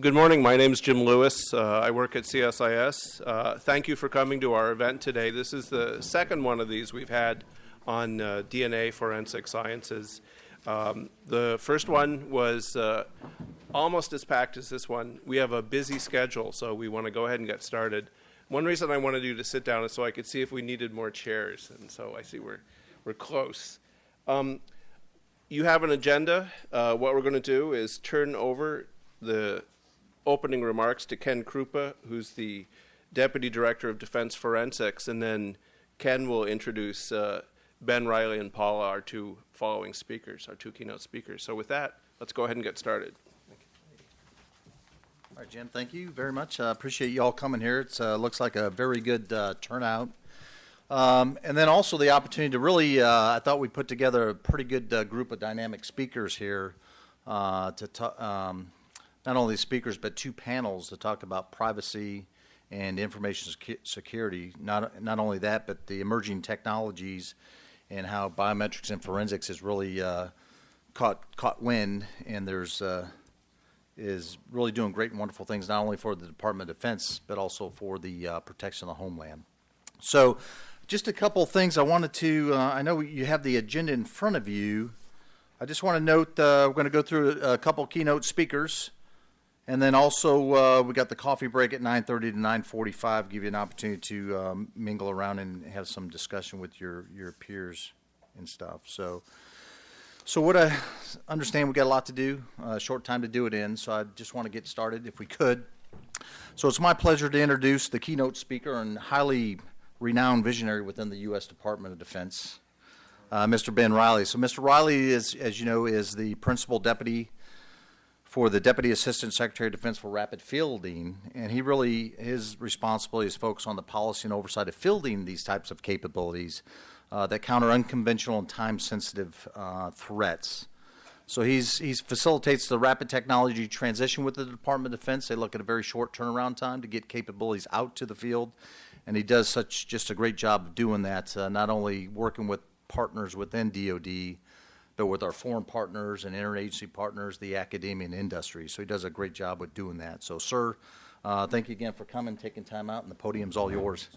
Good morning. My name is Jim Lewis. Uh, I work at CSIS. Uh, thank you for coming to our event today. This is the second one of these we've had on uh, DNA forensic sciences. Um, the first one was uh, almost as packed as this one. We have a busy schedule, so we want to go ahead and get started. One reason I wanted you to sit down is so I could see if we needed more chairs, and so I see we're, we're close. Um, you have an agenda. Uh, what we're going to do is turn over the opening remarks to Ken Krupa, who's the Deputy Director of Defense Forensics, and then Ken will introduce uh, Ben Riley and Paula, our two following speakers, our two keynote speakers. So with that, let's go ahead and get started. All right, Jim, thank you very much. I uh, appreciate you all coming here. It uh, looks like a very good uh, turnout. Um, and then also the opportunity to really, uh, I thought we put together a pretty good uh, group of dynamic speakers here to talk. Um, not only speakers, but two panels to talk about privacy and information security. Not, not only that, but the emerging technologies and how biometrics and forensics has really uh, caught, caught wind, and there's uh, is really doing great and wonderful things, not only for the Department of Defense, but also for the uh, protection of the homeland. So, just a couple of things I wanted to, uh, I know you have the agenda in front of you. I just want to note uh, we're going to go through a couple keynote speakers. And then also uh, we got the coffee break at 9:30 to 9:45. Give you an opportunity to um, mingle around and have some discussion with your your peers and stuff. So, so what I understand, we got a lot to do, uh, short time to do it in. So I just want to get started, if we could. So it's my pleasure to introduce the keynote speaker and highly renowned visionary within the U.S. Department of Defense, uh, Mr. Ben Riley. So Mr. Riley is, as you know, is the principal deputy for the Deputy Assistant Secretary of Defense for Rapid Fielding, and he really his responsibility is focused on the policy and oversight of fielding these types of capabilities uh, that counter unconventional and time-sensitive uh, threats. So he's he facilitates the rapid technology transition with the Department of Defense. They look at a very short turnaround time to get capabilities out to the field, and he does such just a great job of doing that. Uh, not only working with partners within DoD but with our foreign partners and interagency partners, the academia and industry. So he does a great job with doing that. So, sir, uh, thank you again for coming, taking time out, and the podium's all yours.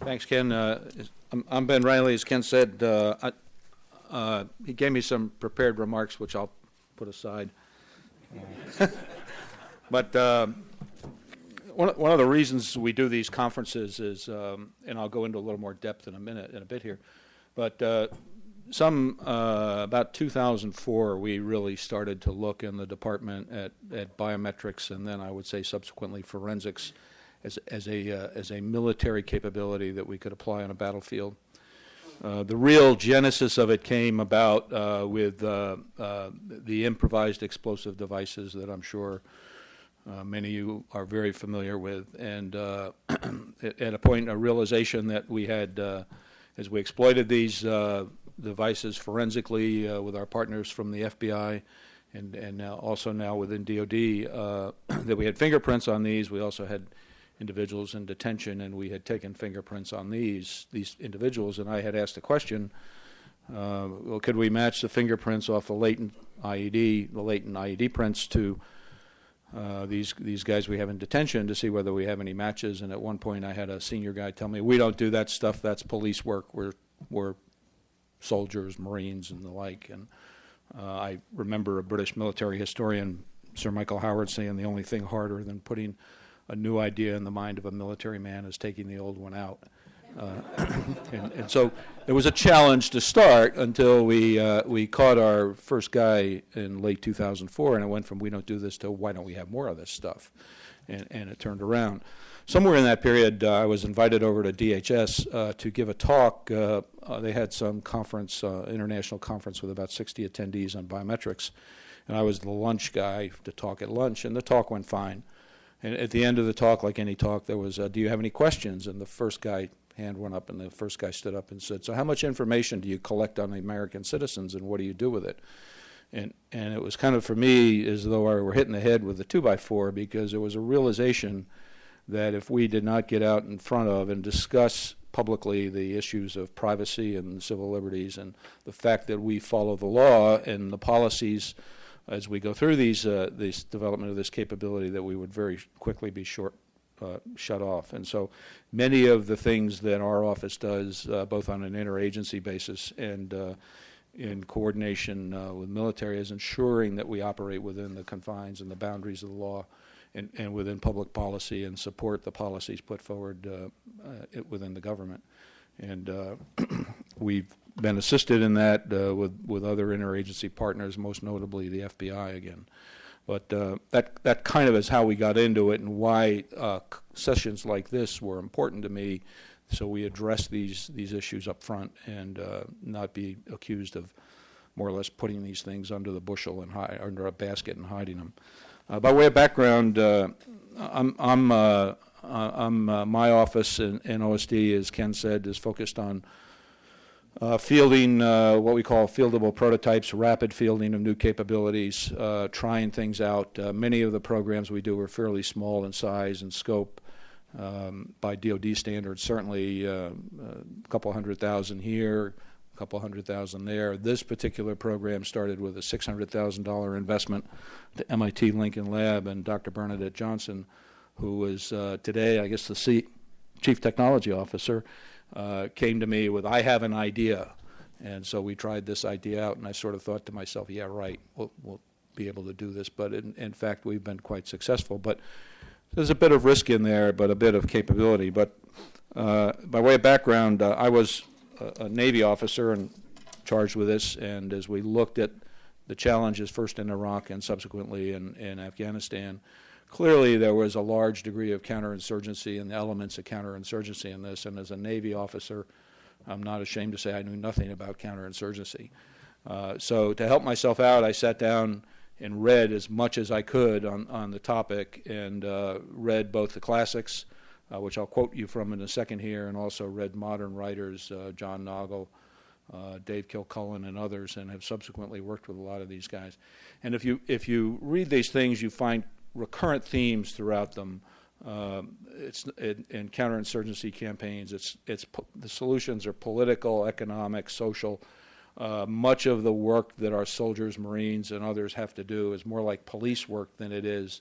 Thanks, Ken. Uh, I'm Ben Riley. As Ken said, uh, I, uh, he gave me some prepared remarks, which I'll put aside. but uh, one, one of the reasons we do these conferences is, um, and I'll go into a little more depth in a minute, in a bit here, but uh, some uh, about 2004, we really started to look in the department at, at biometrics, and then I would say subsequently forensics, as as a uh, as a military capability that we could apply on a battlefield. Uh, the real genesis of it came about uh, with uh, the improvised explosive devices that I'm sure. many of you are very familiar with, and at a point, a realization that we had as we exploited these uh, devices forensically uh, with our partners from the FBI and, and now also now within DOD, uh, that we had fingerprints on these. We also had individuals in detention, and we had taken fingerprints on these these individuals. And I had asked a question: uh, Well, could we match the fingerprints off the latent IED, the latent IED prints, to uh, these these guys we have in detention to see whether we have any matches. And at one point, I had a senior guy tell me, "We don't do that stuff. That's police work. We're we're soldiers, Marines, and the like." And uh, I remember a British military historian, Sir Michael Howard, saying the only thing harder than putting a new idea in the mind of a military man is taking the old one out. Uh, and, and, so it was a challenge to start until we uh, we caught our first guy in late 2004, and it went from we don't do this to why don't we have more of this stuff, and and it turned around. Somewhere in that period, uh, I was invited over to DHS uh, to give a talk. Uh, uh, they had some conference, international conference with about 60 attendees on biometrics, and I was the lunch guy to talk at lunch, and the talk went fine. And at the end of the talk, like any talk, there was, "Do you have any questions?" And the first guy hand went up, and the first guy stood up and said, "So, how much information do you collect on the American citizens, and what do you do with it?" And and it was kind of for me as though I were hitting the head with a two by four because it was a realization that if we did not get out in front of and discuss publicly the issues of privacy and civil liberties and the fact that we follow the law and the policies as we go through these uh, this development of this capability that we would very quickly be short uh, shut off. And so many of the things that our office does, uh, both on an interagency basis and uh, in coordination uh, with military, is ensuring that we operate within the confines and the boundaries of the law and, and within public policy and support the policies put forward uh, within the government. And we've been assisted in that with, with other interagency partners, most notably the FBI again. But uh, that that kind of is how we got into it and why uh, sessions like this were important to me. So we address these these issues up front and uh, not be accused of more or less putting these things under the bushel and under a basket and hiding them. Uh, by way of background, uh, I'm, I'm, uh, I'm my office in, in OSD, as Ken said, is focused on uh, fielding uh, what we call fieldable prototypes, rapid fielding of new capabilities, uh, trying things out. Uh, many of the programs we do are fairly small in size and scope um, by DoD standards. Certainly, uh, a couple hundred thousand here, a couple hundred thousand there. This particular program started with a $600,000 investment to MIT Lincoln Lab and Dr. Bernadette Johnson, who is uh, today, I guess, the C- chief technology officer uh, came to me with, I have an idea. And so we tried this idea out, and I sort of thought to myself, yeah, right, we'll, we'll be able to do this. But in, in, fact, we've been quite successful. But there's a bit of risk in there, but a bit of capability. But uh, by way of background, uh, I was a, a, Navy officer and charged with this. And as we looked at the challenges first in Iraq and subsequently in, in Afghanistan, clearly there was a large degree of counterinsurgency and elements of counterinsurgency in this. And as a Navy officer, I'm not ashamed to say I knew nothing about counterinsurgency. Uh, so to help myself out, I sat down and read as much as I could on, on the topic and uh, read both the classics, uh, which I'll quote you from in a second here, and also read modern writers, uh, John Nagl, uh, Dave Kilcullen, and others, and have subsequently worked with a lot of these guys. And if you, if you read these things, you find recurrent themes throughout them. Um, it's in, in, counterinsurgency campaigns. It's it's the solutions are political, economic, social. Uh, much of the work that our soldiers, Marines, and others have to do is more like police work than it is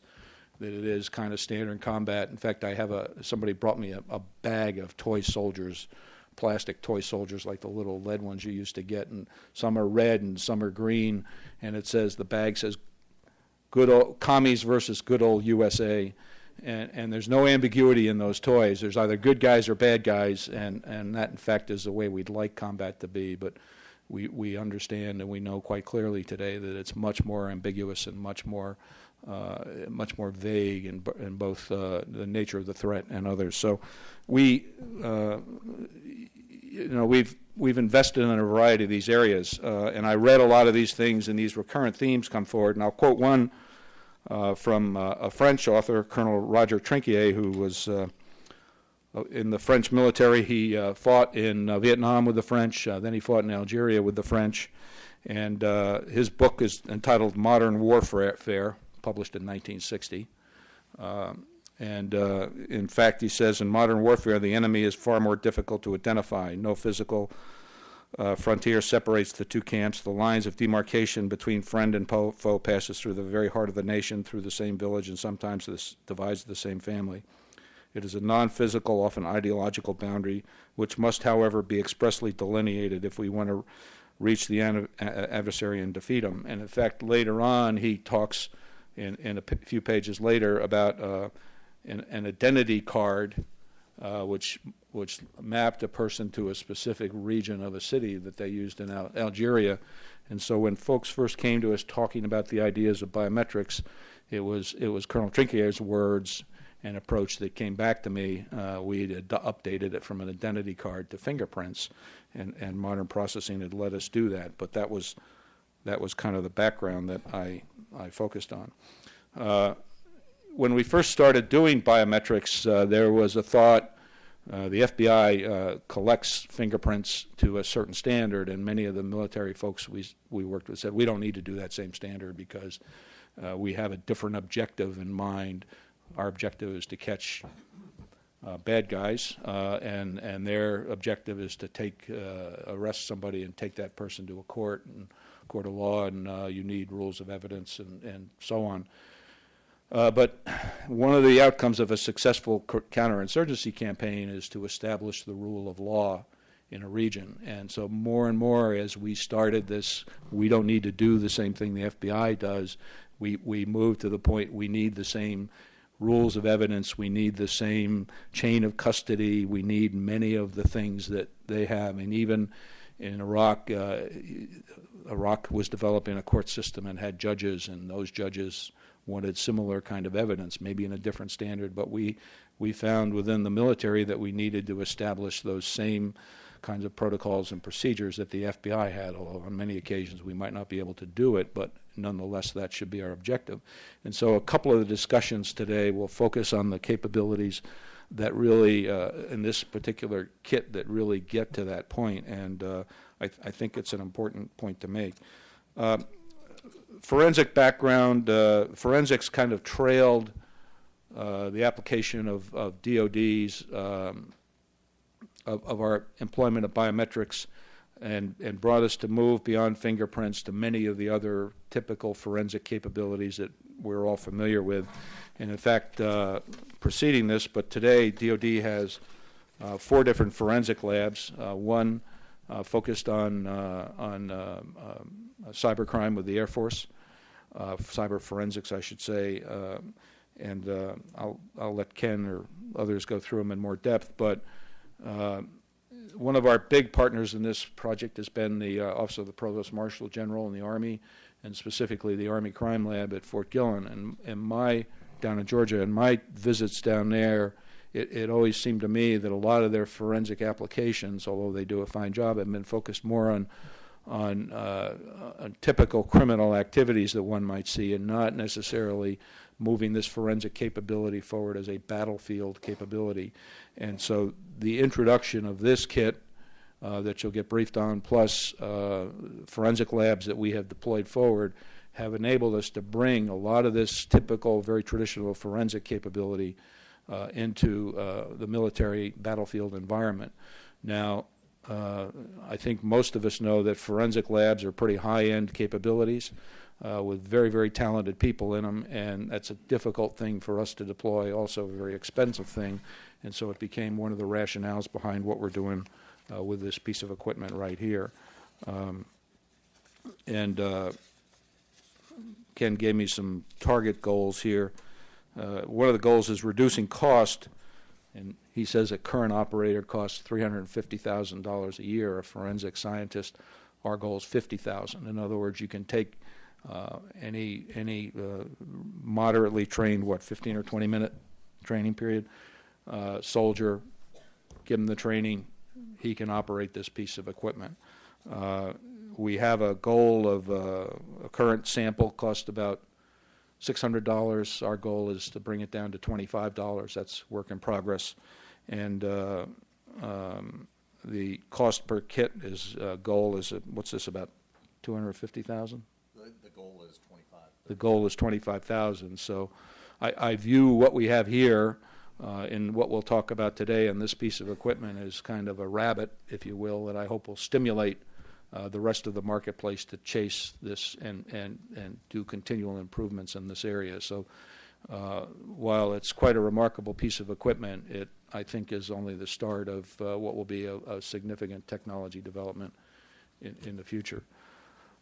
that it is kind of standard combat. In fact, I have a somebody brought me a, a bag of toy soldiers, plastic toy soldiers like the little lead ones you used to get, and some are red and some are green, and it says the bag says good old commies versus good old USA. And, and there's no ambiguity in those toys. There's either good guys or bad guys, and, and that, in fact, is the way we'd like combat to be. But we, we understand and we know quite clearly today that it's much more ambiguous and much more uh, much more vague in, in both uh, the nature of the threat and others. So we uh, you know we've we've invested in a variety of these areas, uh, and I read a lot of these things, and these recurrent themes come forward. And I'll quote one from uh, a French author, Colonel Roger Trinquier, who was uh, in the French military. He uh, fought in uh, Vietnam with the French, then he fought in Algeria with the French. And his book is entitled Modern Warfare, published in 1960. Um, and uh, in fact, he says in modern warfare, the enemy is far more difficult to identify. No physical uh, frontier separates the two camps. The lines of demarcation between friend and po- foe passes through the very heart of the nation, through the same village, and sometimes this divides the same family. It is a non physical, often ideological boundary, which must, however, be expressly delineated if we want to reach the an- adversary and defeat him. And in fact, later on, he talks in, in a p- few pages later about uh, an, an identity card uh, which which mapped a person to a specific region of a city that they used in Al- Algeria. And so when folks first came to us talking about the ideas of biometrics, it was it was Colonel Trinquier's words and approach that came back to me. Uh, we had updated it from an identity card to fingerprints, and, and modern processing had let us do that. But that was that was kind of the background that I I focused on. Uh, when we first started doing biometrics, uh, there was a thought uh, the FBI uh, collects fingerprints to a certain standard, and many of the military folks we, we worked with said we don't need to do that same standard because uh, we have a different objective in mind. Our objective is to catch uh, bad guys, uh, and and their objective is to take arrest somebody and take that person to a court and court of law, and you need rules of evidence and, and so on. Uh, but one of the outcomes of a successful counterinsurgency campaign is to establish the rule of law in a region. And so, more and more, as we started this, we don't need to do the same thing the FBI does. We, we move to the point we need the same rules of evidence, we need the same chain of custody, we need many of the things that they have. And even in Iraq, uh, Iraq was developing a court system and had judges, and those judges wanted similar kind of evidence, maybe in a different standard. But we, we found within the military that we needed to establish those same kinds of protocols and procedures that the FBI had, although on many occasions we might not be able to do it, but nonetheless that should be our objective. And so a couple of the discussions today will focus on the capabilities that really, uh, in this particular kit, that really get to that point, and uh, I, th- I, think it's an important point to make. Uh, forensic background, uh, forensics kind of trailed uh, the application of, of DOD's um, of, of, our employment of biometrics and, and brought us to move beyond fingerprints to many of the other typical forensic capabilities that we're all familiar with. And in fact, uh, preceding this, but today DoD has uh, four different forensic labs. Uh, one focused on on cybercrime with the Air Force uh, cyber forensics, I should say. Uh, and uh, I'll, I'll let Ken or others go through them in more depth. But uh, one of our big partners in this project has been the uh, Office of the Provost Marshal General in the Army, and specifically the Army Crime Lab at Fort Gillem. And, and my down in Georgia, and my visits down there, it, it, always seemed to me that a lot of their forensic applications, although they do a fine job, have been focused more on on, uh, on typical criminal activities that one might see and not necessarily moving this forensic capability forward as a battlefield capability. And so the introduction of this kit uh, that you'll get briefed on, plus uh, forensic labs that we have deployed forward, have enabled us to bring a lot of this typical, very traditional forensic capability uh, into uh, the military battlefield environment. Now, uh, I think most of us know that forensic labs are pretty high-end capabilities uh, with very, very talented people in them, and that's a difficult thing for us to deploy, also a very expensive thing, and so it became one of the rationales behind what we're doing uh, with this piece of equipment right here. Um, and uh, Ken gave me some target goals here. Uh, one of the goals is reducing cost and he says a current operator costs $350,000 a year. A forensic scientist, our goal is 50,000. In other words, you can take uh, any any uh, moderately trained, what, 15 or 20 minute training period uh, soldier, give him the training, he can operate this piece of equipment. Uh, we have a goal of uh, a current sample cost about $600. Our goal is to bring it down to $25. That's work in progress. And uh, um, the cost per kit is uh, goal is uh, what's this about 250,000? The, the goal is 25. The goal is 25,000. So I, I, view what we have here uh, in what we'll talk about today in this piece of equipment as kind of a rabbit, if you will, that I hope will stimulate uh, the rest of the marketplace to chase this and, and, and do continual improvements in this area. So uh, while it's quite a remarkable piece of equipment, it, I think, is only the start of uh, what will be a, a, significant technology development in, in the future.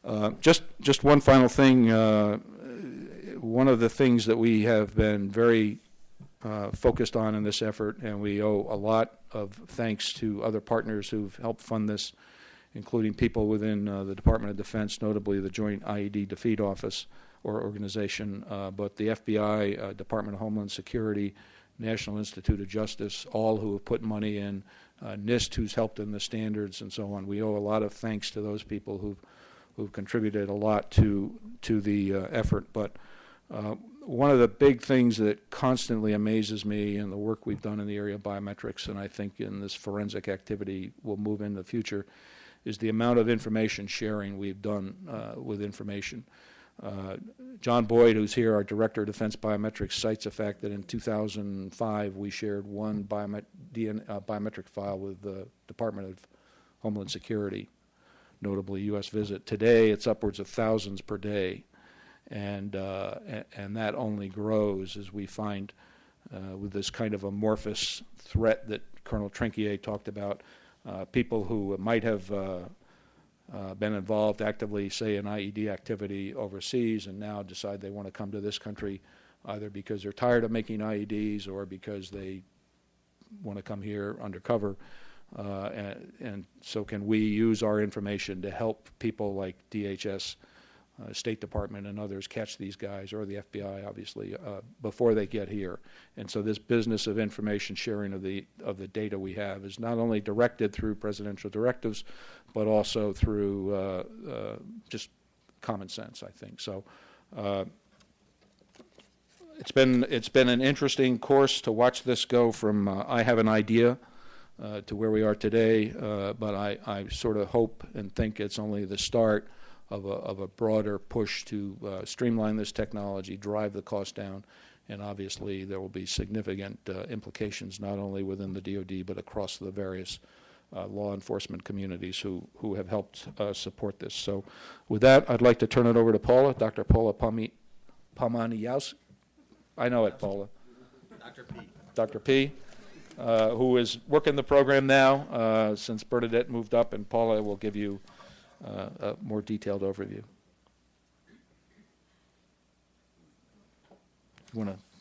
Uh, just, just one final thing. Uh, one of the things that we have been very uh, focused on in this effort, and we owe a lot of thanks to other partners who've helped fund this, including people within uh, the Department of Defense, notably the Joint IED Defeat Office or organization, uh, but the FBI, uh, Department of Homeland Security, National Institute of Justice, all who have put money in, uh, NIST, who's helped in the standards and so on. We owe a lot of thanks to those people who've who've contributed a lot to to the uh, effort. But uh, one of the big things that constantly amazes me in the work we've done in the area of biometrics, and I think in this forensic activity will move in the future, is the amount of information sharing we've done uh, with information. Uh, John Boyd, who's here, our Director of Defense Biometrics, cites the fact that in 2005 we shared one biomet- uh, biometric file with the Department of Homeland Security. notably US-VISIT. Today, it's upwards of thousands per day, and uh, and that only grows as we find uh, with this kind of amorphous threat that Colonel Trinquier talked about. Uh, people who might have uh, uh, been involved actively, say, in IED activity overseas, and now decide they want to come to this country either because they're tired of making IEDs or because they want to come here undercover. Uh, and, and, so, can we use our information to help people like DHS, uh, State Department, and others catch these guys, or the FBI, obviously, uh, before they get here? And so, this business of information sharing of the of the data we have is not only directed through presidential directives, but also through uh, uh, just common sense. I think so. Uh, it's been it's been an interesting course to watch this go from I have an idea uh, to where we are today, uh, but I, I sort of hope and think it's only the start of a, of a broader push to uh, streamline this technology, drive the cost down, and obviously there will be significant uh, implications not only within the DoD but across the various uh, law enforcement communities who, who have helped uh, support this. So, with that, I'd like to turn it over to Paula, Dr. Paula Pami, Pamaniaus. I know it, Paula. Dr. P. Dr. P uh, who is working the program now uh, since Bernadette moved up, and Paula will give you uh, a more detailed overview. You want to?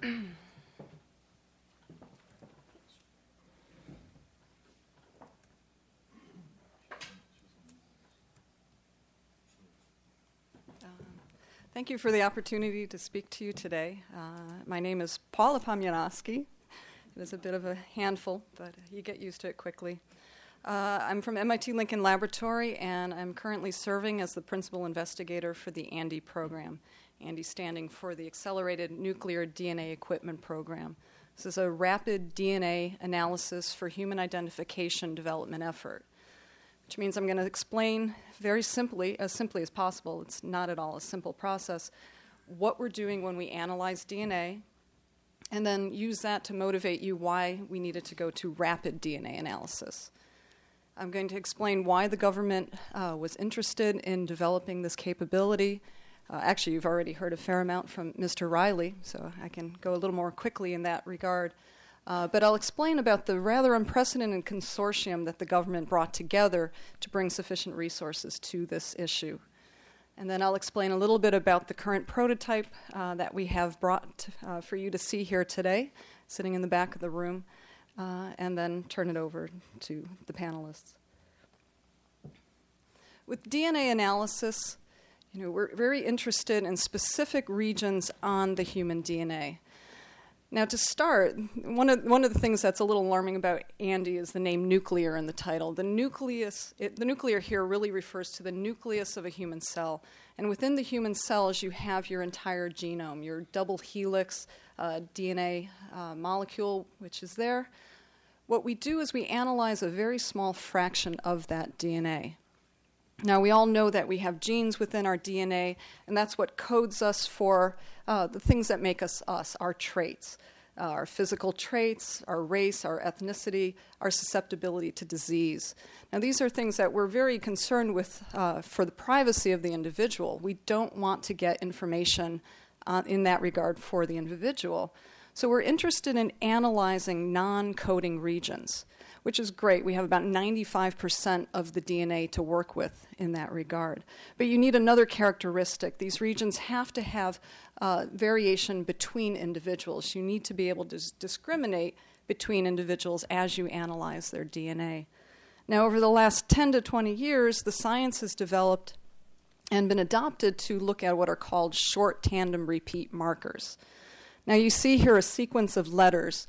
Thank. Thank you for the opportunity to speak to you today. Uh, my name is Paula Pomianowski. It is a bit of a handful, but you get used to it quickly. Uh, I'm from MIT Lincoln Laboratory, and I'm currently serving as the principal investigator for the ANDE program. ANDE standing for the Accelerated Nuclear DNA Equipment Program. This is a rapid DNA analysis for human identification development effort which means I'm going to explain very simply, as simply as possible, it's not at all a simple process, what we're doing when we analyze DNA, and then use that to motivate you why we needed to go to rapid DNA analysis. I'm going to explain why the government uh, was interested in developing this capability. Uh, actually, you've already heard a fair amount from Mr. Riley, so I can go a little more quickly in that regard. Uh, but I'll explain about the rather unprecedented consortium that the government brought together to bring sufficient resources to this issue. And then I'll explain a little bit about the current prototype uh, that we have brought uh, for you to see here today, sitting in the back of the room, uh, and then turn it over to the panelists. With DNA analysis, you know, we're very interested in specific regions on the human DNA. Now, to start, one of, one of the things that's a little alarming about ANDE is the name nuclear in the title. The nucleus, it, the nuclear here really refers to the nucleus of a human cell. And within the human cells, you have your entire genome, your double helix uh, DNA uh, molecule, which is there. What we do is we analyze a very small fraction of that DNA. Now, we all know that we have genes within our DNA, and that's what codes us for uh, the things that make us us, our traits, uh, our physical traits, our race, our ethnicity, our susceptibility to disease. Now, these are things that we're very concerned with uh, for the privacy of the individual. We don't want to get information uh, in that regard for the individual. So, we're interested in analyzing non coding regions which is great. We have about 95% of the DNA to work with in that regard. But you need another characteristic. These regions have to have uh, variation between individuals. You need to be able to discriminate between individuals as you analyze their DNA. Now, over the last 10 to 20 years, the science has developed and been adopted to look at what are called short tandem repeat markers. Now, you see here a sequence of letters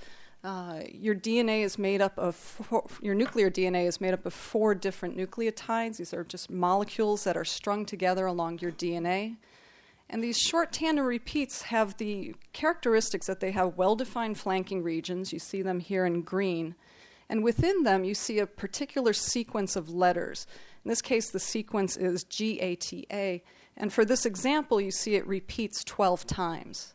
uh, your DNA is made up of four, your nuclear DNA is made up of four different nucleotides. These are just molecules that are strung together along your DNA. And these short tandem repeats have the characteristics that they have well defined flanking regions. You see them here in green. And within them, you see a particular sequence of letters. In this case, the sequence is GATA. And for this example, you see it repeats 12 times.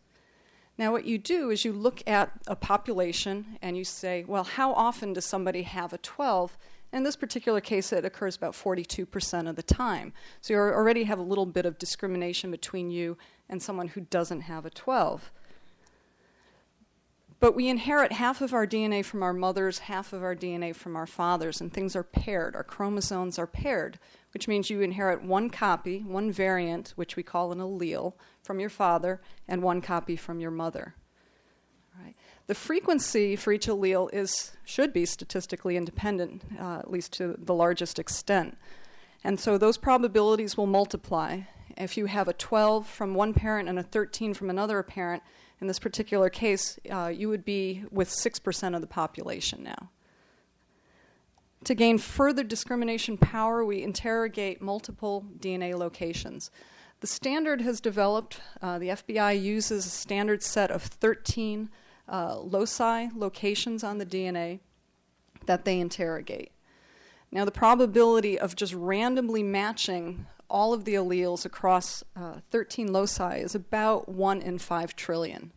Now, what you do is you look at a population and you say, well, how often does somebody have a 12? In this particular case, it occurs about 42% of the time. So you already have a little bit of discrimination between you and someone who doesn't have a 12. But we inherit half of our DNA from our mothers, half of our DNA from our fathers, and things are paired. Our chromosomes are paired, which means you inherit one copy, one variant, which we call an allele, from your father, and one copy from your mother. Right. The frequency for each allele is should be statistically independent, uh, at least to the largest extent. And so those probabilities will multiply. If you have a 12 from one parent and a 13 from another parent, in this particular case, uh, you would be with 6% of the population now. To gain further discrimination power, we interrogate multiple DNA locations. The standard has developed, uh, the FBI uses a standard set of 13 uh, loci, locations on the DNA that they interrogate. Now, the probability of just randomly matching all of the alleles across uh, 13 loci is about 1 in 5 trillion.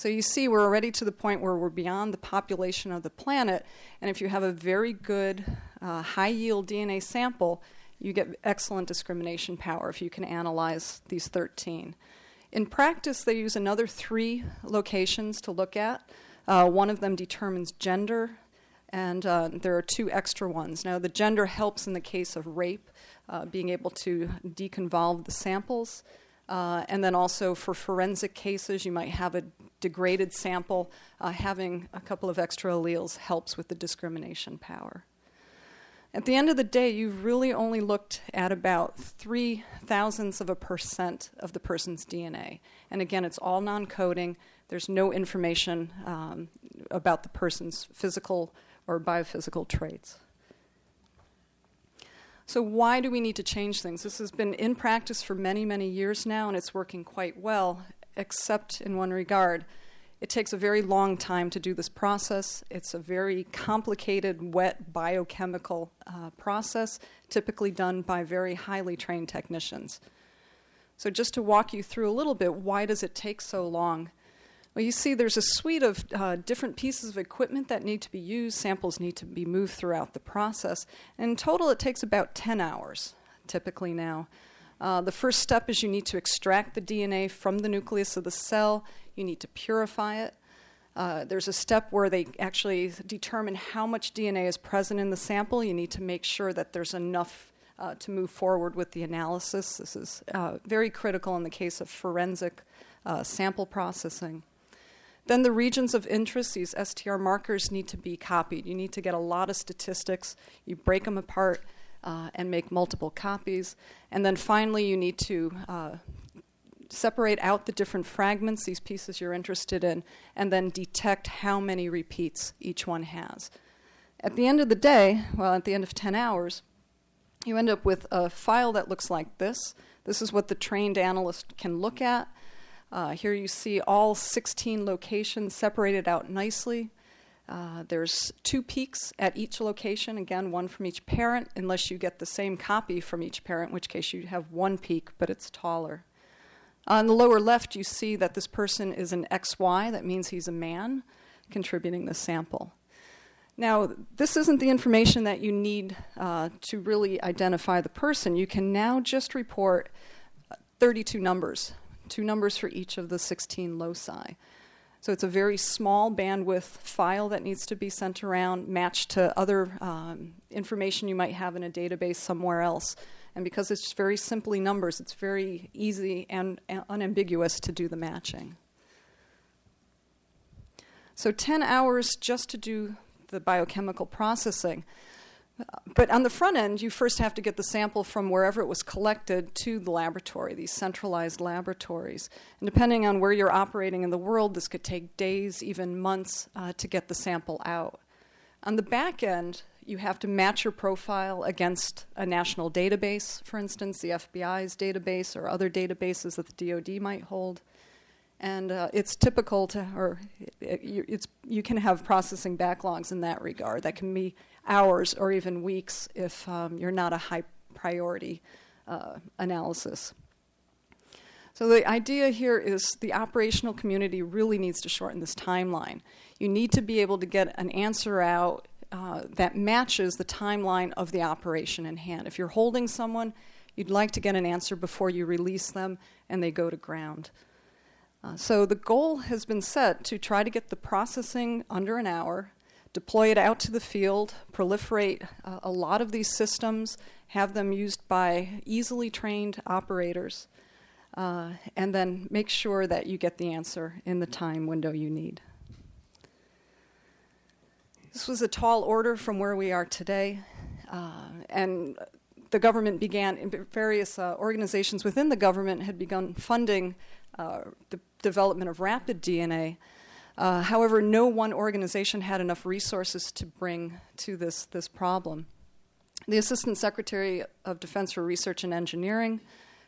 So you see, we're already to the point where we're beyond the population of the planet, and if you have a very good, uh, high yield DNA sample, you get excellent discrimination power if you can analyze these 13. In practice, they use another three locations to look at. Uh, one of them determines gender, and uh, there are two extra ones. Now, the gender helps in the case of rape, uh, being able to deconvolve the samples. Uh, and then also for forensic cases, you might have a degraded sample. Uh, having a couple of extra alleles helps with the discrimination power. At the end of the day, you've really only looked at about three thousandths of a percent of the person's DNA. And again, it's all non coding. There's no information um, about the person's physical or biophysical traits. So, why do we need to change things? This has been in practice for many, many years now, and it's working quite well, except in one regard. It takes a very long time to do this process. It's a very complicated, wet biochemical uh, process, typically done by very highly trained technicians. So, just to walk you through a little bit, why does it take so long? Well, you see, there's a suite of uh, different pieces of equipment that need to be used. Samples need to be moved throughout the process. In total, it takes about 10 hours, typically now. Uh, the first step is you need to extract the DNA from the nucleus of the cell, you need to purify it. Uh, there's a step where they actually determine how much DNA is present in the sample. You need to make sure that there's enough uh, to move forward with the analysis. This is uh, very critical in the case of forensic uh, sample processing. Then the regions of interest, these STR markers, need to be copied. You need to get a lot of statistics. You break them apart uh, and make multiple copies. And then finally, you need to uh, separate out the different fragments, these pieces you're interested in, and then detect how many repeats each one has. At the end of the day, well, at the end of 10 hours, you end up with a file that looks like this. This is what the trained analyst can look at. Uh, here you see all 16 locations separated out nicely. Uh, there's two peaks at each location, again, one from each parent, unless you get the same copy from each parent, in which case you have one peak, but it's taller. On the lower left, you see that this person is an XY, that means he's a man contributing the sample. Now, this isn't the information that you need uh, to really identify the person. You can now just report 32 numbers two numbers for each of the 16 loci. So it's a very small bandwidth file that needs to be sent around, matched to other um, information you might have in a database somewhere else. And because it's very simply numbers, it's very easy and, and unambiguous to do the matching. So 10 hours just to do the biochemical processing. But on the front end, you first have to get the sample from wherever it was collected to the laboratory, these centralized laboratories. And depending on where you're operating in the world, this could take days, even months, uh, to get the sample out. On the back end, you have to match your profile against a national database, for instance, the FBI's database or other databases that the DoD might hold. And uh, it's typical to, or it, it's, you can have processing backlogs in that regard. That can be hours or even weeks if um, you're not a high priority uh, analysis. So the idea here is the operational community really needs to shorten this timeline. You need to be able to get an answer out uh, that matches the timeline of the operation in hand. If you're holding someone, you'd like to get an answer before you release them and they go to ground. Uh, so the goal has been set to try to get the processing under an hour, deploy it out to the field, proliferate uh, a lot of these systems, have them used by easily trained operators, uh, and then make sure that you get the answer in the time window you need. This was a tall order from where we are today, uh, and the government began, various uh, organizations within the government had begun funding uh, the development of rapid DNA. Uh, however, no one organization had enough resources to bring to this, this problem. The Assistant Secretary of Defense for Research and Engineering,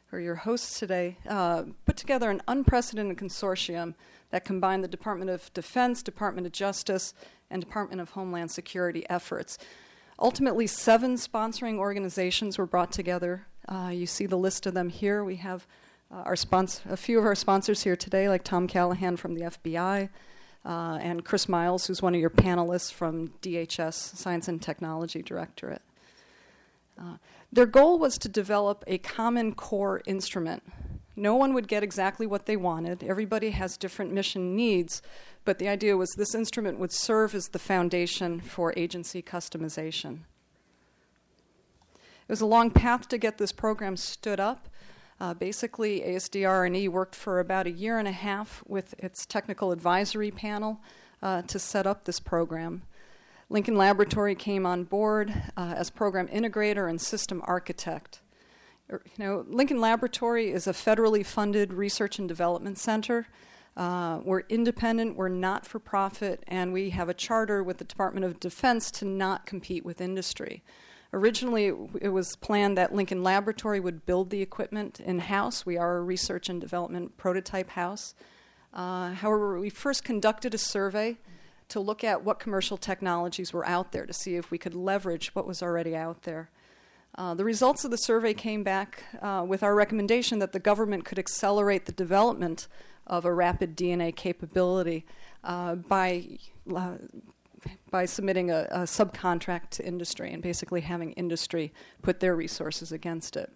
who are your hosts today, uh, put together an unprecedented consortium that combined the Department of Defense, Department of Justice, and Department of Homeland Security efforts. Ultimately, seven sponsoring organizations were brought together. Uh, you see the list of them here. We have uh, our sponsor, a few of our sponsors here today, like Tom Callaghan from the FBI, uh, and Chris Miles, who's one of your panelists from DHS Science and Technology Directorate. Uh, their goal was to develop a common core instrument. No one would get exactly what they wanted. Everybody has different mission needs, but the idea was this instrument would serve as the foundation for agency customization. It was a long path to get this program stood up. Uh, basically, ASDR&E worked for about a year and a half with its technical advisory panel uh, to set up this program. Lincoln Laboratory came on board uh, as program integrator and system architect. Er, you know, Lincoln Laboratory is a federally funded research and development center. Uh, we're independent, we're not for profit, and we have a charter with the Department of Defense to not compete with industry. Originally, it, was planned that Lincoln Laboratory would build the equipment in house. We are a research and development prototype house. Uh, however, we first conducted a survey to look at what commercial technologies were out there to see if we could leverage what was already out there. Uh, the results of the survey came back uh, with our recommendation that the government could accelerate the development of a rapid DNA capability uh, by, uh, by submitting a, a, subcontract to industry and basically having industry put their resources against it.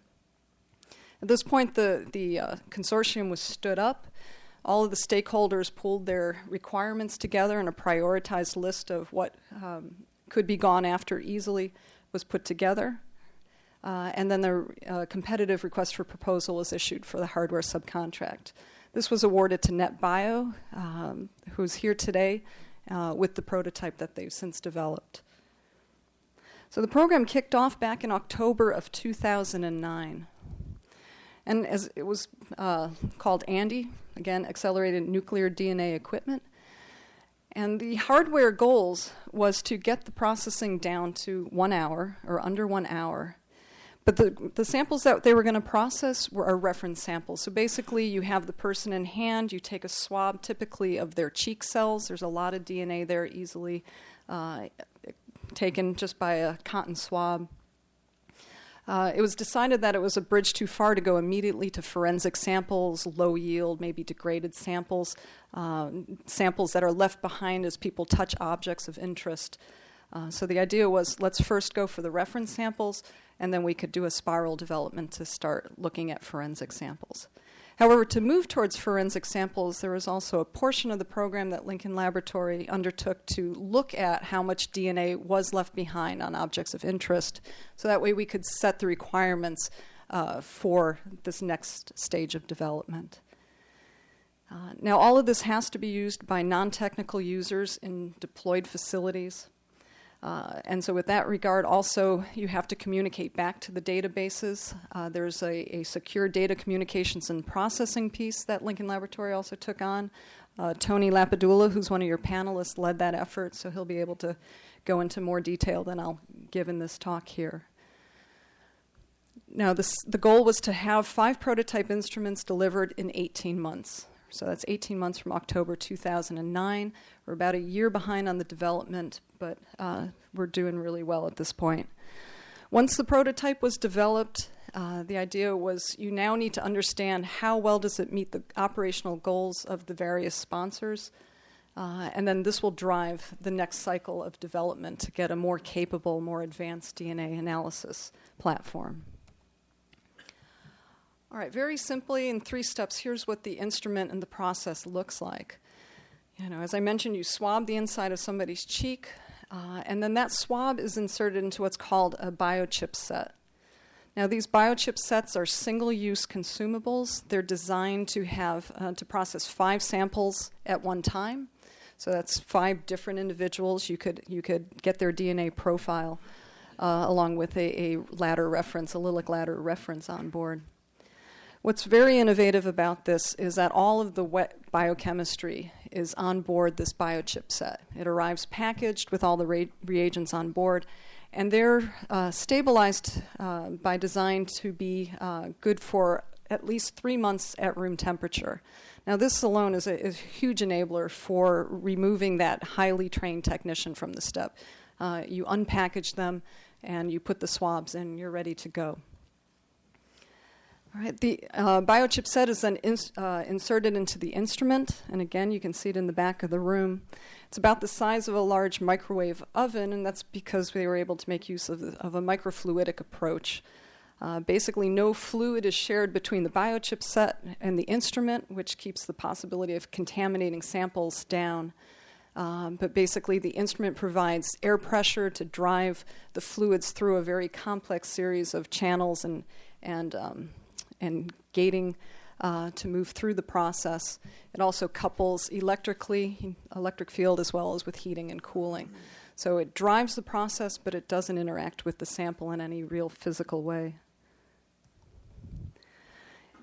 At this point, the, the uh, consortium was stood up all of the stakeholders pulled their requirements together and a prioritized list of what um, could be gone after easily was put together. Uh, and then the uh, competitive request for proposal was issued for the hardware subcontract. This was awarded to NetBio, um, who's here today uh, with the prototype that they've since developed. So the program kicked off back in October of 2009. And as it was uh, called ANDE, again, accelerated nuclear DNA equipment. And the hardware goals was to get the processing down to one hour or under one hour. But the, the samples that they were going to process were reference samples. So basically, you have the person in hand, you take a swab typically of their cheek cells. There's a lot of DNA there easily uh, taken just by a cotton swab. Uh, it was decided that it was a bridge too far to go immediately to forensic samples, low yield, maybe degraded samples, uh, samples that are left behind as people touch objects of interest. Uh, so the idea was let's first go for the reference samples, and then we could do a spiral development to start looking at forensic samples. However, to move towards forensic samples, there was also a portion of the program that Lincoln Laboratory undertook to look at how much DNA was left behind on objects of interest. So that way we could set the requirements uh, for this next stage of development. Uh, now, all of this has to be used by non technical users in deployed facilities. Uh, and so, with that regard, also you have to communicate back to the databases. Uh, there's a, a, secure data communications and processing piece that Lincoln Laboratory also took on. Uh, Tony Lapidula, who's one of your panelists, led that effort, so he'll be able to go into more detail than I'll give in this talk here. Now, this, the goal was to have five prototype instruments delivered in 18 months. So that's 18 months from October 2009. We're about a year behind on the development, but uh, we're doing really well at this point. Once the prototype was developed, uh, the idea was you now need to understand how well does it meet the operational goals of the various sponsors, uh, and then this will drive the next cycle of development to get a more capable, more advanced DNA analysis platform. All right, very simply in three steps, here's what the instrument and the process looks like. You know, as I mentioned, you swab the inside of somebody's cheek, uh, and then that swab is inserted into what's called a biochip set. Now, these biochip sets are single use consumables. They're designed to have uh, to process five samples at one time. So that's five different individuals. You could, you could get their DNA profile uh, along with a, a ladder reference, allelic ladder reference on board. What's very innovative about this is that all of the wet biochemistry is on board this biochip set. It arrives packaged with all the re- reagents on board, and they're uh, stabilized uh, by design to be uh, good for at least three months at room temperature. Now, this alone is a, is a huge enabler for removing that highly trained technician from the step. Uh, you unpackage them and you put the swabs in, you're ready to go. Right, the uh, biochip set is then ins- uh, inserted into the instrument, and again, you can see it in the back of the room. It's about the size of a large microwave oven, and that's because they were able to make use of, the, of a microfluidic approach. Uh, basically, no fluid is shared between the biochip set and the instrument, which keeps the possibility of contaminating samples down. Um, but basically, the instrument provides air pressure to drive the fluids through a very complex series of channels and, and, um, and gating uh, to move through the process. It also couples electrically, electric field, as well as with heating and cooling. So it drives the process, but it doesn't interact with the sample in any real physical way.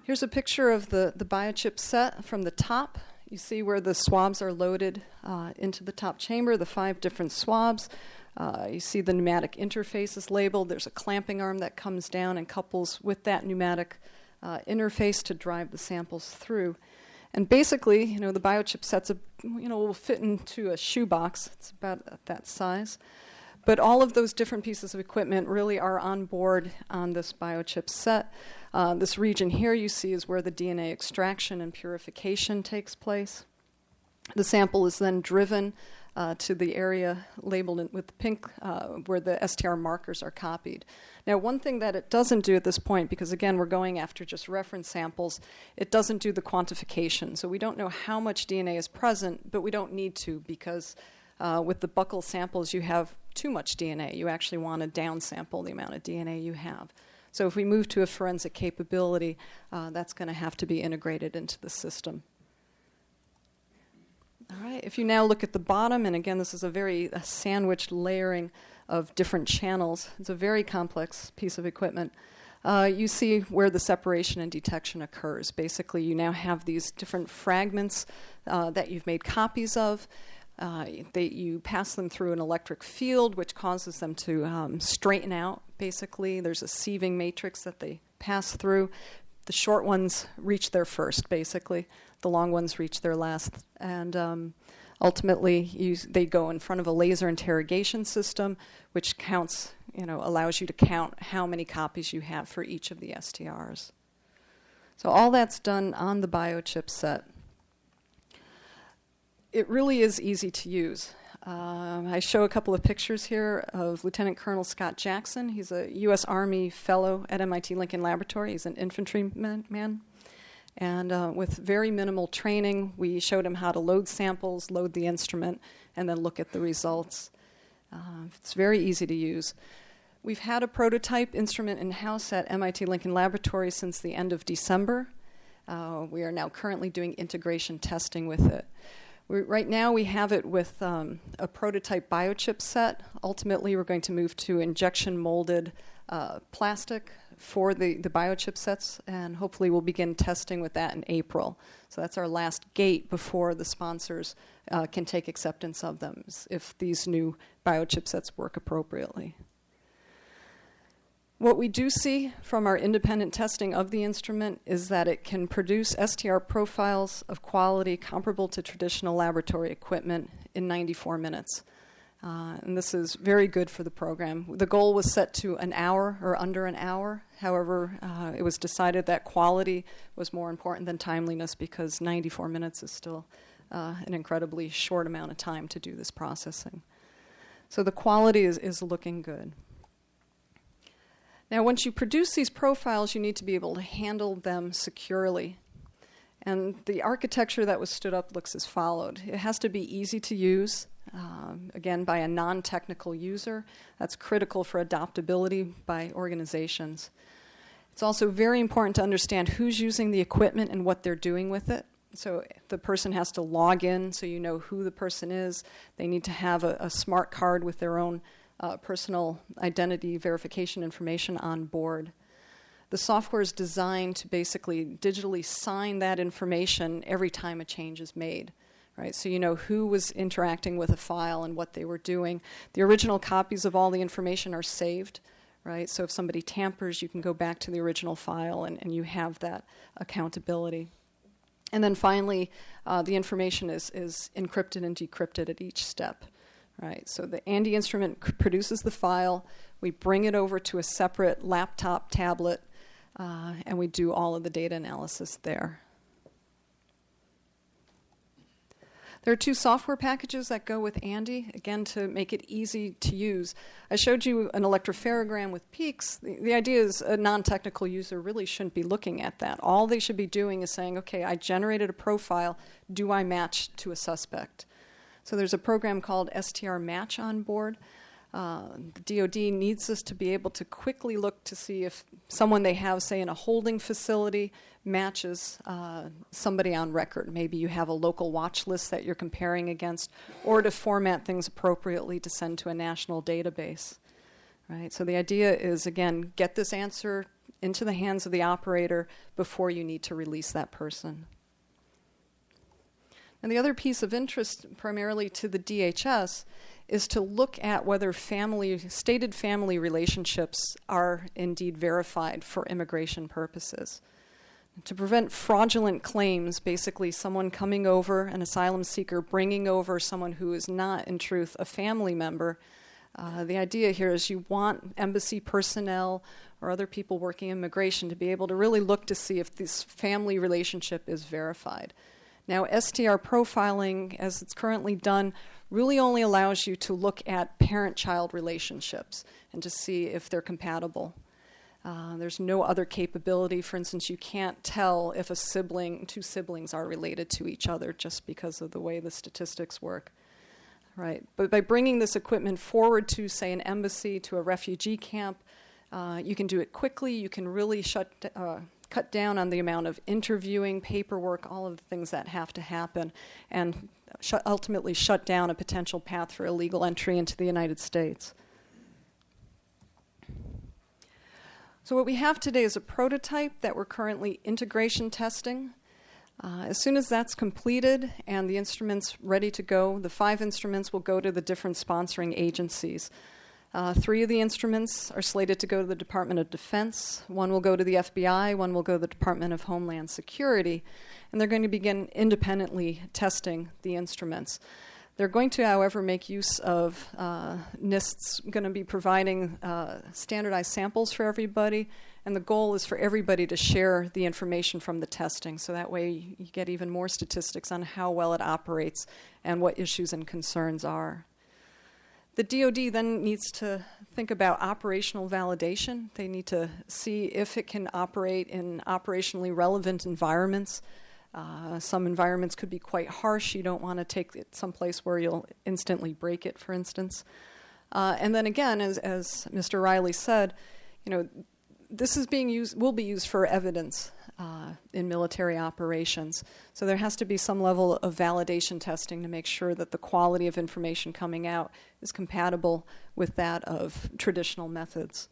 Here's a picture of the, the biochip set from the top. You see where the swabs are loaded uh, into the top chamber, the five different swabs. Uh, you see the pneumatic interface is labeled. There's a clamping arm that comes down and couples with that pneumatic uh, interface to drive the samples through. And basically, you know, the biochip sets a, you know, will fit into a shoebox. It's about that size. But all of those different pieces of equipment really are on board on this biochip set. Uh, this region here you see is where the DNA extraction and purification takes place. The sample is then driven uh, to the area labeled with pink uh, where the STR markers are copied. Now, one thing that it doesn't do at this point, because again, we're going after just reference samples, it doesn't do the quantification. So we don't know how much DNA is present, but we don't need to because uh, with the buccal samples, you have too much DNA. You actually want to downsample the amount of DNA you have. So if we move to a forensic capability, uh, that's going to have to be integrated into the system. All right, if you now look at the bottom, and again, this is a very a sandwiched layering of different channels, it's a very complex piece of equipment. Uh, you see where the separation and detection occurs. Basically, you now have these different fragments uh, that you've made copies of. Uh, they, you pass them through an electric field, which causes them to um, straighten out, basically. There's a sieving matrix that they pass through. The short ones reach there first, basically. The long ones reach there last. And um, ultimately, you, they go in front of a laser interrogation system, which counts, you know, allows you to count how many copies you have for each of the STRs. So all that's done on the biochip set it really is easy to use. Um, I show a couple of pictures here of Lieutenant Colonel Scott Jackson. He's a U.S. Army fellow at MIT Lincoln Laboratory. He's an infantryman. And uh, with very minimal training, we showed him how to load samples, load the instrument, and then look at the results. Uh, it's very easy to use. We've had a prototype instrument in house at MIT Lincoln Laboratory since the end of December. Uh, we are now currently doing integration testing with it. We, right now, we have it with um, a prototype biochip set. Ultimately, we're going to move to injection molded uh, plastic for the, the biochip sets, and hopefully, we'll begin testing with that in April. So, that's our last gate before the sponsors uh, can take acceptance of them if these new biochip sets work appropriately. What we do see from our independent testing of the instrument is that it can produce STR profiles of quality comparable to traditional laboratory equipment in 94 minutes. Uh, and this is very good for the program. The goal was set to an hour or under an hour. However, uh, it was decided that quality was more important than timeliness because 94 minutes is still uh, an incredibly short amount of time to do this processing. So the quality is, is looking good. Now, once you produce these profiles, you need to be able to handle them securely. And the architecture that was stood up looks as followed it has to be easy to use um, again, by a non technical user. That's critical for adoptability by organizations. It's also very important to understand who's using the equipment and what they're doing with it. So the person has to log in so you know who the person is. They need to have a, a smart card with their own uh, personal identity verification information on board. The software is designed to basically digitally sign that information every time a change is made right? So you know who was interacting with a file and what they were doing. The original copies of all the information are saved, right? So if somebody tampers, you can go back to the original file and, and you have that accountability. And then finally, uh, the information is, is encrypted and decrypted at each step, right? So the ANDE instrument c- produces the file, we bring it over to a separate laptop tablet, uh, and we do all of the data analysis there. There are two software packages that go with ANDE, again, to make it easy to use. I showed you an electropherogram with peaks. The, the idea is a non technical user really shouldn't be looking at that. All they should be doing is saying, okay, I generated a profile. Do I match to a suspect? So there's a program called STR Match on board. Uh, the DoD needs us to be able to quickly look to see if someone they have, say, in a holding facility, matches uh, somebody on record. Maybe you have a local watch list that you're comparing against, or to format things appropriately to send to a national database. Right. So the idea is again, get this answer into the hands of the operator before you need to release that person. And the other piece of interest, primarily to the DHS, is to look at whether family, stated family relationships are indeed verified for immigration purposes. To prevent fraudulent claims, basically, someone coming over, an asylum seeker, bringing over someone who is not, in truth, a family member. Uh, the idea here is you want embassy personnel or other people working in immigration to be able to really look to see if this family relationship is verified. Now, STR profiling, as it's currently done, really only allows you to look at parent child relationships and to see if they're compatible. Uh, there's no other capability. For instance, you can't tell if a sibling, two siblings are related to each other just because of the way the statistics work. Right. But by bringing this equipment forward to, say, an embassy, to a refugee camp, uh, you can do it quickly. You can really shut, uh, cut down on the amount of interviewing, paperwork, all of the things that have to happen, and sh- ultimately shut down a potential path for illegal entry into the United States. So, what we have today is a prototype that we're currently integration testing. Uh, as soon as that's completed and the instruments ready to go, the five instruments will go to the different sponsoring agencies. Uh, three of the instruments are slated to go to the Department of Defense. One will go to the FBI, one will go to the Department of Homeland Security, and they're going to begin independently testing the instruments. They're going to, however, make use of uh, NIST's going to be providing uh, standardized samples for everybody, and the goal is for everybody to share the information from the testing, so that way you get even more statistics on how well it operates and what issues and concerns are. The DoD then needs to think about operational validation. They need to see if it can operate in operationally relevant environments. Uh, some environments could be quite harsh. You don't want to take it someplace where you'll instantly break it, for instance. Uh, and then again, as, as Mr. Riley said, you know, this is being used will be used for evidence uh, in military operations. So there has to be some level of validation testing to make sure that the quality of information coming out is compatible with that of traditional methods.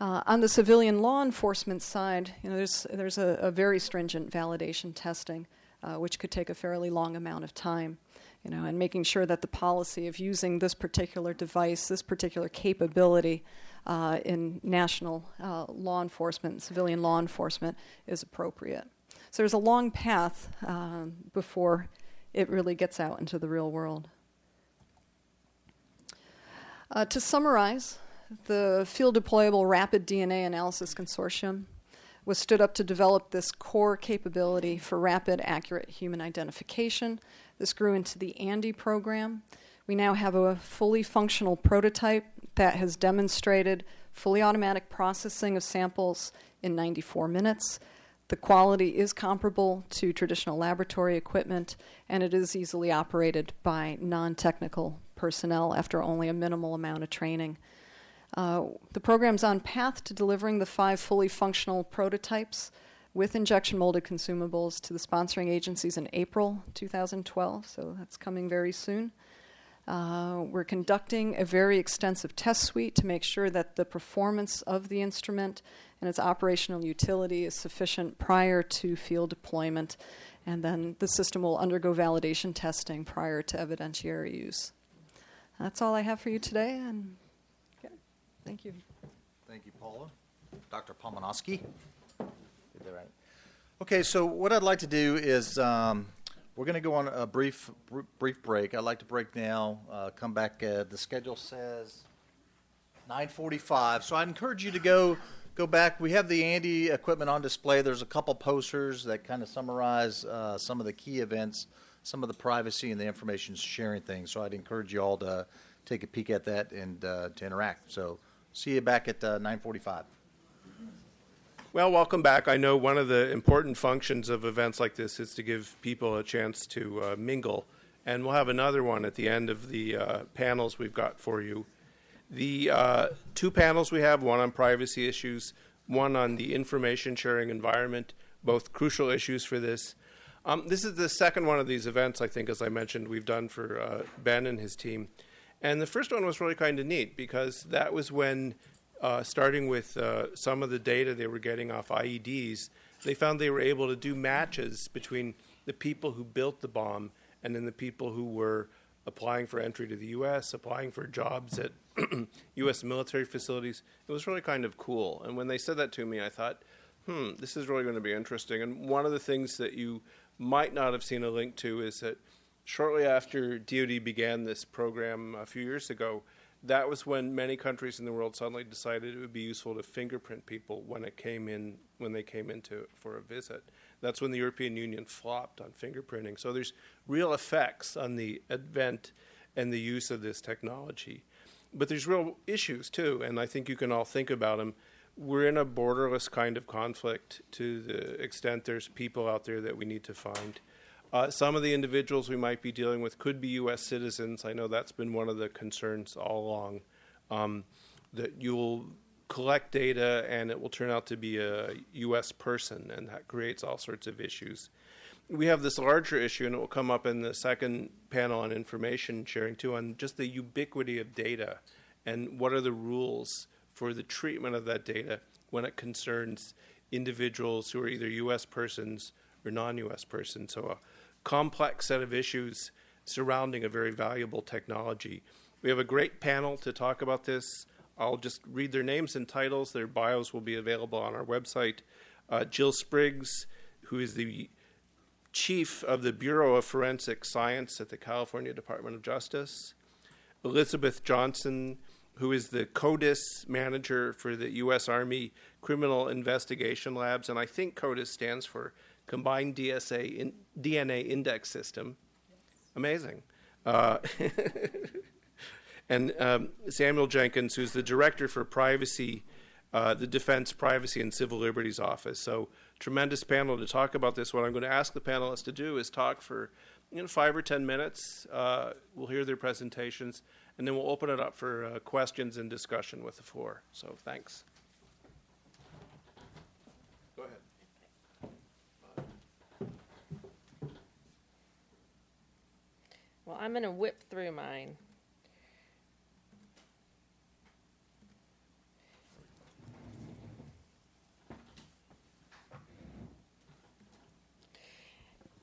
Uh, on the civilian law enforcement side, you know, there's, there's a, a very stringent validation testing, uh, which could take a fairly long amount of time. You know, and making sure that the policy of using this particular device, this particular capability, uh, in national uh, law enforcement, civilian law enforcement, is appropriate. So there's a long path um, before it really gets out into the real world. Uh, to summarize, the Field Deployable Rapid DNA Analysis Consortium was stood up to develop this core capability for rapid, accurate human identification. This grew into the ANDE program. We now have a fully functional prototype that has demonstrated fully automatic processing of samples in 94 minutes. The quality is comparable to traditional laboratory equipment, and it is easily operated by non technical personnel after only a minimal amount of training. Uh, the program's on path to delivering the five fully functional prototypes with injection molded consumables to the sponsoring agencies in April 2012, so that's coming very soon. Uh, we're conducting a very extensive test suite to make sure that the performance of the instrument and its operational utility is sufficient prior to field deployment, and then the system will undergo validation testing prior to evidentiary use. That's all I have for you today, and okay, thank you. Thank you, Paula. Dr. Pomianowski. Get. Okay, so what I'd like to do is um, we're going to go on a brief br- brief break. I'd like to break now. Uh, come back. Uh, the schedule says 9:45. So I encourage you to go go back. We have the ANDE equipment on display. There's a couple posters that kind of summarize uh, some of the key events, some of the privacy and the information sharing things. So I'd encourage you all to take a peek at that and uh, to interact. So see you back at uh, 9:45. Well, welcome back. I know one of the important functions of events like this is to give people a chance to uh, mingle, and we'll have another one at the end of the uh, panels we've got for you. The uh, two panels we have one on privacy issues, one on the information sharing environment, both crucial issues for this. Um, this is the second one of these events, I think, as I mentioned, we've done for uh, Ben and his team. And the first one was really kind of neat because that was when uh, starting with uh, some of the data they were getting off IEDs, they found they were able to do matches between the people who built the bomb and then the people who were applying for entry to the U.S., applying for jobs at U.S. military facilities. It was really kind of cool. And when they said that to me, I thought, hmm, this is really going to be interesting. And one of the things that you might not have seen a link to is that shortly after DoD began this program a few years ago, that was when many countries in the world suddenly decided it would be useful to fingerprint people when it came in when they came into for a visit. That's when the European Union flopped on fingerprinting. So there's real effects on the advent and the use of this technology. But there's real issues too, and I think you can all think about them. We're in a borderless kind of conflict to the extent there's people out there that we need to find. Uh, some of the individuals we might be dealing with could be U.S. citizens. I know that's been one of the concerns all along. Um, that you'll collect data and it will turn out to be a U.S. person, and that creates all sorts of issues. We have this larger issue, and it will come up in the second panel on information sharing too, on just the ubiquity of data and what are the rules for the treatment of that data when it concerns individuals who are either U.S. persons or non U.S. persons. So, a complex set of issues surrounding a very valuable technology. We have a great panel to talk about this. I'll just read their names and titles. Their bios will be available on our website. Uh, Jill Spriggs, who is the chief of the Bureau of Forensic Science at the California Department of Justice. Elizabeth Johnson, who is the CODIS manager for the U.S. Army Criminal Investigation Labs. And I think CODIS stands for Combined DSA in, DNA Index System. Amazing. Uh, and um, Samuel Jenkins, who's the director for privacy, uh, the Defense Privacy and Civil Liberties Office. So, tremendous panel to talk about this. What I'm going to ask the panelists to do is talk for you know, five or ten minutes. Uh, we'll hear their presentations, and then we'll open it up for uh, questions and discussion with the floor. So, thanks. Well, I'm going to whip through mine.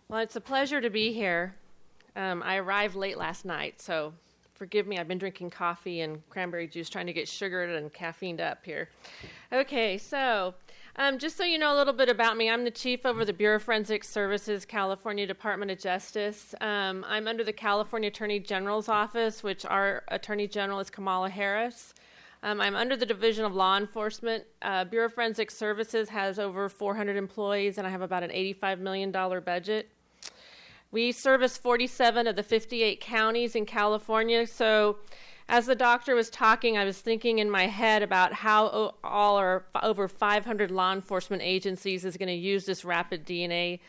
Well, it's a pleasure to be here. Um, I arrived late last night, so forgive me. I've been drinking coffee and cranberry juice, trying to get sugared and caffeined up here. Okay, so Um, just so you know a little bit about me, I'm the chief over the Bureau of Forensic Services, California Department of Justice. Um, I'm under the California Attorney General's office, which our Attorney General is Kamala Harris. Um, I'm under the Division of Law Enforcement. Uh, Bureau of Forensic Services has over 400 employees, and I have about an $85 million budget. We service 47 of the 58 counties in California, so as the doctor was talking, I was thinking in my head about how all our over 500 law enforcement agencies is going to use this rapid DNA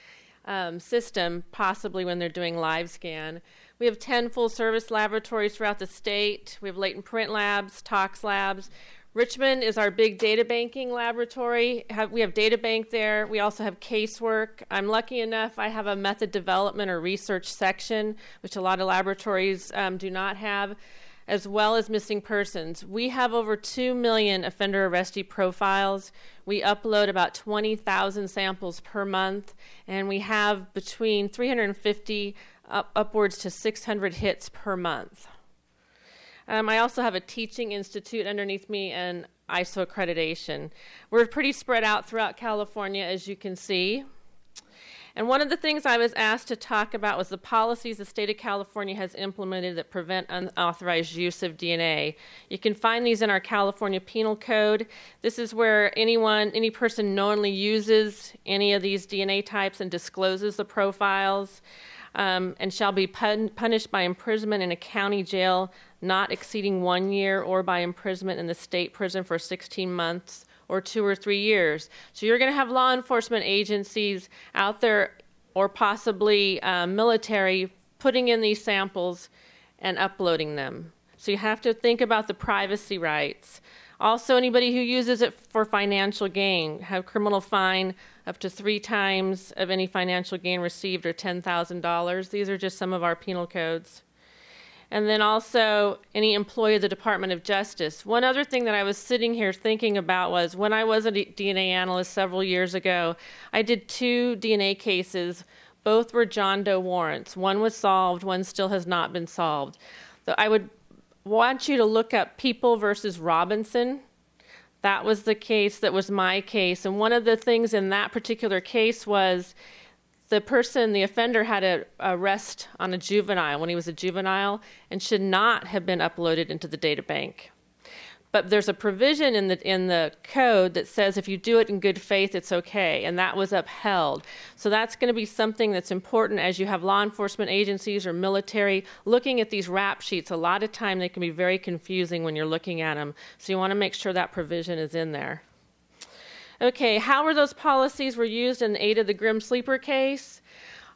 um, system, possibly when they're doing live scan. We have 10 full service laboratories throughout the state. We have latent print labs, tox labs. Richmond is our big data banking laboratory. we have data bank there. We also have casework. I'm lucky enough I have a method development or research section, which a lot of laboratories um, do not have as well as missing persons. We have over 2 million offender arrestee profiles. We upload about 20,000 samples per month, and we have between 350 up, upwards to 600 hits per month. Um, I also have a teaching institute underneath me and ISO accreditation. We're pretty spread out throughout California, as you can see. And one of the things I was asked to talk about was the policies the state of California has implemented that prevent unauthorized use of DNA. You can find these in our California Penal Code. This is where anyone, any person knowingly uses any of these DNA types and discloses the profiles. Um, and shall be pun- punished by imprisonment in a county jail not exceeding one year or by imprisonment in the state prison for 16 months or two or three years. So you're going to have law enforcement agencies out there or possibly uh, military putting in these samples and uploading them. So you have to think about the privacy rights. Also, anybody who uses it for financial gain have criminal fine up to three times of any financial gain received or $10,000. These are just some of our penal codes and then also any employee of the Department of Justice. One other thing that I was sitting here thinking about was when I was a DNA analyst several years ago, I did two DNA cases. Both were John Doe warrants. One was solved, one still has not been solved. So I would want you to look up People versus Robinson. That was the case that was my case. And one of the things in that particular case was the person, the offender, had an arrest on a juvenile when he was a juvenile and should not have been uploaded into the data bank. But there's a provision in the in the code that says if you do it in good faith, it's okay, and that was upheld. So that's going to be something that's important as you have law enforcement agencies or military looking at these rap sheets. A lot of time they can be very confusing when you're looking at them. So you want to make sure that provision is in there. Okay, how were those policies were used in aid of the Grim Sleeper case?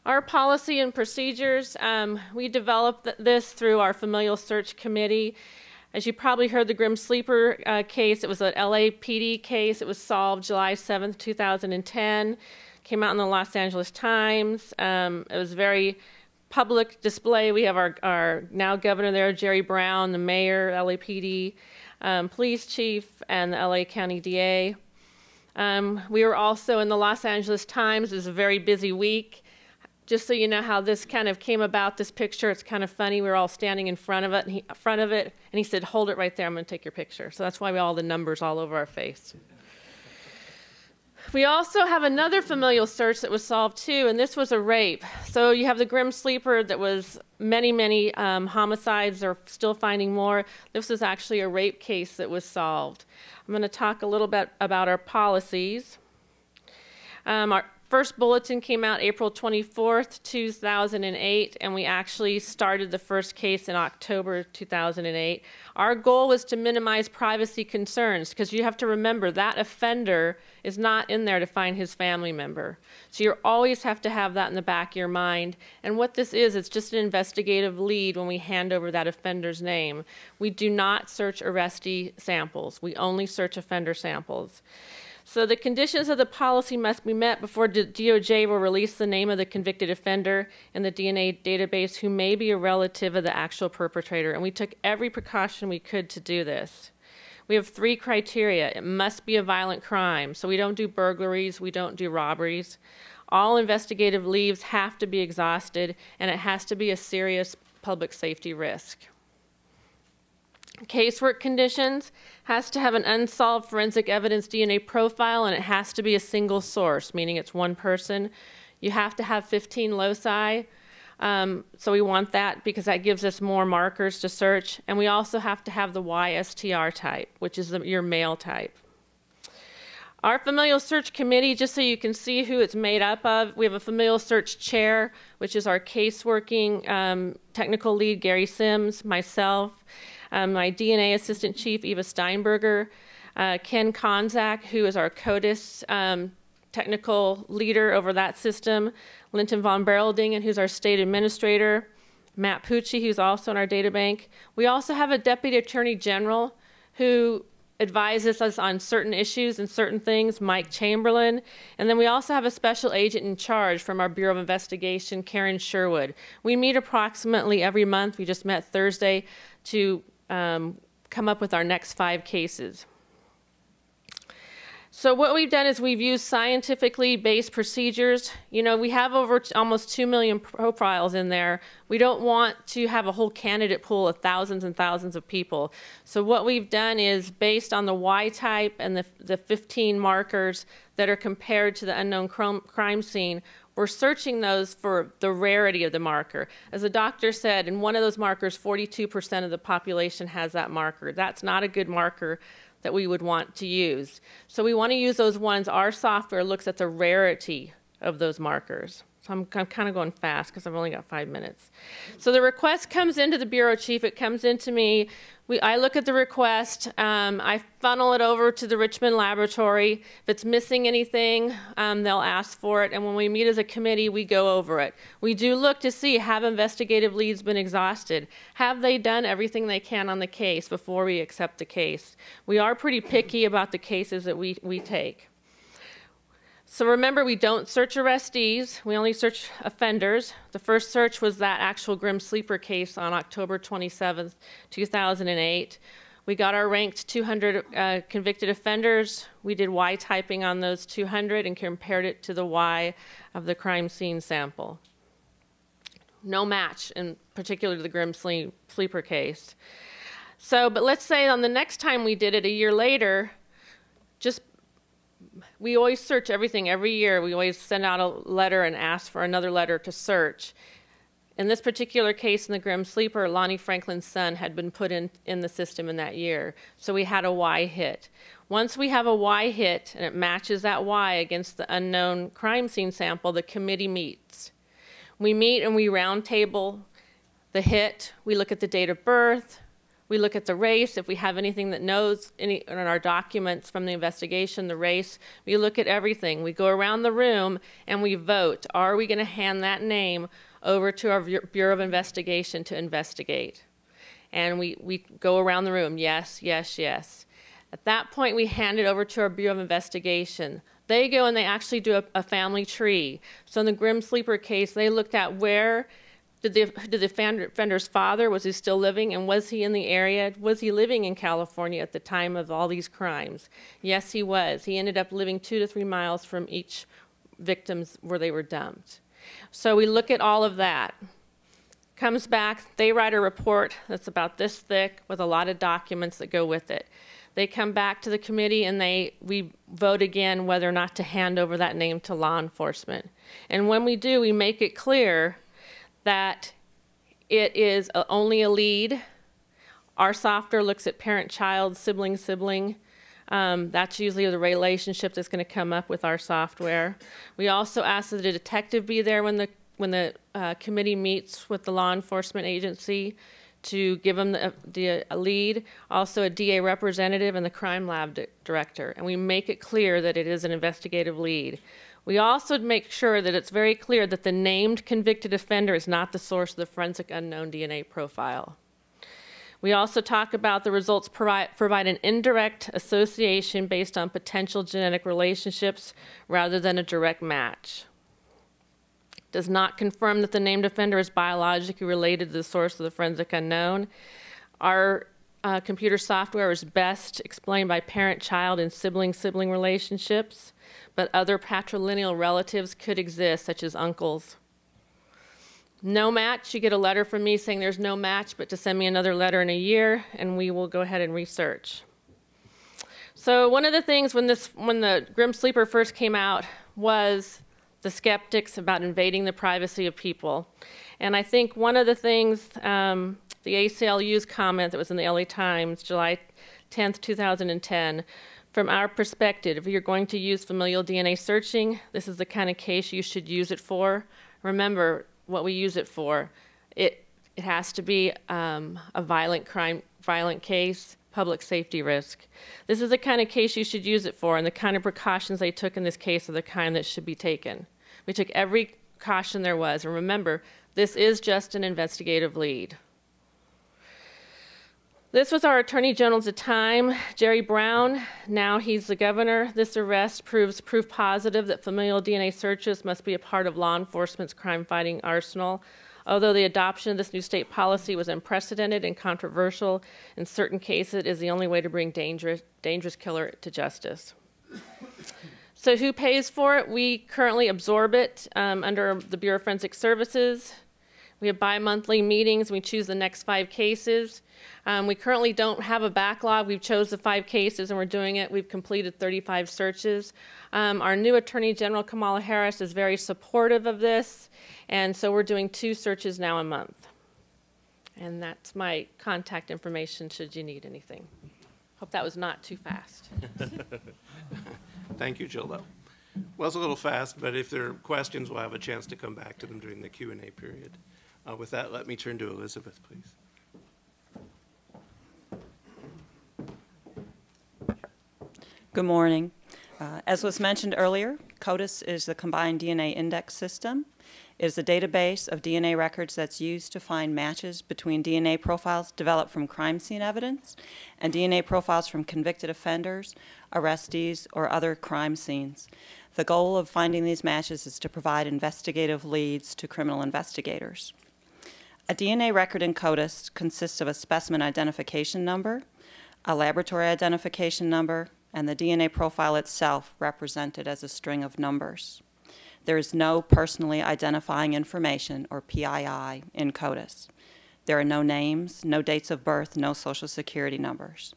Our policy and procedures, um, we developed th- this through our familial search committee. As you probably heard, the Grim Sleeper uh, case, it was an LAPD case. It was solved July 7th, 2010. Came out in the Los Angeles Times. Um, it was very public display. We have our, our now governor there, Jerry Brown, the mayor, LAPD, um, police chief, and the LA County DA. Um, we were also in the Los Angeles Times. It was a very busy week. Just so you know how this kind of came about, this picture, it's kind of funny. We were all standing in front of it, and he, front of it, and he said, "Hold it right there. I'm going to take your picture." So that's why we all the numbers all over our face. We also have another familial search that was solved too, and this was a rape. So you have the Grim Sleeper that was many, many um, homicides. They're still finding more. This was actually a rape case that was solved. I'm going to talk a little bit about our policies. Um, our first bulletin came out April 24th, 2008, and we actually started the first case in October 2008. Our goal was to minimize privacy concerns because you have to remember that offender is not in there to find his family member. So you always have to have that in the back of your mind. And what this is, it's just an investigative lead when we hand over that offender's name. We do not search arrestee samples, we only search offender samples. So the conditions of the policy must be met before DOJ will release the name of the convicted offender in the DNA database who may be a relative of the actual perpetrator. And we took every precaution we could to do this. We have three criteria. It must be a violent crime. So we don't do burglaries, we don't do robberies. All investigative leaves have to be exhausted, and it has to be a serious public safety risk. Casework conditions has to have an unsolved forensic evidence DNA profile and it has to be a single source, meaning it's one person. You have to have 15 loci. Um, so we want that because that gives us more markers to search. And we also have to have the YSTR type, which is the, your male type. Our familial search committee, just so you can see who it's made up of, we have a familial search chair, which is our caseworking um, technical lead, Gary Sims, myself, um, my DNA assistant chief, Eva Steinberger, uh, Ken Konzak, who is our CODIS um, technical leader over that system, Linton von Beroldingen, who's our state administrator, Matt Pucci, who's also in our data bank. We also have a deputy attorney general who advises us on certain issues and certain things, Mike Chamberlain. And then we also have a special agent in charge from our Bureau of Investigation, Karen Sherwood. We meet approximately every month. We just met Thursday to um, come up with our next five cases. So what we've done is we've used scientifically based procedures. You know, we have over almost 2 million profiles in there. We don't want to have a whole candidate pool of thousands and thousands of people. So what we've done is based on the Y type and the, the 15 markers that are compared to the unknown crime scene, we're searching those for the rarity of the marker. As the doctor said, in one of those markers, 42% of the population has that marker. That's not a good marker that we would want to use. So we want to use those ones. Our software looks at the rarity of those markers. So I'm, I'm kind of going fast because I've only got five minutes. So the request comes into the bureau chief. It comes into me. We, I look at the request. Um, I funnel it over to the Richmond laboratory. If it's missing anything, um, they'll ask for it. And when we meet as a committee, we go over it. We do look to see have investigative leads been exhausted? Have they done everything they can on the case before we accept the case? We are pretty picky about the cases that we, we take. So remember, we don't search arrestees, we only search offenders. The first search was that actual Grim Sleeper case on October 27th, 2008. We got our ranked 200 uh, convicted offenders. We did Y typing on those 200 and compared it to the Y of the crime scene sample. No match, in particular to the Grim Sleeper case. So, but let's say on the next time we did it a year later, just we always search everything every year. We always send out a letter and ask for another letter to search. In this particular case, in the Grim Sleeper, Lonnie Franklin's son had been put in, in the system in that year. So we had a Y hit. Once we have a Y hit and it matches that Y against the unknown crime scene sample, the committee meets. We meet and we roundtable the hit. We look at the date of birth, we look at the race, if we have anything that knows any, in our documents from the investigation, the race. We look at everything. We go around the room and we vote. Are we going to hand that name over to our Bureau of Investigation to investigate? And we, we go around the room, yes, yes, yes. At that point, we hand it over to our Bureau of Investigation. They go and they actually do a, a family tree. So in the Grim Sleeper case, they looked at where did the, did the offender's father, was he still living and was he in the area? Was he living in California at the time of all these crimes? Yes, he was. He ended up living two to three miles from each victims where they were dumped. So we look at all of that. Comes back, they write a report that's about this thick with a lot of documents that go with it. They come back to the committee and they we vote again whether or not to hand over that name to law enforcement. And when we do, we make it clear that it is a, only a lead. Our software looks at parent child, sibling sibling. Um, that's usually the relationship that's going to come up with our software. We also ask that a detective be there when the when the uh, committee meets with the law enforcement agency to give them the, the lead. Also, a DA representative and the crime lab di- director, and we make it clear that it is an investigative lead. We also make sure that it's very clear that the named convicted offender is not the source of the forensic unknown DNA profile. We also talk about the results provide, provide an indirect association based on potential genetic relationships rather than a direct match. Does not confirm that the named offender is biologically related to the source of the forensic unknown. Our uh, computer software is best explained by parent child and sibling sibling relationships but other patrilineal relatives could exist, such as uncles. no match, you get a letter from me saying there's no match, but to send me another letter in a year, and we will go ahead and research. So one of the things when this when the Grim Sleeper first came out was the skeptics about invading the privacy of people, and I think one of the things um, the ACLU's comment that was in the LA Times, July 10th, 2010. From our perspective, if you're going to use familial DNA searching, this is the kind of case you should use it for. Remember what we use it for. It, it has to be um, a violent crime, violent case, public safety risk. This is the kind of case you should use it for, and the kind of precautions they took in this case are the kind that should be taken. We took every caution there was, and remember, this is just an investigative lead. This was our Attorney General at the time, Jerry Brown. Now he's the governor. This arrest proves proof positive that familial DNA searches must be a part of law enforcement's crime fighting arsenal. Although the adoption of this new state policy was unprecedented and controversial, in certain cases it is the only way to bring dangerous, dangerous killer to justice. So, who pays for it? We currently absorb it um, under the Bureau of Forensic Services. We have bi monthly meetings. We choose the next five cases. Um, we currently don't have a backlog. We've chose the five cases and we're doing it. We've completed 35 searches. Um, our new Attorney General Kamala Harris is very supportive of this, and so we're doing two searches now a month. And that's my contact information should you need anything. Hope that was not too fast. Thank you, Jill, though. Was a little fast, but if there are questions, we'll have a chance to come back to them during the Q&A period. Uh, With that, let me turn to Elizabeth, please. Good morning. Uh, As was mentioned earlier, CODIS is the Combined DNA Index System. It is a database of DNA records that's used to find matches between DNA profiles developed from crime scene evidence and DNA profiles from convicted offenders, arrestees, or other crime scenes. The goal of finding these matches is to provide investigative leads to criminal investigators. A DNA record in CODIS consists of a specimen identification number, a laboratory identification number, and the DNA profile itself represented as a string of numbers. There is no personally identifying information, or PII, in CODIS. There are no names, no dates of birth, no social security numbers.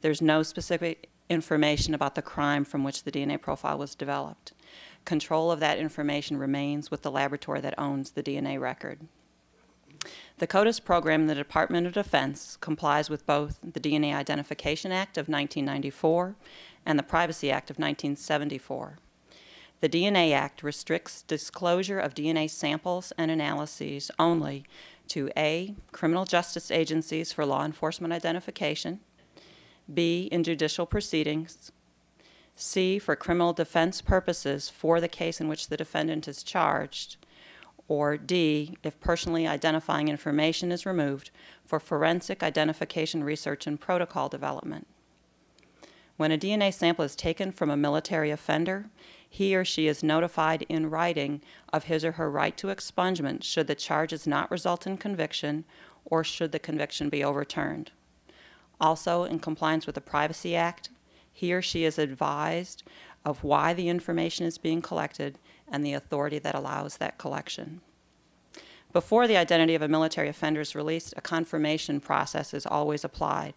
There's no specific information about the crime from which the DNA profile was developed. Control of that information remains with the laboratory that owns the DNA record. The CODIS program in the Department of Defense complies with both the DNA Identification Act of 1994 and the Privacy Act of 1974. The DNA Act restricts disclosure of DNA samples and analyses only to A, criminal justice agencies for law enforcement identification, B, in judicial proceedings, C, for criminal defense purposes for the case in which the defendant is charged, or D, if personally identifying information is removed, for forensic identification research and protocol development. When a DNA sample is taken from a military offender, he or she is notified in writing of his or her right to expungement should the charges not result in conviction or should the conviction be overturned. Also, in compliance with the Privacy Act, he or she is advised of why the information is being collected and the authority that allows that collection. Before the identity of a military offender is released, a confirmation process is always applied.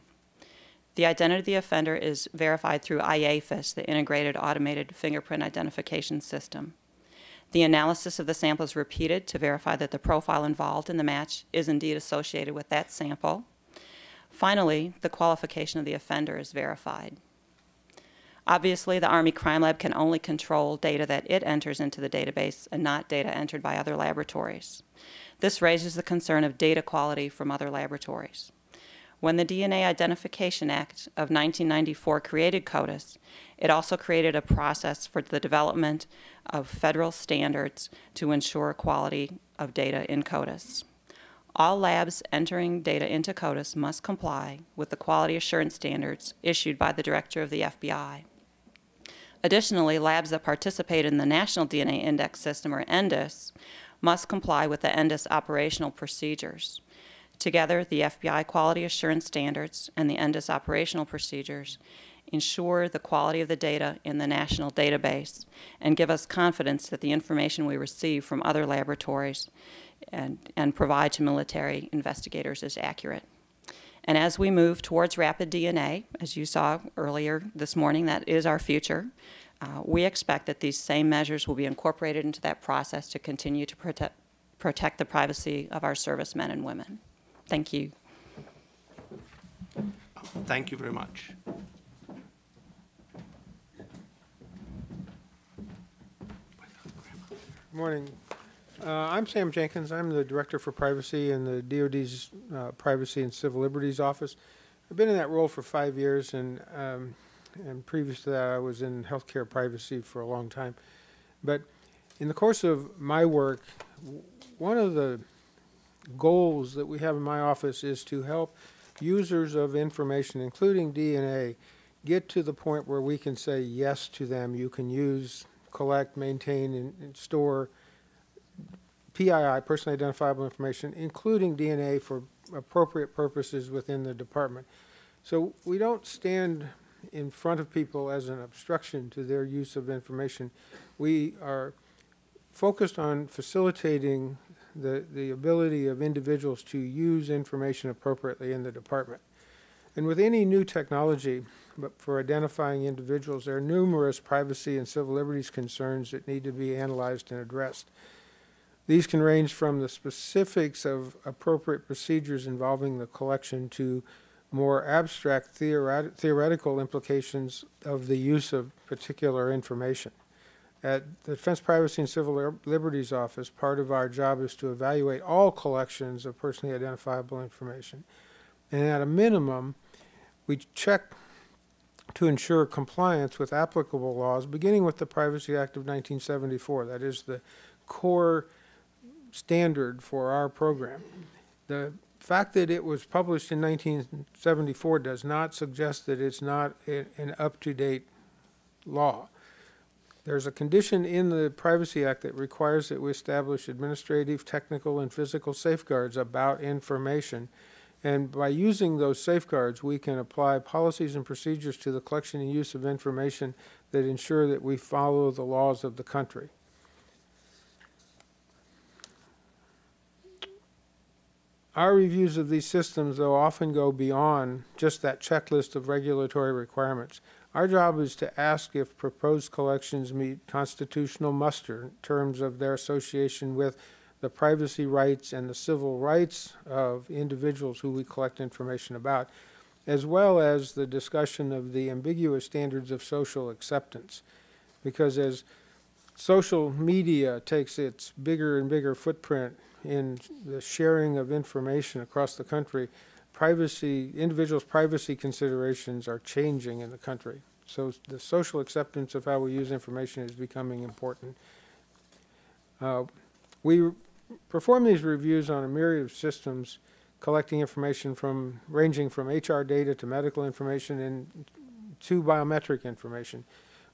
The identity of the offender is verified through IAFIS, the Integrated Automated Fingerprint Identification System. The analysis of the sample is repeated to verify that the profile involved in the match is indeed associated with that sample. Finally, the qualification of the offender is verified. Obviously, the Army Crime Lab can only control data that it enters into the database and not data entered by other laboratories. This raises the concern of data quality from other laboratories. When the DNA Identification Act of 1994 created CODIS, it also created a process for the development of federal standards to ensure quality of data in CODIS. All labs entering data into CODIS must comply with the quality assurance standards issued by the Director of the FBI. Additionally, labs that participate in the National DNA Index System, or NDIS, must comply with the NDIS operational procedures. Together, the FBI quality assurance standards and the NDIS operational procedures ensure the quality of the data in the national database and give us confidence that the information we receive from other laboratories and, and provide to military investigators is accurate. And as we move towards rapid DNA, as you saw earlier this morning, that is our future. Uh, we expect that these same measures will be incorporated into that process to continue to protect, protect the privacy of our servicemen and women. Thank you. Thank you very much. Good Morning. Uh, I'm Sam Jenkins. I'm the Director for Privacy in the DoD's uh, Privacy and Civil Liberties Office. I've been in that role for five years, and um, and previous to that, I was in healthcare privacy for a long time. But in the course of my work, one of the goals that we have in my office is to help users of information, including DNA, get to the point where we can say yes to them. You can use, collect, maintain, and, and store PII, personally identifiable information, including DNA for appropriate purposes within the department. So we don't stand in front of people as an obstruction to their use of information. We are focused on facilitating the, the ability of individuals to use information appropriately in the department. And with any new technology, but for identifying individuals, there are numerous privacy and civil liberties concerns that need to be analyzed and addressed. These can range from the specifics of appropriate procedures involving the collection to more abstract theoret- theoretical implications of the use of particular information. At the Defense Privacy and Civil Liberties Office, part of our job is to evaluate all collections of personally identifiable information. And at a minimum, we check to ensure compliance with applicable laws, beginning with the Privacy Act of 1974. That is the core standard for our program. The fact that it was published in 1974 does not suggest that it's not an up-to-date law. There's a condition in the Privacy Act that requires that we establish administrative, technical, and physical safeguards about information. And by using those safeguards, we can apply policies and procedures to the collection and use of information that ensure that we follow the laws of the country. Our reviews of these systems, though, often go beyond just that checklist of regulatory requirements. Our job is to ask if proposed collections meet constitutional muster in terms of their association with the privacy rights and the civil rights of individuals who we collect information about, as well as the discussion of the ambiguous standards of social acceptance. Because as social media takes its bigger and bigger footprint in the sharing of information across the country, privacy, individuals' privacy considerations are changing in the country. So the social acceptance of how we use information is becoming important. Uh, we perform these reviews on a myriad of systems, collecting information from ranging from HR data to medical information and to biometric information.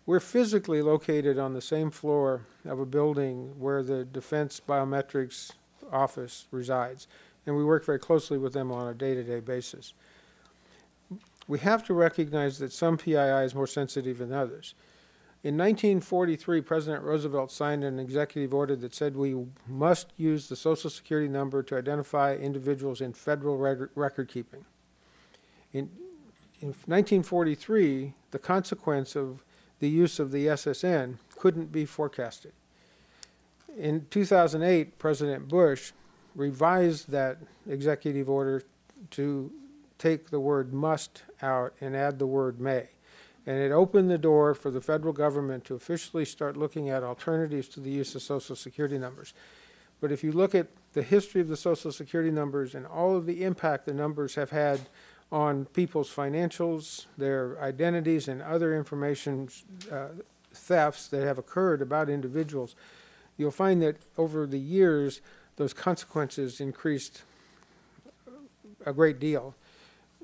We're physically located on the same floor of a building where the Defense Biometrics Office resides, and we work very closely with them on a day-to-day basis. We have to recognize that some PII is more sensitive than others. In 1943, President Roosevelt signed an executive order that said we must use the Social Security number to identify individuals in federal record keeping. In, in 1943, the consequence of the use of the SSN couldn't be forecasted. In 2008, President Bush revised that executive order to take the word must out and add the word may. And it opened the door for the federal government to officially start looking at alternatives to the use of Social Security numbers. But if you look at the history of the Social Security numbers and all of the impact the numbers have had on people's financials, their identities, and other information uh, thefts that have occurred about individuals, you'll find that over the years, those consequences increased a great deal.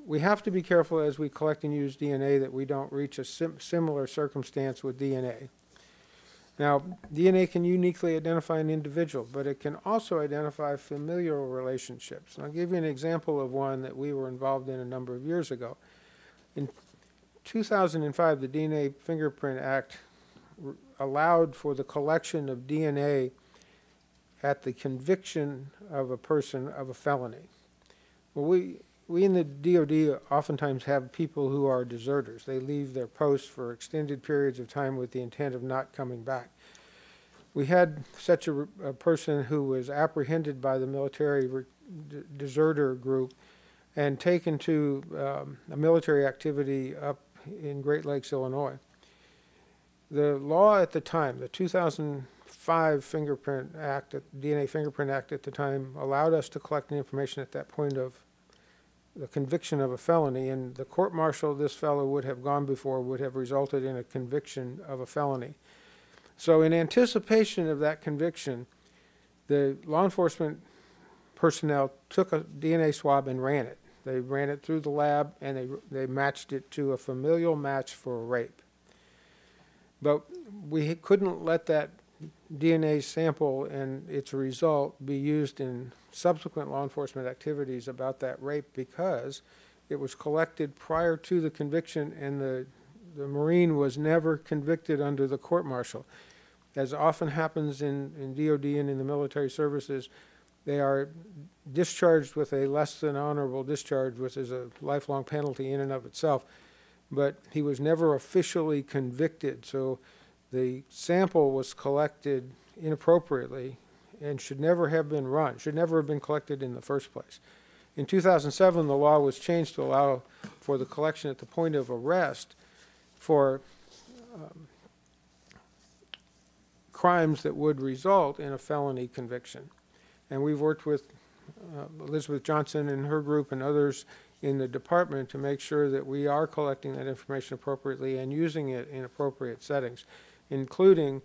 We have to be careful as we collect and use DNA that we don't reach a sim- similar circumstance with DNA. Now, DNA can uniquely identify an individual, but it can also identify familial relationships. And I'll give you an example of one that we were involved in a number of years ago. In 2005, the DNA Fingerprint Act allowed for the collection of DNA at the conviction of a person of a felony. Well, we, we in the DOD oftentimes have people who are deserters. They leave their posts for extended periods of time with the intent of not coming back. We had such a, a person who was apprehended by the military deserter group and taken to um, a military activity up in Great Lakes, Illinois. The law at the time, the 2005 Fingerprint Act, DNA Fingerprint Act at the time, allowed us to collect the information at that point of the conviction of a felony, and the court martial this fellow would have gone before would have resulted in a conviction of a felony. So, in anticipation of that conviction, the law enforcement personnel took a DNA swab and ran it. They ran it through the lab and they, they matched it to a familial match for a rape. But we couldn't let that DNA sample and its result be used in subsequent law enforcement activities about that rape because it was collected prior to the conviction and the, the Marine was never convicted under the court martial. As often happens in, in DOD and in the military services, they are discharged with a less than honorable discharge, which is a lifelong penalty in and of itself. But he was never officially convicted, so the sample was collected inappropriately and should never have been run, should never have been collected in the first place. In 2007, the law was changed to allow for the collection at the point of arrest for um, crimes that would result in a felony conviction. And we've worked with uh, Elizabeth Johnson and her group and others in the department to make sure that we are collecting that information appropriately and using it in appropriate settings, including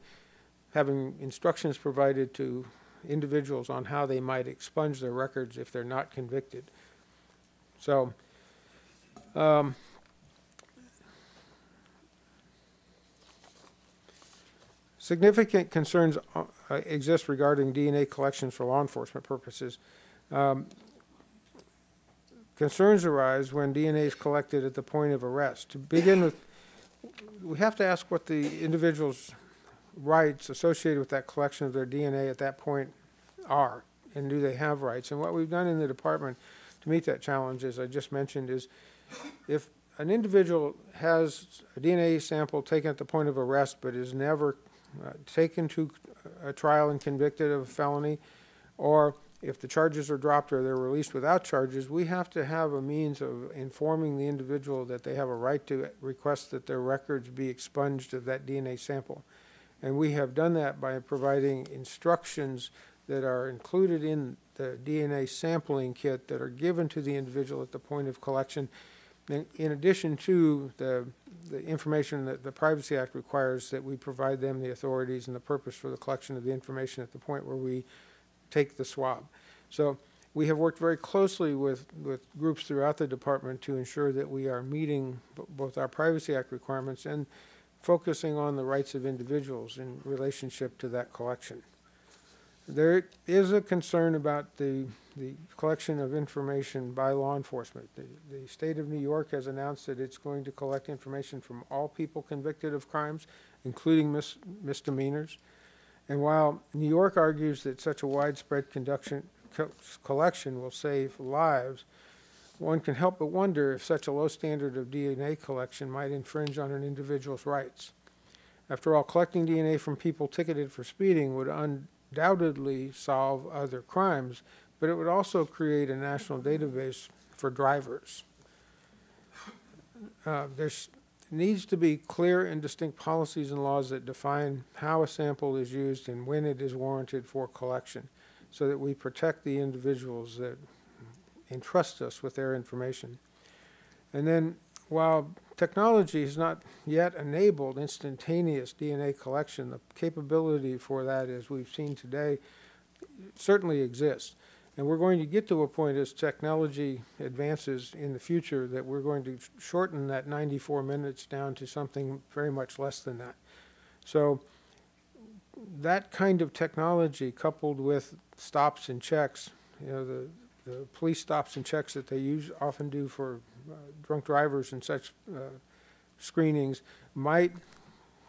having instructions provided to individuals on how they might expunge their records if they're not convicted. So, um, significant concerns uh, exist regarding DNA collections for law enforcement purposes. Um, concerns arise when DNA is collected at the point of arrest. To begin with, we have to ask what the individual's rights associated with that collection of their DNA at that point are, and do they have rights? And what we've done in the department to meet that challenge, as I just mentioned, is if an individual has a DNA sample taken at the point of arrest but is never uh, taken to a trial and convicted of a felony, or if the charges are dropped or they're released without charges, we have to have a means of informing the individual that they have a right to request that their records be expunged of that DNA sample. And we have done that by providing instructions that are included in the DNA sampling kit that are given to the individual at the point of collection. In addition to the, the information that the Privacy Act requires that we provide them the authorities and the purpose for the collection of the information at the point where we take the swab. So we have worked very closely with, with groups throughout the department to ensure that we are meeting both our Privacy Act requirements and focusing on the rights of individuals in relationship to that collection. There is a concern about the, the collection of information by law enforcement. The, the state of New York has announced that it's going to collect information from all people convicted of crimes, including mis- misdemeanors. And while New York argues that such a widespread co- collection will save lives, one can help but wonder if such a low standard of DNA collection might infringe on an individual's rights. After all, collecting DNA from people ticketed for speeding would undoubtedly solve other crimes, but it would also create a national database for drivers. Uh, there's needs to be clear and distinct policies and laws that define how a sample is used and when it is warranted for collection so that we protect the individuals that entrust us with their information. And then, while technology has not yet enabled instantaneous DNA collection, the capability for that, as we've seen today, certainly exists. And we're going to get to a point as technology advances in the future that we're going to shorten that 94 minutes down to something very much less than that. So, that kind of technology coupled with stops and checks, you know, the, the police stops and checks that they use often do for uh, drunk drivers and such uh, screenings might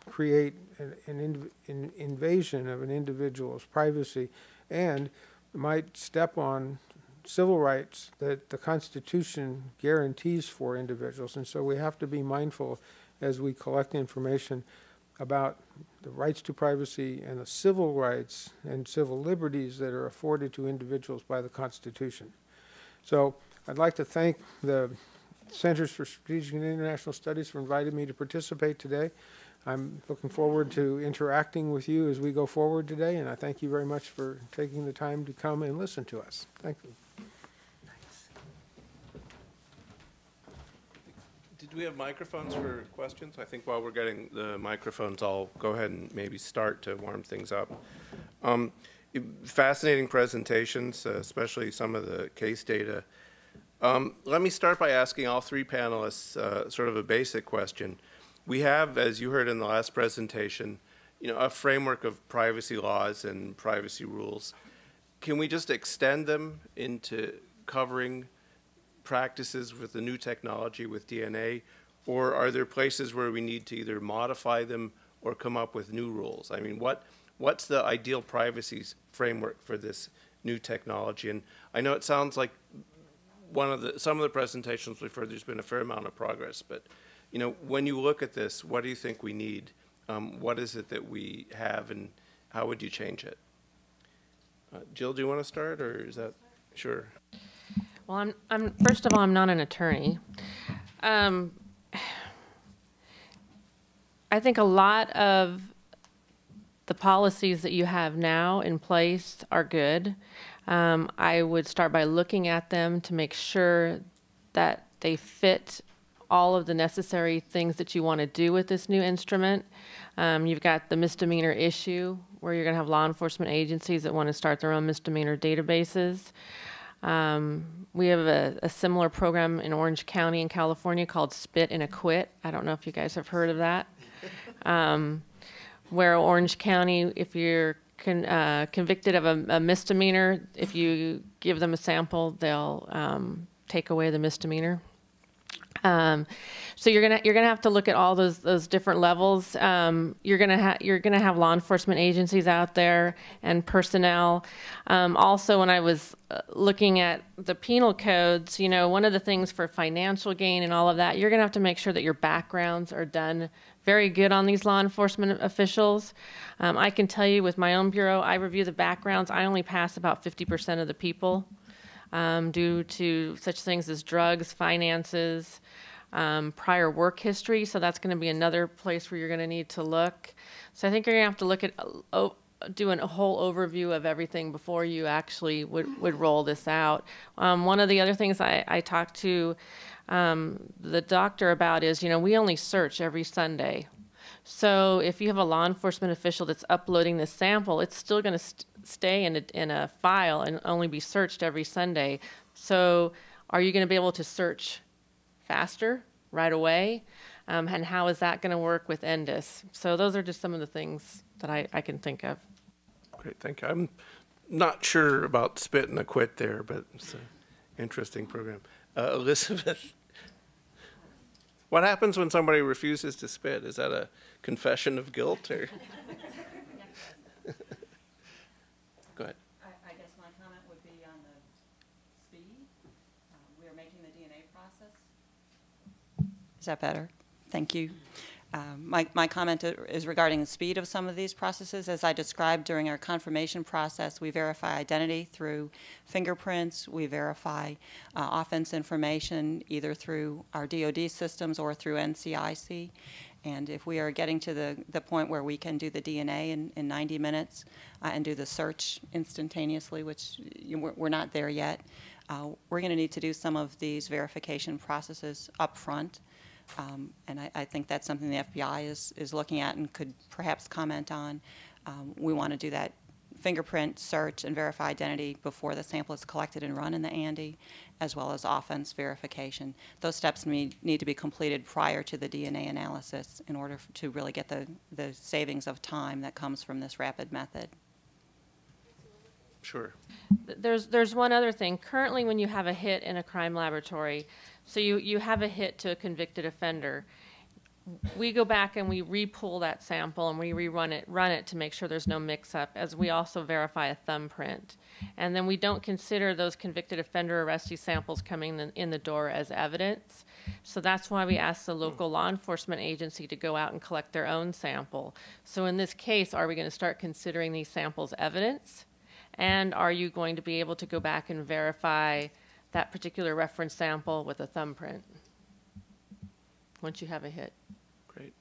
create an, an, in, an invasion of an individual's privacy and might step on civil rights that the Constitution guarantees for individuals. And so we have to be mindful as we collect information about the rights to privacy and the civil rights and civil liberties that are afforded to individuals by the Constitution. So I'd like to thank the Centers for Strategic and International Studies for inviting me to participate today. I'm looking forward to interacting with you as we go forward today, and I thank you very much for taking the time to come and listen to us. Thank you. Did we have microphones for questions? I think while we're getting the microphones, I'll go ahead and maybe start to warm things up. Um, fascinating presentations, uh, especially some of the case data. Um, let me start by asking all three panelists uh, sort of a basic question. We have, as you heard in the last presentation, you know, a framework of privacy laws and privacy rules. Can we just extend them into covering practices with the new technology with DNA, or are there places where we need to either modify them or come up with new rules? I mean, what what's the ideal privacy framework for this new technology? And I know it sounds like one of the some of the presentations we've there's been a fair amount of progress, but you know, when you look at this, what do you think we need? Um, what is it that we have, and how would you change it? Uh, Jill, do you want to start, or is that sure? Well, I'm, I'm first of all, I'm not an attorney. Um, I think a lot of the policies that you have now in place are good. Um, I would start by looking at them to make sure that they fit all of the necessary things that you want to do with this new instrument. Um, you've got the misdemeanor issue where you're going to have law enforcement agencies that want to start their own misdemeanor databases. Um, we have a, a, similar program in Orange County in California called Spit and Acquit. I don't know if you guys have heard of that. Um, where Orange County, if you're con, uh, convicted of a, a, misdemeanor, if you give them a sample, they'll um, take away the misdemeanor. Um, so you're gonna you're gonna have to look at all those those different levels. Um, you're gonna ha- you're gonna have law enforcement agencies out there and personnel. Um, also, when I was uh, looking at the penal codes, you know, one of the things for financial gain and all of that, you're gonna have to make sure that your backgrounds are done very good on these law enforcement officials. Um, I can tell you with my own bureau, I review the backgrounds. I only pass about 50% of the people um, due to such things as drugs, finances, um, prior work history. So that's going to be another place where you're going to need to look. So I think you're going to have to look at uh, doing a whole overview of everything before you actually would, would roll this out. Um, one of the other things I, I talked to um, the doctor about is, you know, we only search every Sunday. So if you have a law enforcement official that's uploading this sample, it's still going to st- stay in a, in a file and only be searched every Sunday. So are you going to be able to search faster right away? Um, and how is that going to work with NDIS? So those are just some of the things that I, I can think of. Great, thank you. I'm not sure about spit and acquit there, but it's an interesting program. Uh, Elizabeth, what happens when somebody refuses to spit? Is that a confession of guilt or? Go ahead. I, I, guess my comment would be on the speed. Uh, we are making the DNA process. Is that better? Thank you. Um, my, my comment is regarding the speed of some of these processes. As I described during our confirmation process, we verify identity through fingerprints. We verify uh, offense information either through our DoD systems or through NCIC. And if we are getting to the, the point where we can do the DNA in, in 90 minutes uh, and do the search instantaneously, which you we're, not there yet, uh, we're going to need to do some of these verification processes up front. Um, and I, I, think that's something the FBI is, is looking at and could perhaps comment on. Um, we want to do that fingerprint search and verify identity before the sample is collected and run in the ANDE, as well as offense verification. Those steps need, need to be completed prior to the DNA analysis in order to really get the, the savings of time that comes from this rapid method. Sure. There's, there's one other thing. Currently, when you have a hit in a crime laboratory, so you, you have a hit to a convicted offender. We go back and we repull that sample and we rerun it, run it to make sure there's no mix-up, as we also verify a thumbprint. And then we don't consider those convicted offender arrestee samples coming in, in the door as evidence. So that's why we ask the local law enforcement agency to go out and collect their own sample. So in this case, are we going to start considering these samples evidence? And are you going to be able to go back and verify that particular reference sample with a thumbprint? Once you have a hit. Great.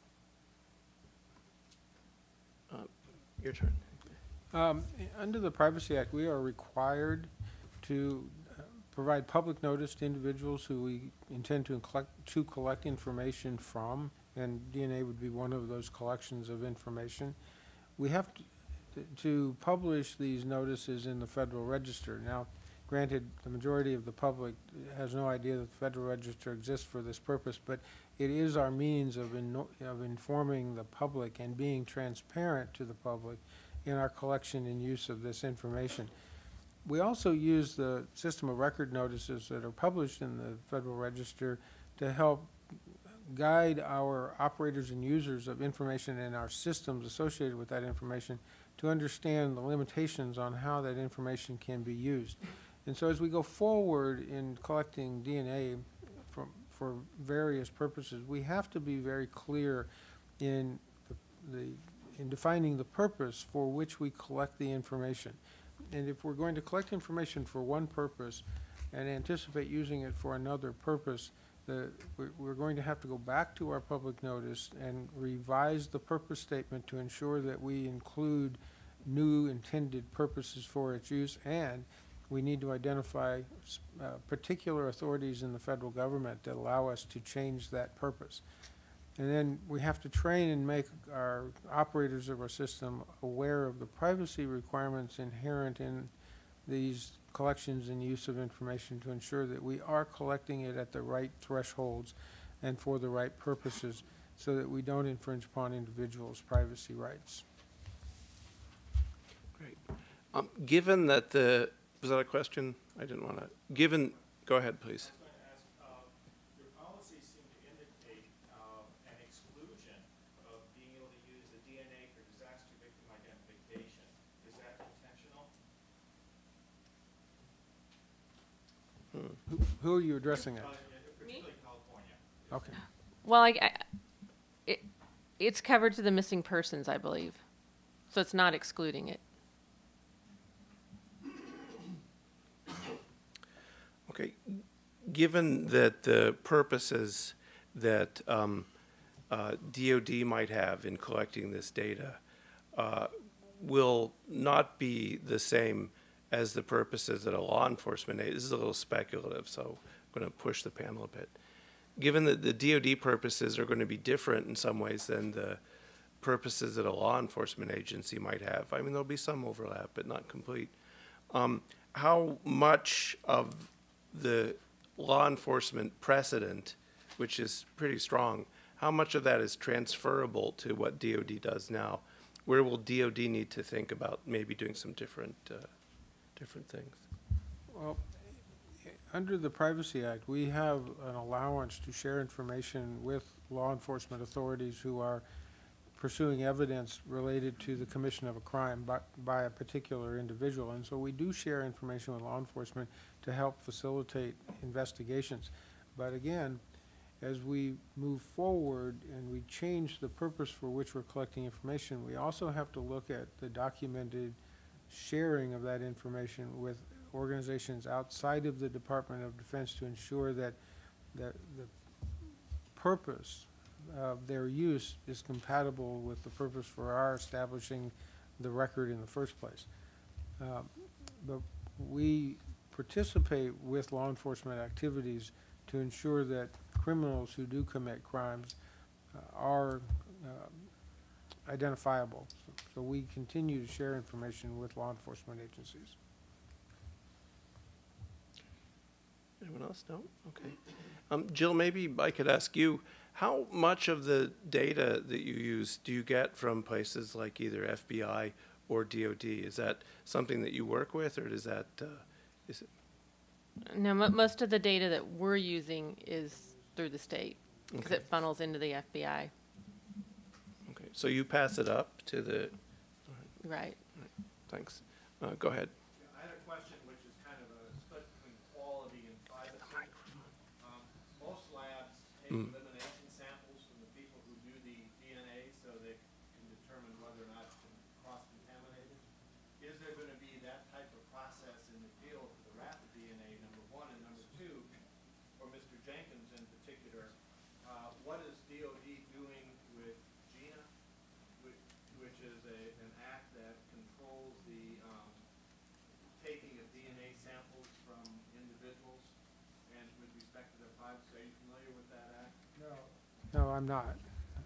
Uh, Your turn. Um, Under the Privacy Act, we are required to uh, provide public notice to individuals who we intend to collect, to collect information from, and DNA would be one of those collections of information. We have to- to publish these notices in the Federal Register. Now, granted, the majority of the public has no idea that the Federal Register exists for this purpose, but it is our means of, of informing the public and being transparent to the public in our collection and use of this information. We also use the system of record notices that are published in the Federal Register to help guide our operators and users of information and our systems associated with that information to understand the limitations on how that information can be used. And so as we go forward in collecting DNA for various purposes, we have to be very clear in the, the, in defining the purpose for which we collect the information. And if we're going to collect information for one purpose and anticipate using it for another purpose, the, we're, we're going to have to go back to our public notice and revise the purpose statement to ensure that we include new intended purposes for its use, and we need to identify uh, particular authorities in the federal government that allow us to change that purpose. And then we have to train and make our operators of our system aware of the privacy requirements inherent in these collections and use of information to ensure that we are collecting it at the right thresholds and for the right purposes so that we don't infringe upon individuals' privacy rights. Great. Um, Given that the, was that a question? I didn't want to, given, go ahead, please. I was going to ask, uh, your policies seem to indicate an exclusion of being able to use the DNA for disaster victim identification. Is that intentional? Who- Who are you addressing at? Uh, Particularly California. Okay. Well, I, I, it, it's covered to the missing persons, I believe. So it's not excluding it. Okay, given that the purposes that um, uh, DOD might have in collecting this data uh, will not be the same as the purposes that a law enforcement, a- this is a little speculative, so I'm going to push the panel a bit. Given that the DOD purposes are going to be different in some ways than the purposes that a law enforcement agency might have, I mean, there'll be some overlap, but not complete. Um, how much of the law enforcement precedent, which is pretty strong, how much of that is transferable to what DOD does now? Where will DOD need to think about maybe doing some different, uh, different things? Well, under the Privacy Act, we have an allowance to share information with law enforcement authorities who are pursuing evidence related to the commission of a crime by, by a particular individual. And so we do share information with law enforcement to help facilitate investigations. But again, as we move forward and we change the purpose for which we're collecting information, we also have to look at the documented sharing of that information with organizations outside of the Department of Defense to ensure that, that the purpose their use is compatible with the purpose for our establishing the record in the first place. Um, But we participate with law enforcement activities to ensure that criminals who do commit crimes uh, are um, identifiable. So we continue to share information with law enforcement agencies. Anyone else? No? Okay. Um, Jill, maybe I could ask you, how much of the data that you use do you get from places like either FBI or DOD? Is that something that you work with, or does that, uh, is it, No, mo- most of the data that we're using is through the state. because Okay. it funnels into the FBI. Okay, so you pass it up to the, Right. thanks. Uh, Go ahead. I had a question which is kind of a split between quality and privacy. Um, Most labs take Mm. elimination samples from the people who do the DNA so they can determine whether or not it's been cross-contaminated. Is there gonna be that type of process in the field for the rapid DNA, number one? And number two, for Mr. Jenkins in particular, uh, what is DOD doing with GINA, which, which is a, an act that controls the, um, taking of DNA samples from individuals and with respect to their privacy. Are you familiar with that act? No, I'm not.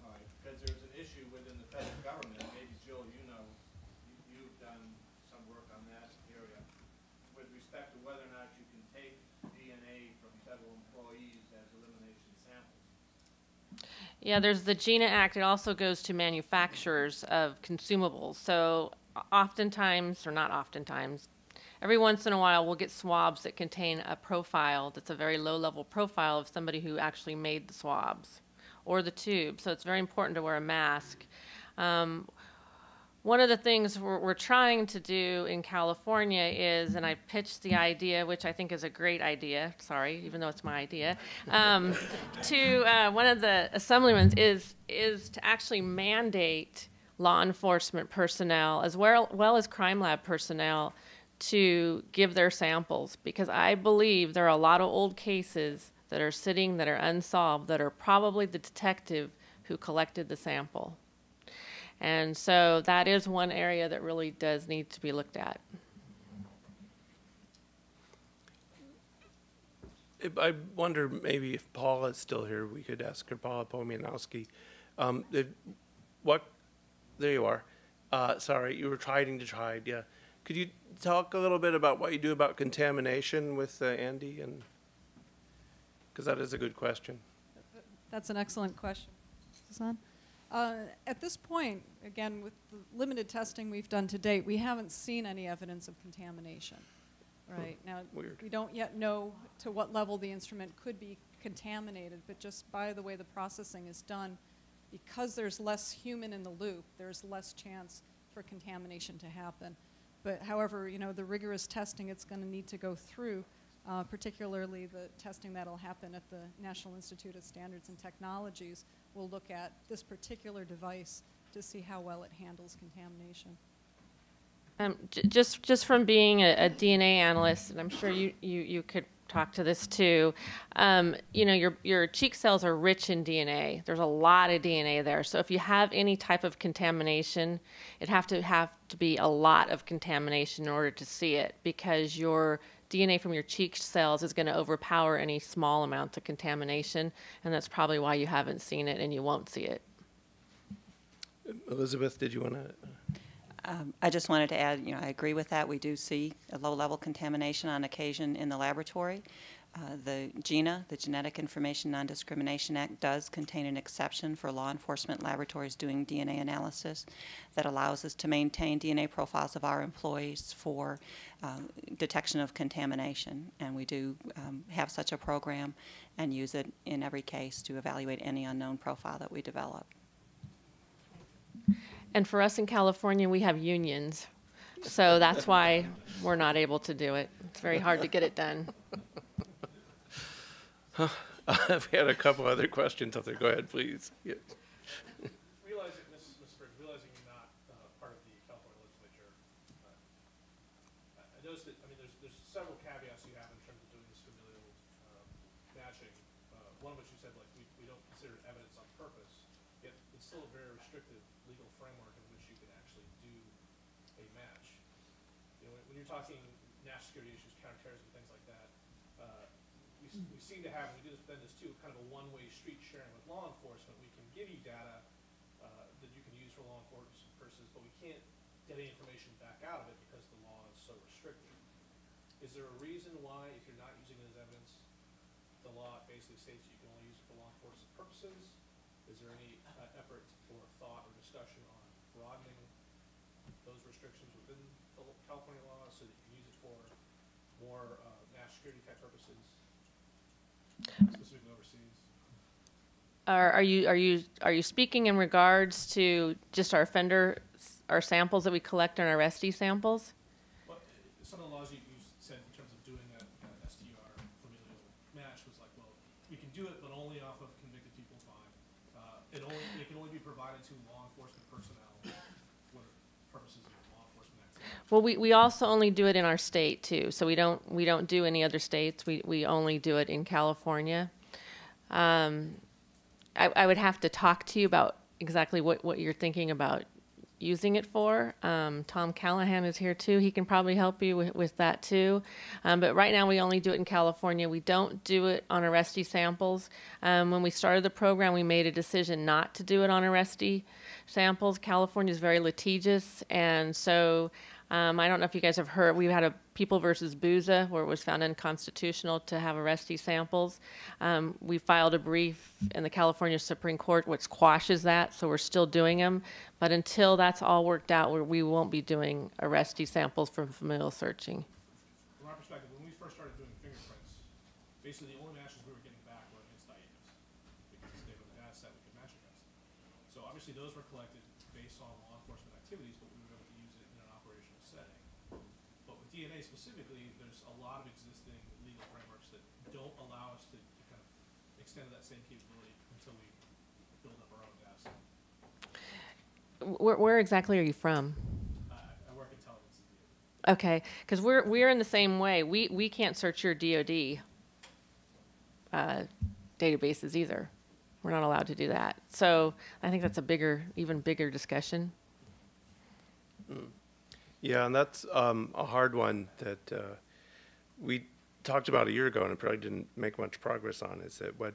All right, because there's an issue within the federal government, maybe Jill, you know, you- you've done some work on that area, with respect to whether or not you can take DNA from federal employees as elimination samples. Yeah, there's the GINA Act. It also goes to manufacturers of consumables. So oftentimes, or not oftentimes, every once in a while we'll get swabs that contain a profile that's a very low level profile of somebody who actually made the swabs or the tube. So it's very important to wear a mask. Um, one of the things we're, we're trying to do in California is, and I pitched the idea, which I think is a great idea, sorry, even though it's my idea, um, to uh, one of the assemblymen is, is to actually mandate law enforcement personnel as well, well as crime lab personnel to give their samples because I believe there are a lot of old cases that are sitting that are unsolved that are probably the detective who collected the sample. And so that is one area that really does need to be looked at. I wonder maybe if Paula is still here, we could ask her, Paula Pomianowski. Um, What, there you are. Uh, Sorry, you were trying to try, yeah. Could you talk a little bit about what you do about contamination with uh, ANDE and, because that is a good question. That's an excellent question. Suzanne? Uh, At this point, again, with the limited testing we've done to date, we haven't seen any evidence of contamination. Right? Now, weird. we don't yet know to what level the instrument could be contaminated, but just by the way the processing is done, because there's less human in the loop, there's less chance for contamination to happen. But however, you know, the rigorous testing it's going to need to go through, uh, particularly the testing that'll happen at the National Institute of Standards and Technologies, will look at this particular device to see how well it handles contamination. Um, just, just from being a, a DNA analyst, and I'm sure you, you, you could talk to this too. Um, you know, your, your cheek cells are rich in DNA. There's a lot of DNA there. So if you have any type of contamination, it have to have to be a lot of contamination in order to see it because your DNA from your cheek cells is going to overpower any small amounts of contamination, and that's probably why you haven't seen it and you won't see it. Elizabeth, did you want to? Um, I just wanted to add, you know, I agree with that. We do see a low-level contamination on occasion in the laboratory. Uh, The GINA, the Genetic Information Non-Discrimination Act, does contain an exception for law enforcement laboratories doing DNA analysis that allows us to maintain DNA profiles of our employees for uh, detection of contamination. And we do um, have such a program and use it in every case to evaluate any unknown profile that we develop. And for us in California, we have unions. So that's why we're not able to do it. It's very hard to get it done. We had a couple other questions out there. Go ahead, please. Realizing, Ms. Ms. Spriggs, realizing you're not uh, part of the California legislature, uh, I I noticed that, I mean, there's, there's several caveats you have in terms of doing this familial um, matching. Uh, One of which you said, like, we, we don't consider it evidence on purpose, yet it's still a very restrictive legal framework in which you can actually do a match. You know, when- when you're talking national security issues, counterterrorism, things like that, uh, we, s- we seem to have, we do this, then this too, kind of a one-way street sharing with law enforcement. We can give you data uh, that you can use for law enforcement purposes, but we can't get any information back out of it because the law is so restricted. Is there a reason why, if you're not using it as evidence, the law basically states you can only use it for law enforcement purposes? Is there any uh, effort or thought or discussion on broadening those restrictions within the California law so that you can use it for more uh, national security type purposes, specifically overseas? Are, are you are you are you speaking in regards to just our offender our samples that we collect in our SD samples? Well, some of the laws you, you said in terms of doing that kind of STR familial match was like, well, we can do it, but only off of convicted people fine. Uh, it only, it can only be provided to law enforcement personnel for purposes of law enforcement activity. Well, we, we also only do it in our state too, so we don't we don't do any other states. We we only do it in California. Um, I, I would have to talk to you about exactly what, what you're thinking about using it for. Um, Tom Callaghan is here too. He can probably help you with, with that too. Um, but right now we only do it in California. We don't do it on arrestee samples. Um, when we started the program, we made a decision not to do it on arrestee samples. California is very litigious, and so um, I don't know if you guys have heard, we had a People versus Buza where it was found unconstitutional to have arrestee samples. Um, we filed a brief in the California Supreme Court which quashes that, so we're still doing them. But until that's all worked out, we- we won't be doing arrestee samples from familial searching. From our perspective, when we first started doing fingerprints, basically the only matches we were getting back were against IAs because they were the data set we could match against. So obviously those were collected based on law enforcement activities, but we were able to use it in an operational setting. But with DNA specifically, there's a lot of existing legal frameworks that don't allow us to, to kind of extend that same capability until we build up our own data set. Where, where exactly are you from? I, I work intelligence. and data. Okay, because we're we're in the same way. We we can't search your DoD uh, databases either. We're not allowed to do that. So I think that's a bigger, even bigger discussion. Yeah, and that's um, a hard one that uh, we talked about a year ago and it probably didn't make much progress on. Is that what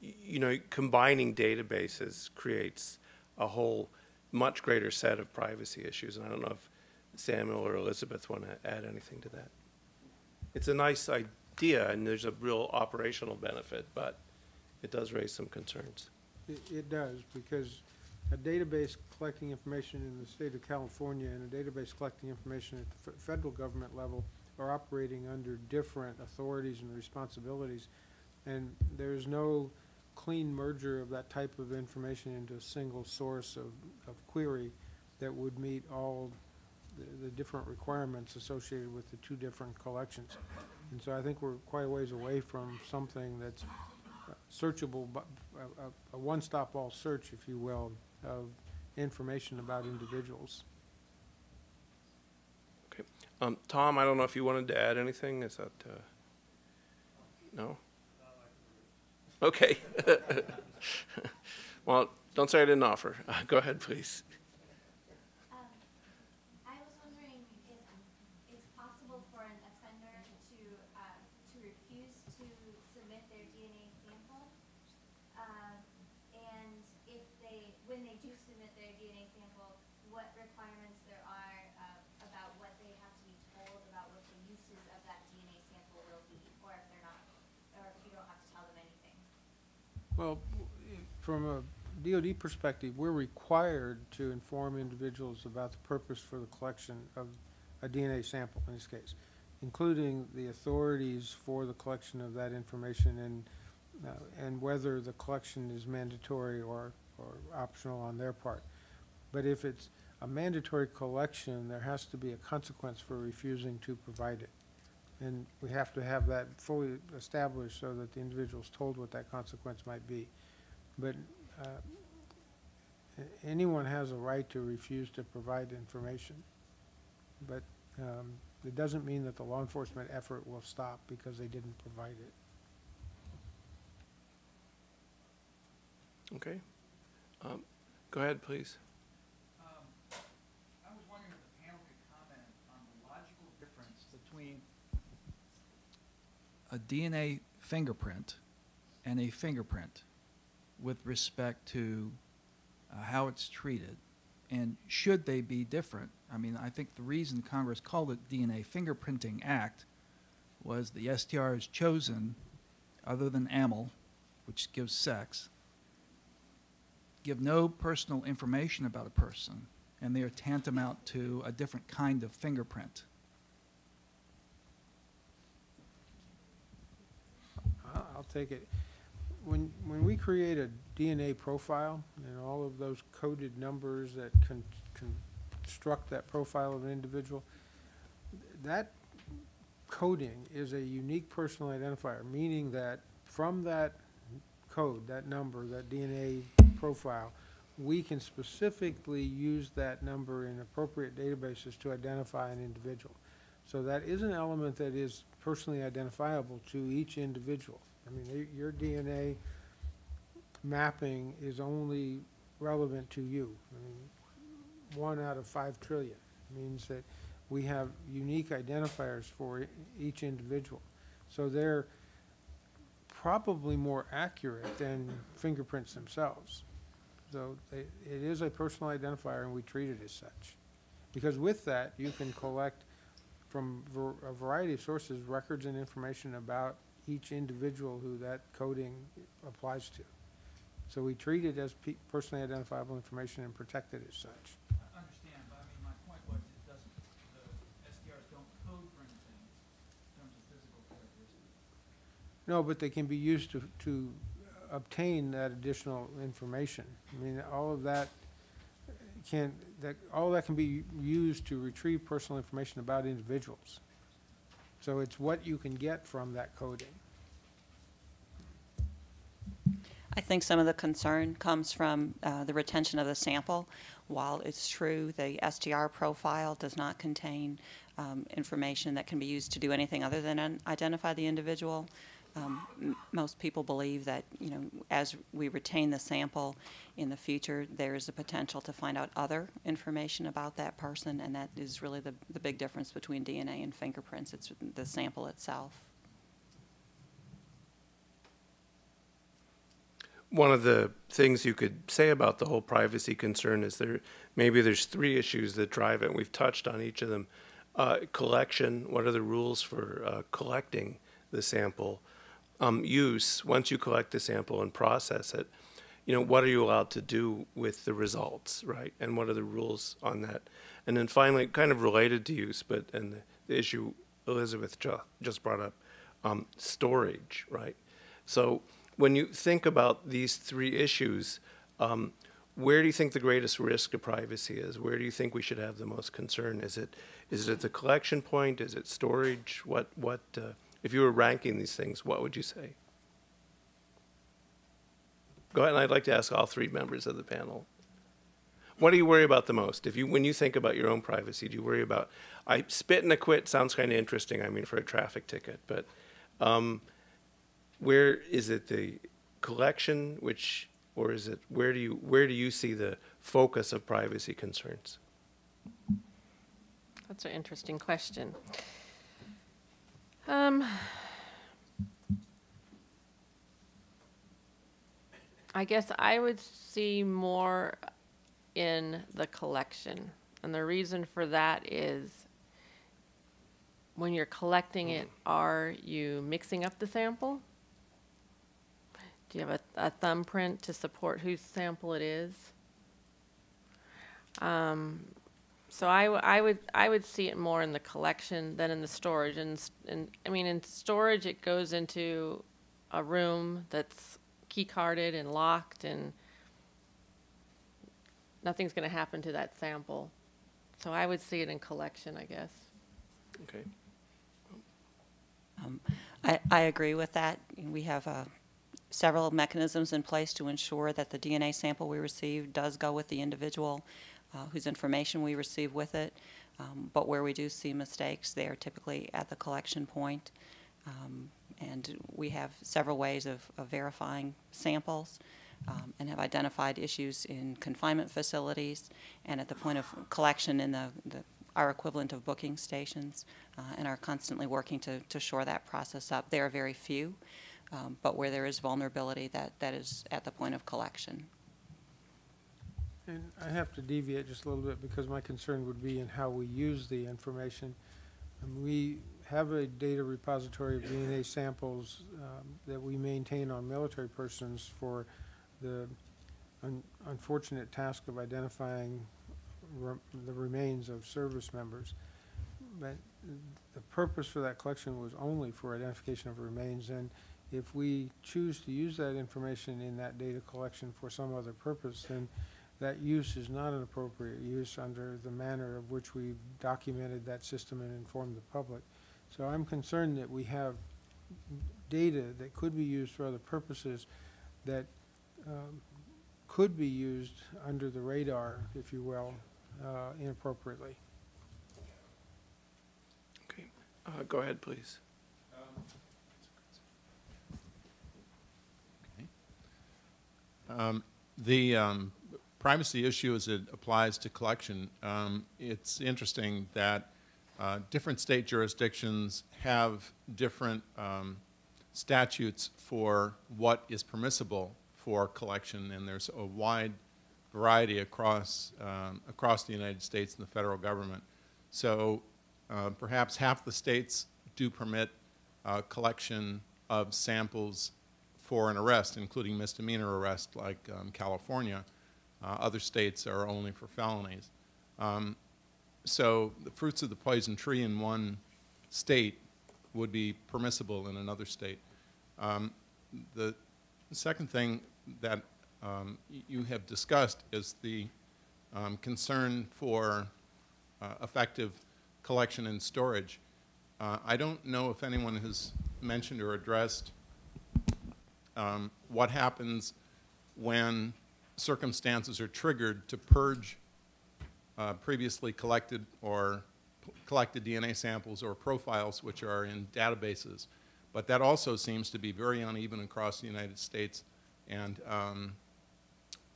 you know? Combining databases creates a whole much greater set of privacy issues, and I don't know if Samuel or Elizabeth want to add anything to that. It's a nice idea, and there's a real operational benefit, but it does raise some concerns. It, it does, because a database collecting information in the state of California and a database collecting information at the federal government level are operating under different authorities and responsibilities. And there's no clean merger of that type of information into a single source of, of query that would meet all the, the different requirements associated with the two different collections. And so I think we're quite a ways away from something that's searchable, bu- a, a, a one-stop all search, if you will, of information about individuals. Okay, um, Tom, I don't know if you wanted to add anything. Is that uh, no? Okay. well, don't say I didn't offer. Uh, go ahead, please. Um, I was wondering if it's possible for an offender to, uh, to refuse to submit their DNA sample? Um, and if they, when they do submit their DNA sample, what requirements there are, uh, about what they have to be told about what the uses of that DNA sample will be, or if they're not, or if you don't have to tell them anything? Well, from a DOD perspective, we're required to inform individuals about the purpose for the collection of a DNA sample, in this case, including the authorities for the collection of that information and, uh, and whether the collection is mandatory or, or optional on their part. But if it's a mandatory collection, there has to be a consequence for refusing to provide it. And we have to have that fully established so that the individual's told what that consequence might be. But uh, anyone has a right to refuse to provide information. But um, it doesn't mean that the law enforcement effort will stop because they didn't provide it. Okay. Um, go ahead, please. Um, I was wondering if the panel could comment on the logical difference between a DNA fingerprint and a fingerprint with respect to uh, how it's treated, and should they be different? I mean, I think the reason Congress called it DNA Fingerprinting Act was the STR is chosen, other than AML, which gives sex, give no personal information about a person, and they are tantamount to a different kind of fingerprint. I'll take it. When, when we create a DNA profile and all of those coded numbers that construct that profile of an individual, that coding is a unique personal identifier, meaning that from that code, that number, that DNA profile, we can specifically use that number in appropriate databases to identify an individual. So that is an element that is personally identifiable to each individual. I mean, y- your DNA mapping is only relevant to you. I mean, one out of five trillion means that we have unique identifiers for each individual. So they're probably more accurate than fingerprints themselves. So they, it is a personal identifier and we treat it as such. Because with that, you can collect from a variety of sources, records and information about each individual who that coding applies to. So we treat it as pe- personally identifiable information and protect it as such. I understand, but I mean, my point was, it doesn't, the STRs don't code for anything in terms of physical characteristics. No, but they can be used to, to obtain that additional information. I mean, all of that can, that, all that can be used to retrieve personal information about individuals. So it's what you can get from that coding. I think some of the concern comes from uh, the retention of the sample. While it's true the STR profile does not contain um, information that can be used to do anything other than identify the individual, um, most people believe that, you know, as we retain the sample in the future, there is a potential to find out other information about that person, and that is really the, the big difference between DNA and fingerprints. It's the sample itself. One of the things you could say about the whole privacy concern is there maybe there's three issues that drive it. We've touched on each of them. Uh, collection. What are the rules for uh, collecting the sample? Um, use. Once you collect the sample and process it, you know what are you allowed to do with the results, right? And what are the rules on that? And then finally, kind of related to use, but and the, issue Elizabeth ju- just brought up, um, storage, right? So when you think about these three issues, um, where do you think the greatest risk of privacy is? Where do you think we should have the most concern? Is it is it at the collection point? Is it storage? What what uh, if you were ranking these things? What would you say? Go ahead, and I'd like to ask all three members of the panel. What do you worry about the most? If you when you think about your own privacy, do you worry about I spit and acquit sounds kind of interesting. I mean, for a traffic ticket, but um, where is it the collection which or is it where do you where do you see the focus of privacy concerns That's an interesting question. Um, I guess I would see more in the collection. And the reason for that is when you're collecting it, are you mixing up the sample? Do you have a, a thumbprint to support whose sample it is? Um, so I, w- I would I would see it more in the collection than in the storage. And, and I mean, in storage, it goes into a room that's key carded and locked, and nothing's going to happen to that sample. So I would see it in collection, I guess. okay Um, I, I agree with that. We have uh, several mechanisms in place to ensure that the DNA sample we receive does go with the individual uh, whose information we receive with it. Um, but where we do see mistakes, they are typically at the collection point. Um, and we have several ways of, of verifying samples um, and have identified issues in confinement facilities and at the point of collection in the, the our equivalent of booking stations uh, and are constantly working to, to shore that process up. There are very few, um, but where there is vulnerability, that, that is at the point of collection. And I have to deviate just a little bit because my concern would be in how we use the information. And we have a data repository of DNA samples um, that we maintain on military persons for the un- unfortunate task of identifying re- the remains of service members. But the purpose for that collection was only for identification of remains, and If we choose to use that information in that data collection for some other purpose, then that use is not an appropriate use under the manner of which we've documented that system and informed the public. So I'm concerned that we have data that could be used for other purposes that um, could be used under the radar, if you will, uh, inappropriately. Okay. Uh, Go ahead, please. Um, The um, privacy issue as it applies to collection, um, it's interesting that uh, different state jurisdictions have different um, statutes for what is permissible for collection, and there's a wide variety across, um, across the United States and the federal government. So uh, perhaps half the states do permit uh, collection of samples for an arrest, including misdemeanor arrest like um, California. Uh, other states are only for felonies. Um, so the fruits of the poison tree in one state would be permissible in another state. Um, the second thing that um, you have discussed is the um, concern for uh, effective collection and storage. Uh, I don't know if anyone has mentioned or addressed um, what happens when circumstances are triggered to purge uh, previously collected or collected DNA samples or profiles which are in databases. But that also seems to be very uneven across the United States. And um,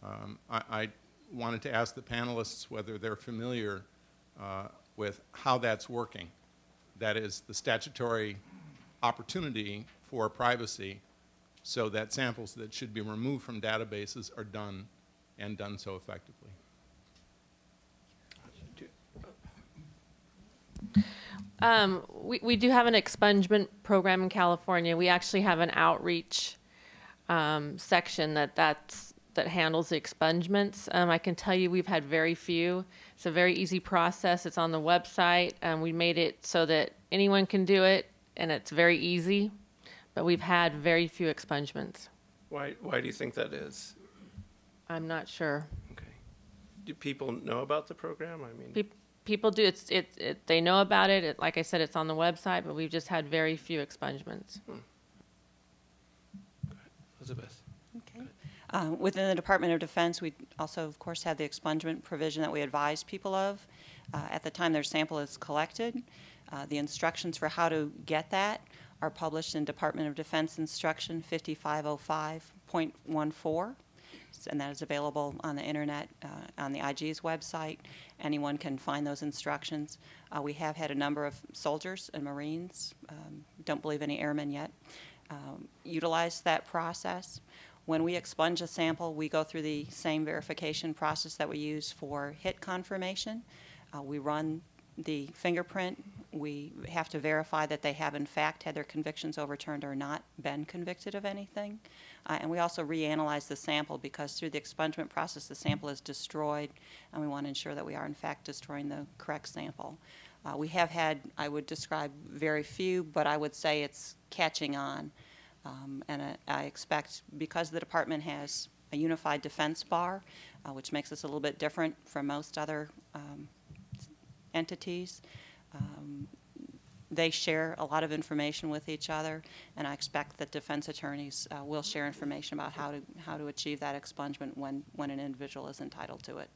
um, I, I wanted to ask the panelists whether they're familiar uh, with how that's working. That is, the statutory opportunity for privacy so that samples that should be removed from databases are done and done so effectively. Um, we, we do have an expungement program in California. We actually have an outreach um, section that that's that handles the expungements. Um, I can tell you we've had very few. It's a very easy process. It's on the website. and we made it so that anyone can do it, and it's very easy. But we've had very few expungements. Why, why do you think that is? I'm not sure. Okay. Do people know about the program? I mean, Pe- people do. It's it, it. They know about it. it. Like I said, it's on the website, but we've just had very few expungements. Elizabeth. Okay. Uh, Within the Department of Defense, we also, of course, have the expungement provision that we advise people of uh, at the time their sample is collected. Uh, The instructions for how to get that are published in Department of Defense Instruction 5505.14, and that is available on the internet, uh, on the IG's website. Anyone can find those instructions. Uh, We have had a number of soldiers and Marines, um, don't believe any airmen yet, um, utilize that process. When we expunge a sample, we go through the same verification process that we use for hit confirmation. Uh, we run the fingerprint. We have to verify that they have in fact had their convictions overturned or not been convicted of anything. Uh, and we also reanalyze the sample because through the expungement process, the sample is destroyed, and we want to ensure that we are in fact destroying the correct sample. Uh, we have had, I would describe very few, but I would say it's catching on. Um, and I, I expect because the department has a unified defense bar, uh, which makes us a little bit different from most other um, entities, um, they share a lot of information with each other, and I expect that defense attorneys uh, will share information about how to how to achieve that expungement when when an individual is entitled to it.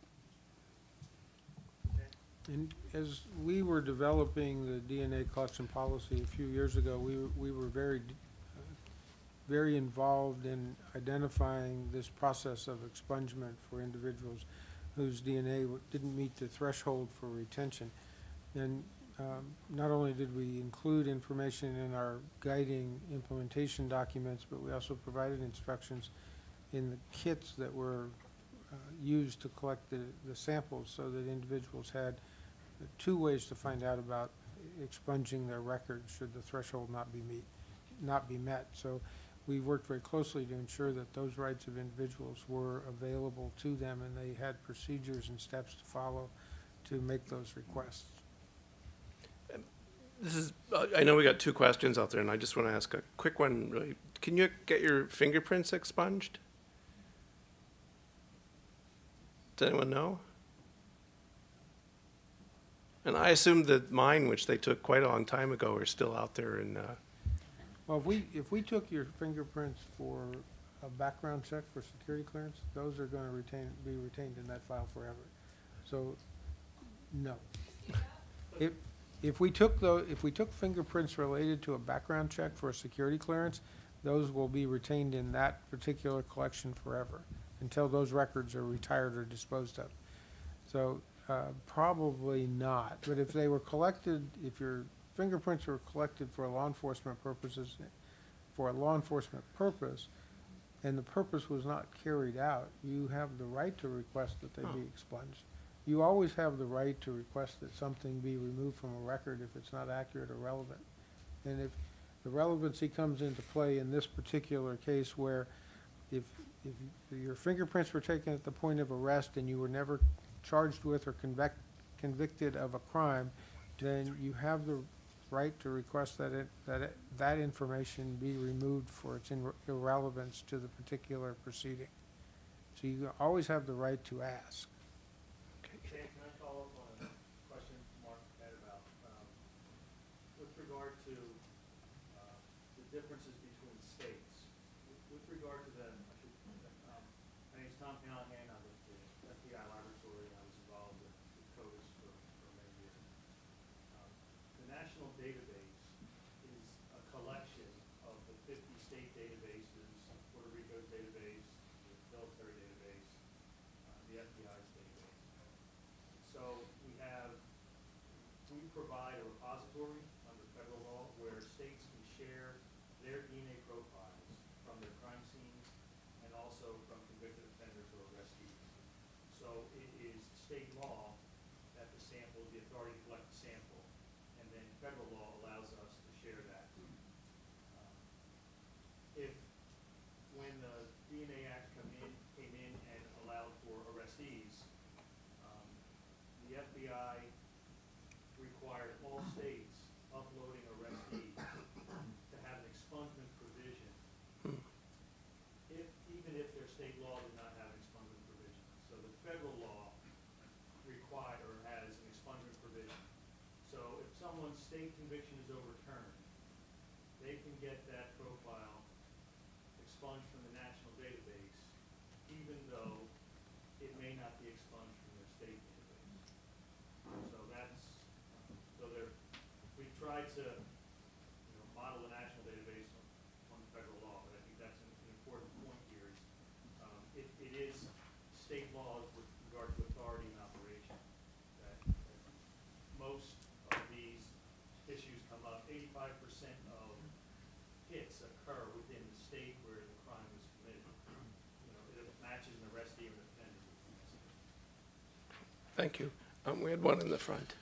And as we were developing the DNA collection policy a few years ago, we, we were very, uh, very involved in identifying this process of expungement for individuals whose DNA didn't meet the threshold for retention. And um, not only did we include information in our guiding implementation documents, but we also provided instructions in the kits that were uh, used to collect the, the samples so that individuals had two ways to find out about expunging their records should the threshold not be meet, not be met. So we worked very closely to ensure that those rights of individuals were available to them and they had procedures and steps to follow to make those requests. This is, I know we got two questions out there, and I just want to ask a quick one, really. Can you get your fingerprints expunged? Does anyone know? And I assume that mine, which they took quite a long time ago, are still out there and, uh, Well, if we, if we took your fingerprints for a background check for security clearance, those are gonna retain, be retained in that file forever. So, no. If, if we took the, if we took fingerprints related to a background check for a security clearance, those will be retained in that particular collection forever, until those records are retired or disposed of. So, uh, probably not, but if they were collected, if your fingerprints were collected for law enforcement purposes, for a law enforcement purpose, and the purpose was not carried out, you have the right to request that they be expunged. You always have the right to request that something be removed from a record if it's not accurate or relevant. And if the relevancy comes into play in this particular case where if, if your fingerprints were taken at the point of arrest and you were never charged with or convict, convicted of a crime, then you have the right to request that it, that it, that information be removed for its irre- irrelevance to the particular proceeding. So you always have the right to ask. Dan, can I follow up on a question Mark had about, um, with regard to, uh, the differences between states? With- With regard to them, I should, um, my name's Tom Callaghan, I'm with the FBI Laboratory, and I was involved with with CODIS for, for many years. Um, The national database is a collection of the fifty state databases, Puerto Rico's database, the military database, uh, the FBI's database. So we have, we provide a repository under federal law where states can share their DNA profiles from their crime scenes and also from convicted offenders or arrestees. So it is state law that the sample, the authority to collect the sample, and then federal law allows us to share that. Um, If, when the DNA Act come in, came in and allowed for arrestees, um, the FBI required all states uploading arrestees to have an expungement provision. If, even if their state law did not have an expungement provision. So the federal law require, or has an expungement provision. So if someone's state conviction is overturned, they can get that profile expunged from the national database, even though it may not be expunged from their state database. So that's, so there, we've tried to, you know, model the national database on, on federal law, but I think that's an, an important point here is, um, it, it is state laws with regard to authority and operation that, that most of these issues come up. Eighty-five percent of hits occur within the state where the crime was committed. You know, it matches an arrestee or an offender. Thank you. Um, we had one in the front.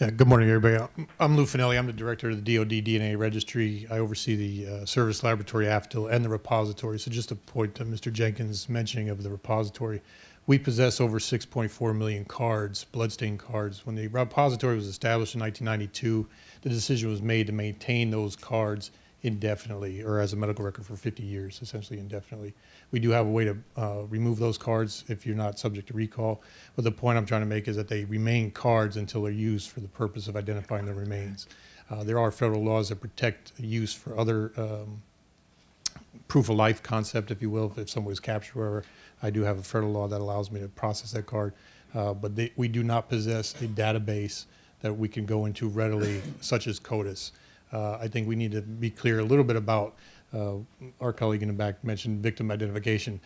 Yeah, good morning, everybody. I'm Lou Finelli. I'm the director of the DoD DNA Registry. I oversee the uh, Service Laboratory AFDIL and the repository. So just a point to Mr. Jenkins' mentioning of the repository, we possess over 6.4 million cards, bloodstain cards. When the repository was established in 1992, the decision was made to maintain those cards indefinitely or as a medical record for 50 years, essentially indefinitely. We do have a way to uh, remove those cards if you're not subject to recall. But the point I'm trying to make is that they remain cards until they're used for the purpose of identifying the remains. Uh, there are federal laws that protect use for other um, proof of life concept, if you will, if someone was captured, wherever. I do have a federal law that allows me to process that card. Uh, but they, we do not possess a database that we can go into readily, such as CODIS. Uh, I think we need to be clear a little bit about, uh, our colleague in the back mentioned victim identification.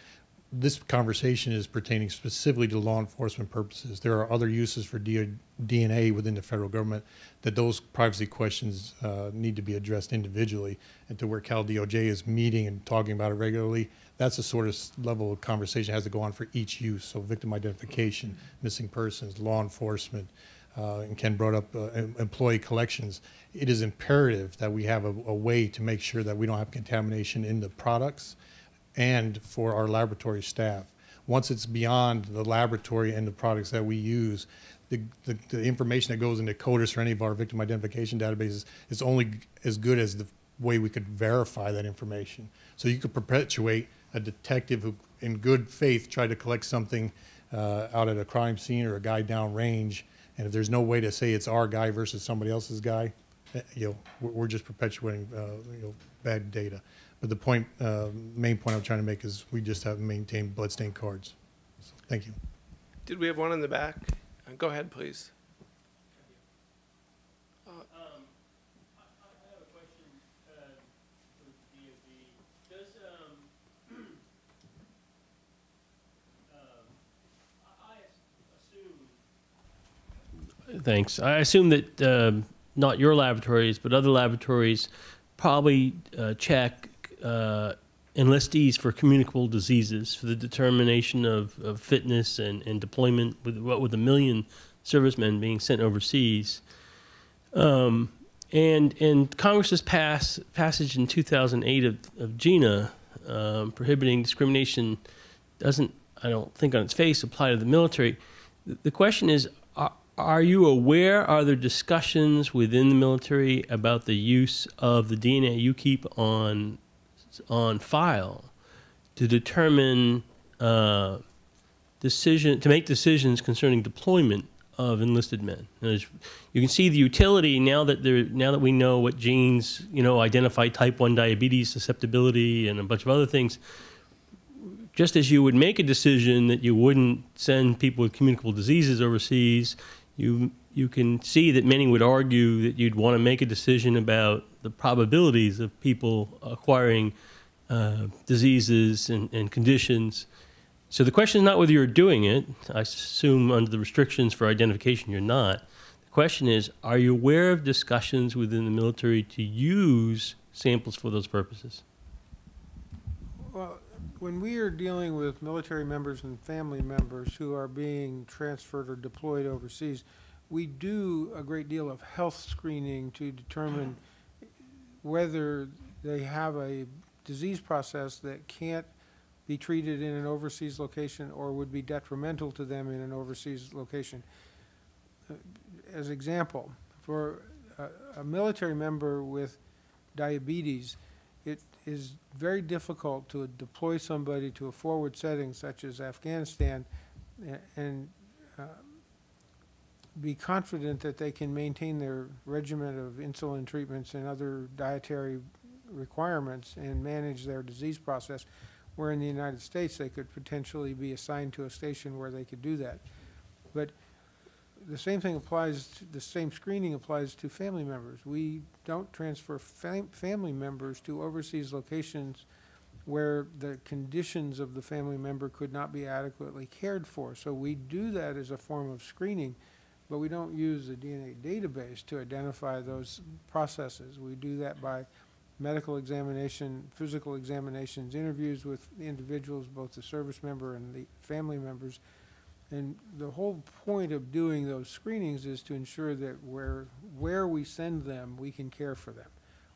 This conversation is pertaining specifically to law enforcement purposes. There are other uses for DNA within the federal government that those privacy questions uh, need to be addressed individually. And to where Cal DOJ is meeting and talking about it regularly, that's the sort of level of conversation that has to go on for each use. So victim identification, missing persons, law enforcement, uh, and Ken brought up uh, employee collections. It is imperative that we have a, a way to make sure that we don't have contamination in the products and for our laboratory staff. Once it's beyond the laboratory and the products that we use, the, the, the information that goes into CODIS or any of our victim identification databases is only as good as the way we could verify that information. So you could perpetuate a detective who, in good faith, tried to collect something uh, out at a crime scene or a guy downrange, and if there's no way to say it's our guy versus somebody else's guy, eh, you know, we're, just perpetuating, uh, you know, bad data. But the point, uh, main point I'm trying to make is we just have maintained bloodstained cards. So, Thank you. Did we have one in the back? Uh, Go ahead, please. I have a question uh, for the DOD. Does, um, um, I I assume. Thanks. I assume that um, not your laboratories, but other laboratories probably uh, check uh, enlistees for communicable diseases for the determination of, of fitness and, and deployment with what with a million servicemen being sent overseas. Um, and and Congress's pass, passage in 2008 of, of GINA um, prohibiting discrimination doesn't, I don't think on its face, apply to the military. The question is, are, you aware, are there discussions within the military about the use of the DNA you keep on, on file to determine uh, decision, to make decisions concerning deployment of enlisted men. You can see the utility now that there, now that we know what genes, you know, identify type one diabetes susceptibility and a bunch of other things. Just as you would make a decision that you wouldn't send people with communicable diseases overseas, you you can see that many would argue that you'd want to make a decision about the probabilities of people acquiring uh, diseases and, and conditions. So the question is not whether you're doing it. I assume under the restrictions for identification you're not. The question is, are you aware of discussions within the military to use samples for those purposes? When we are dealing with military members and family members who are being transferred or deployed overseas, we do a great deal of health screening to determine whether they have a disease process that can't be treated in an overseas location or would be detrimental to them in an overseas location. Uh, As example, for a, a military member with diabetes, is very difficult to deploy somebody to a forward setting such as Afghanistan and uh, be confident that they can maintain their regimen of insulin treatments and other dietary requirements and manage their disease process, where in the United States, they could potentially be assigned to a station where they could do that. But the same thing applies, to- the same screening applies to family members. We don't transfer fam- family members to overseas locations where the conditions of the family member could not be adequately cared for. So we do that as a form of screening, but we don't use the DNA database to identify those processes. We do that by medical examination, physical examinations, interviews with individuals, both the service member and the family members. And the whole point of doing those screenings is to ensure that where, where we send them, we can care for them.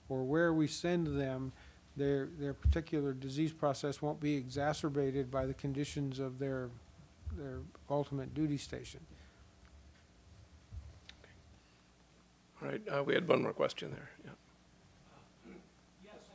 Or where we send them, their, their particular disease process won't be exacerbated by the conditions of their, their ultimate duty station. All right, uh, we had one more question there. Yeah.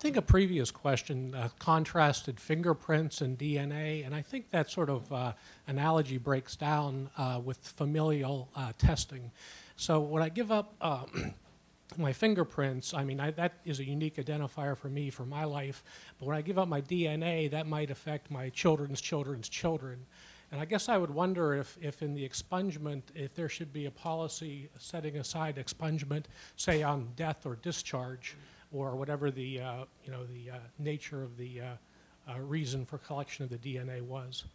I think a previous question uh, contrasted fingerprints and DNA, and I think that sort of uh, analogy breaks down uh, with familial uh, testing. So when I give up uh, my fingerprints, I mean, I, that is a unique identifier for me for my life, but when I give up my DNA, that might affect my children's children's children. And I guess I would wonder if, if in the expungement, if there should be a policy setting aside expungement, say on death or discharge, or whatever the, uh, you know, the uh, nature of the uh, uh, reason for collection of the DNA was.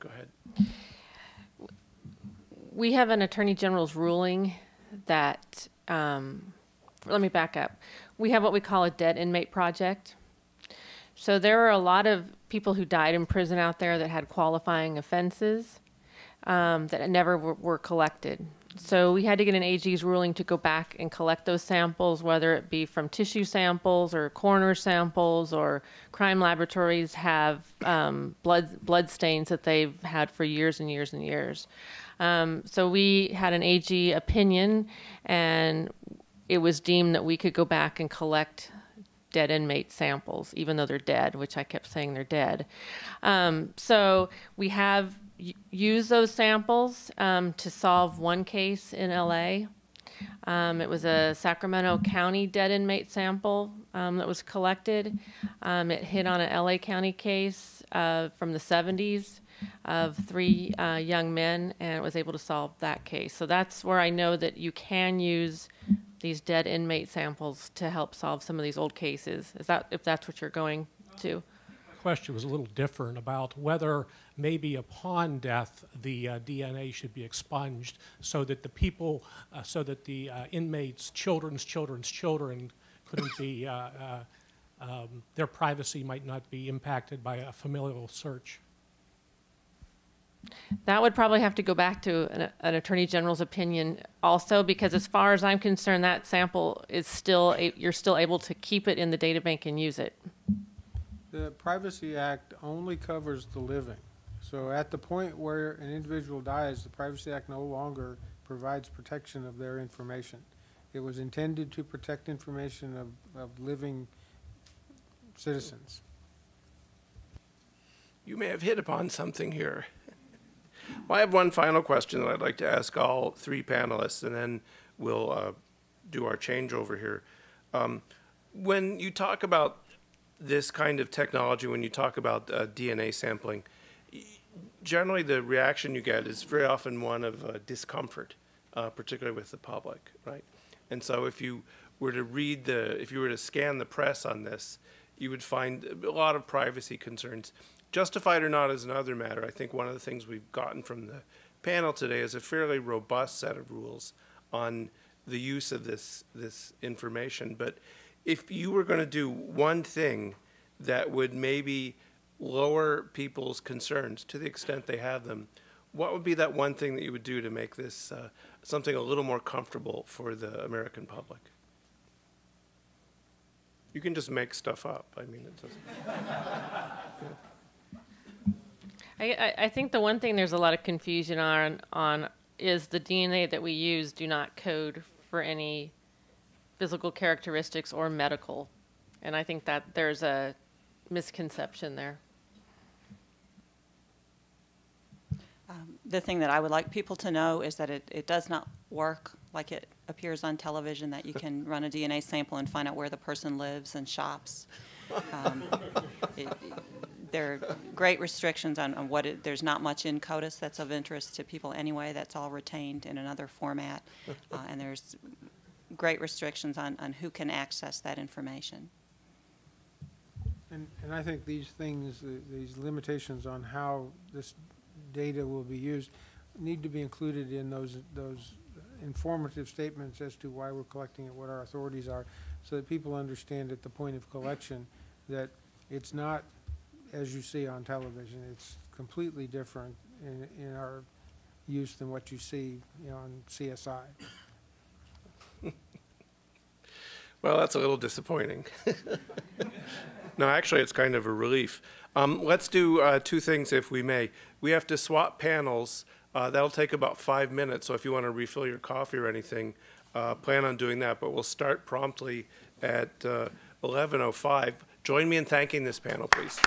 Go ahead. we have an attorney general's ruling that um, let me back up we have what we call a dead inmate project so there are a lot of people who died in prison out there that had qualifying offenses um, that never were, were collected so we had to get an AG's ruling to go back and collect those samples, whether it be from tissue samples or coroner samples or crime laboratories have um, blood blood stains that they've had for years and years and years. Um, so we had an AG opinion, and it was deemed that we could go back and collect dead inmate samples, even though they're dead, which I kept saying they're dead. Um, so we have used those samples um, to solve one case in LA. Um, it was a Sacramento County dead inmate sample um, that was collected. Um, it hit on an LA County case uh, from the 70s of three uh, young men, and was able to solve that case. So that's where I know that you can use these dead inmate samples to help solve some of these old cases. Is that if that's what you're going to? question was a little different about whether maybe upon death the uh, DNA should be expunged so that the people, uh, so that the uh, inmates' children's children's children couldn't be, uh, uh, um, their privacy might not be impacted by a familial search. That would probably have to go back to an, an attorney general's opinion also, because as far as I'm concerned, that sample is still, a, you're still able to keep it in the data bank and use it. The Privacy Act only covers the living. So at the point where an individual dies, the Privacy Act no longer provides protection of their information. It was intended to protect information of, of living citizens. You may have hit upon something here. Well, I have one final question that I'd like to ask all three panelists, and then we'll uh, do our changeover here. Um, when you talk about this kind of technology, when you talk about uh, DNA sampling, generally the reaction you get is very often one of uh, discomfort, uh, particularly with the public, right? And so if you were to read the, if you were to scan the press on this, you would find a lot of privacy concerns. Justified or not is another matter. I think one of the things we've gotten from the panel today is a fairly robust set of rules on the use of this this information. But if you were going to do one thing that would maybe lower people's concerns to the extent they have them, what would be that one thing that you would do to make this uh, something a little more comfortable for the American public? You can just make stuff up. I mean, it doesn't. I, I, I think the one thing there's a lot of confusion on on is the DNA that we use do not code for any physical characteristics or medical, and I think that there's a misconception there. Um, The thing that I would like people to know is that it, it does not work like it appears on television, that you can run a DNA sample and find out where the person lives and shops. Um, it- There are great restrictions on, on what it, there's not much in CODIS that's of interest to people anyway, that's all retained in another format. Uh, And there's great restrictions on, on who can access that information. And, and I think these things, these limitations on how this data will be used need to be included in those, those informative statements as to why we're collecting it, what our authorities are, so that people understand at the point of collection that it's not as you see on television. It's completely different in, in our use than what you see, you know, on CSI. Well, that's a little disappointing. no, actually, it's kind of a relief. Um, let's do uh, two things, if we may. We have to swap panels. Uh, that'll take about five minutes. So if you want to refill your coffee or anything, uh, plan on doing that. But we'll start promptly at uh, 11:05. Join me in thanking this panel, please.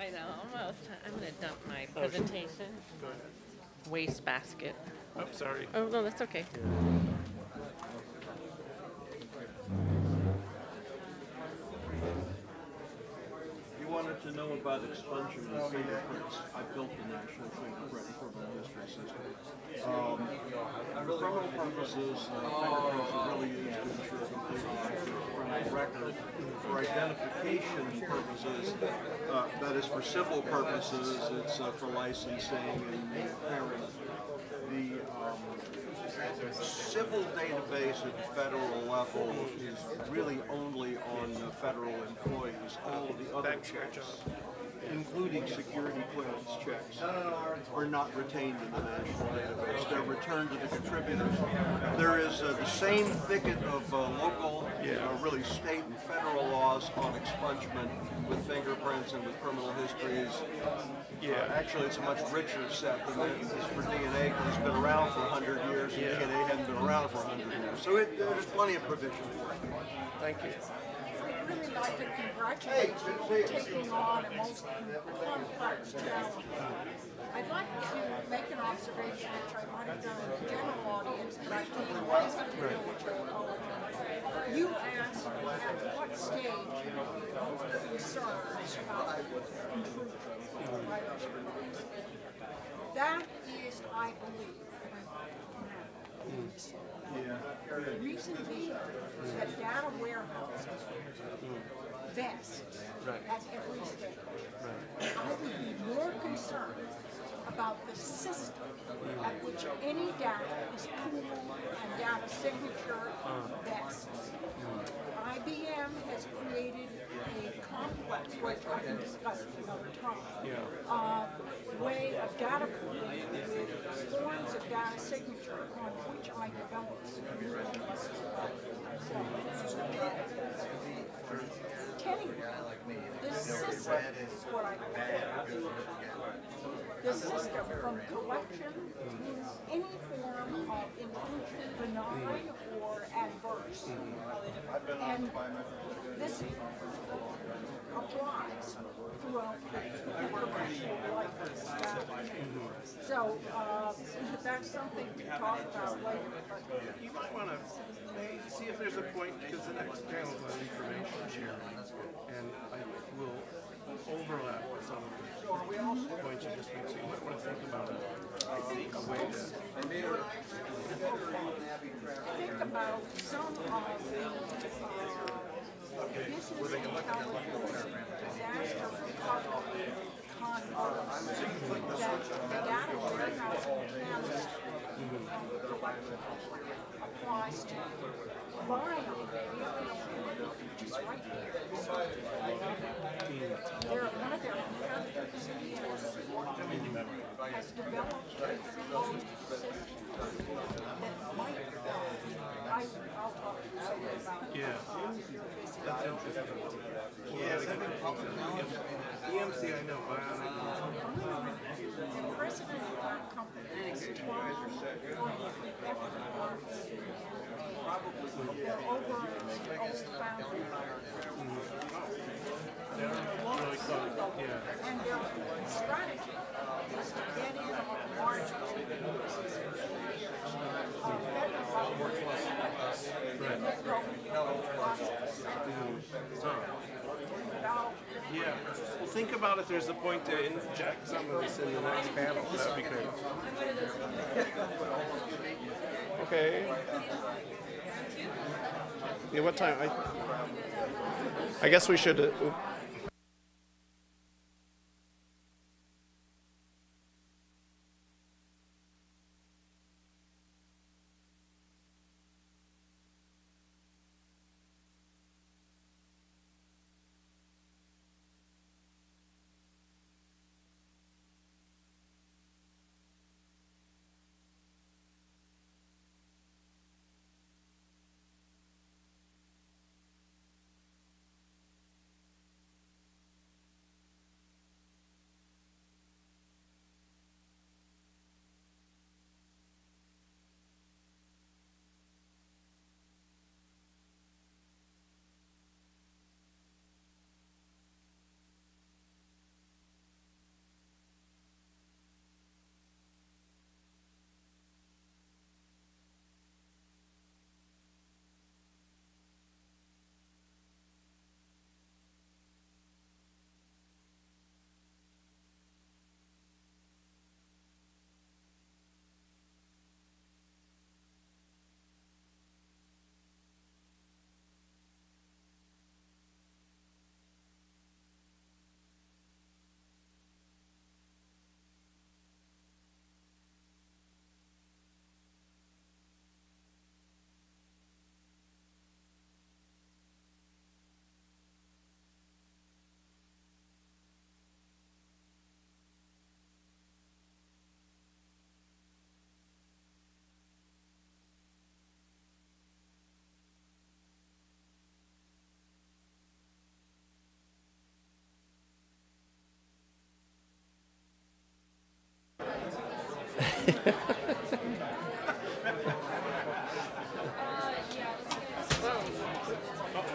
I know, almost. I'm going to dump my presentation. Waste basket. Oh, sorry. Oh, no, that's okay. You wanted to know about expungement of fingerprints. I built the national fingerprint criminal history system. Um, for criminal purposes, uh, fingerprints are really used to ensure complete criminal record. For identification purposes, uh, that is for civil purposes, it's uh, for licensing and clearing. The um, civil database at the federal level is really only on uh, federal employees, all of the other checks, including security clearance checks, are not retained in the national database. They're returned to the contributors. There is uh, the same thicket of uh, local, uh, really state and federal laws on expungement with fingerprints and with criminal histories. Yeah, actually, it's a much richer set than it is for DNA because it's been around for 100 years and DNA hasn't been around for 100 years. So it, there's plenty of provision for it. Thank you. I'd really like to congratulate you on taking on a most complex challenge. I'd like to make an observation, which I might have done in the general audience, but I think You asked at what stage you most about intrusion. That is, I believe, the reason being that data warehouses vest at every stage. I would be more concerned about the system at which any data is pooled and data signature uh-huh. vests. IBM has created a complex, which I can discuss another time, uh, way of data pooling with forms of data signature on which I developed. Kenny, this system is what I the system from collection to any form of inclusion, benign or adverse. And this applies throughout the. So, uh, that's something to talk about later. You might want to see if there's a point, because the next panel is on information sharing, and I will overlap with some of the points you just made, so you might want to think about it. A way to Think about some of the, uh, applies to. Of has developed a closed system that might, I, I'll talk to you about. Yeah. That's interesting. Yeah, EMC, I know, The president of that company is trying for effort they're over old foundry. And their strategy is to get in on the margin. Yeah. Well, think about if there's a point to inject some of this in the next panel. That'd be great. Okay. Yeah, what time? I, I guess we should. Uh,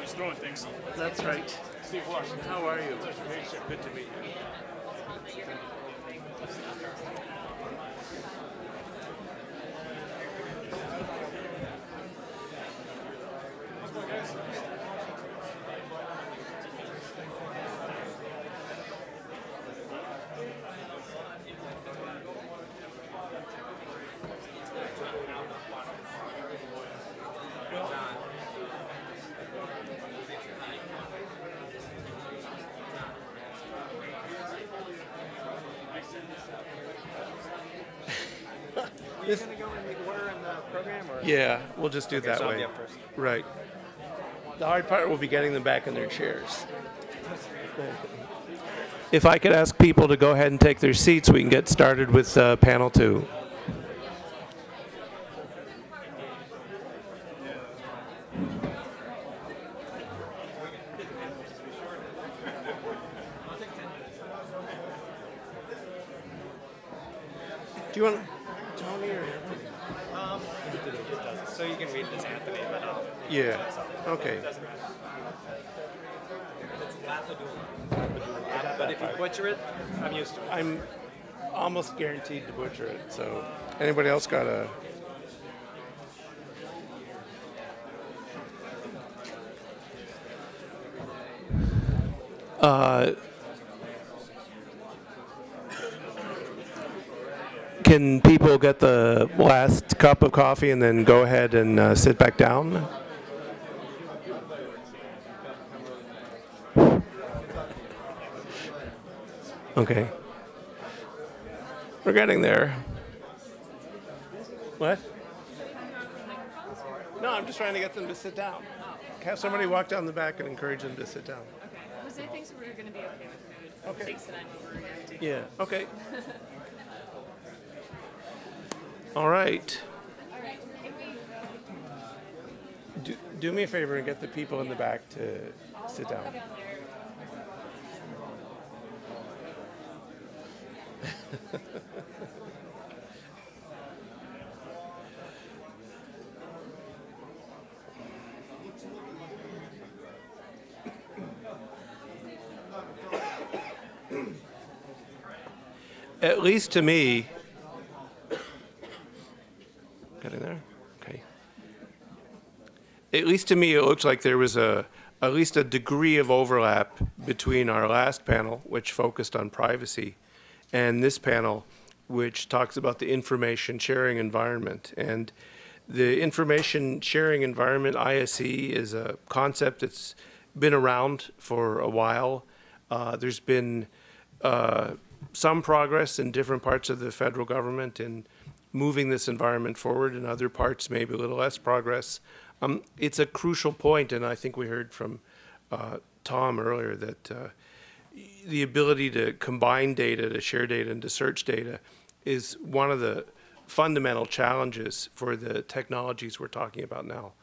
he's throwing things. That's right. Steve Washington. How are you? Good to meet you. You Yeah, we'll just do it Okay, that so I'll way. be up first. Right. The hard part will be getting them back in their chairs. If I could ask people to go ahead and take their seats, we can get started with uh, panel two. Do you want Tony or Um, so you can read it as Anthony, but um, Yeah. Okay. It doesn't matter. It's Lapadula. But if you butcher it, I'm used to it. I'm almost it. So, anybody else got a? Uh, can people get the last cup of coffee and then go ahead and uh, sit back down? Okay. We're getting there. What? No, I'm just trying to get them to sit down. Oh. Have somebody walk down the back and encourage them to sit down. Jose thinks we're going to be okay with food. Okay. Thinks that I'm overreacting. Yeah, okay. All right. Do, do me a favor and get the people in the back to sit down. At least to me, getting there? Okay. At least to me, it looks like there was a, at least a degree of overlap between our last panel, which focused on privacy, and this panel, which talks about the information sharing environment. And the information sharing environment, ISE, is a concept that's been around for a while. Uh, there's been uh, some progress in different parts of the federal government in moving this environment forward, in other parts, maybe a little less progress. Um, it's a crucial point, and I think we heard from uh, Tom earlier that uh, the ability to combine data, to share data, and to search data is one of the fundamental challenges for the technologies we're talking about now.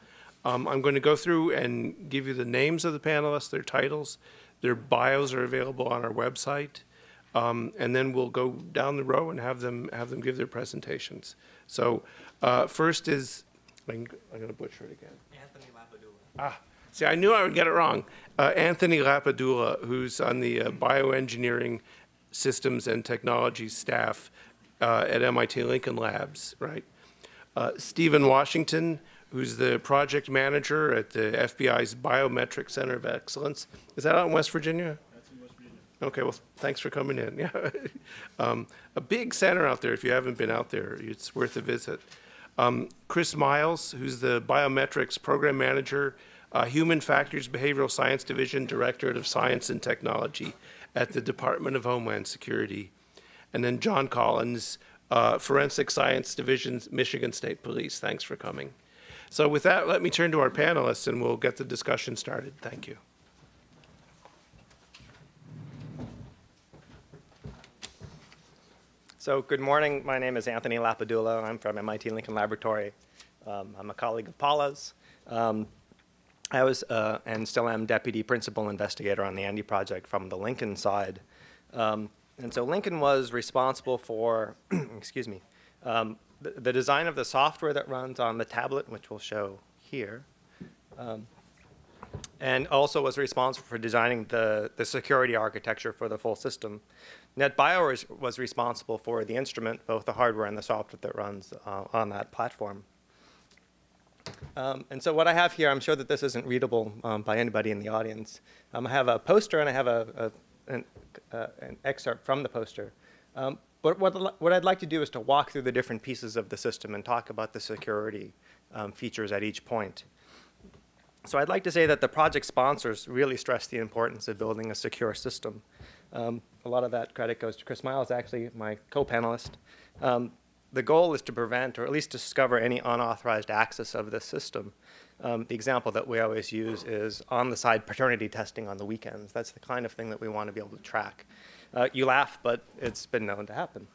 Um, I'm going to go through and give you the names of the panelists, their titles, their bios are available on our website, um, and then we'll go down the row and have them have them give their presentations. So uh, first is I'm, I'm going to butcher it again. Anthony Lapadula. Ah, see, I knew I would get it wrong. Uh, Anthony Lapadula, who's on the uh, bioengineering systems and technology staff uh, at MIT Lincoln Labs, right? Uh, Stephen Washington, who's the project manager at the FBI's Biometric Center of Excellence. Is that out in West Virginia? That's in West Virginia. Okay, well, thanks for coming in. Yeah, um, a big center out there. If you haven't been out there, it's worth a visit. Um, Chris Miles, who's the biometrics program manager, uh, Human Factors Behavioral Science Division, Directorate of Science and Technology at the Department of Homeland Security, and then John Collins, uh, Forensic Science Division, Michigan State Police. Thanks for coming. So, with that, let me turn to our panelists, and we'll get the discussion started. Thank you. So, good morning. My name is Anthony Lapadula. I'm from MIT Lincoln Laboratory. Um, I'm a colleague of Paula's. Um, I was uh, and still am deputy principal investigator on the ANDE project from the Lincoln side. Um, and so Lincoln was responsible for, excuse me, Um, the, the design of the software that runs on the tablet, which we'll show here, um, and also was responsible for designing the, the security architecture for the full system. NetBio was, was responsible for the instrument, both the hardware and the software that runs uh, on that platform. Um, and so what I have here, I'm sure that this isn't readable um, by anybody in the audience. Um, I have a poster and I have a, a an, uh, an, excerpt from the poster. Um, but what, what I'd like to do is to walk through the different pieces of the system and talk about the security um, features at each point. So I'd like to say that the project sponsors really stress the importance of building a secure system. Um, a lot of that credit goes to Chris Miles, actually my co-panelist. Um, the goal is to prevent or at least discover any unauthorized access of this system. Um, the example that we always use is on-the-side paternity testing on the weekends. That's the kind of thing that we want to be able to track. Uh, you laugh, but it's been known to happen.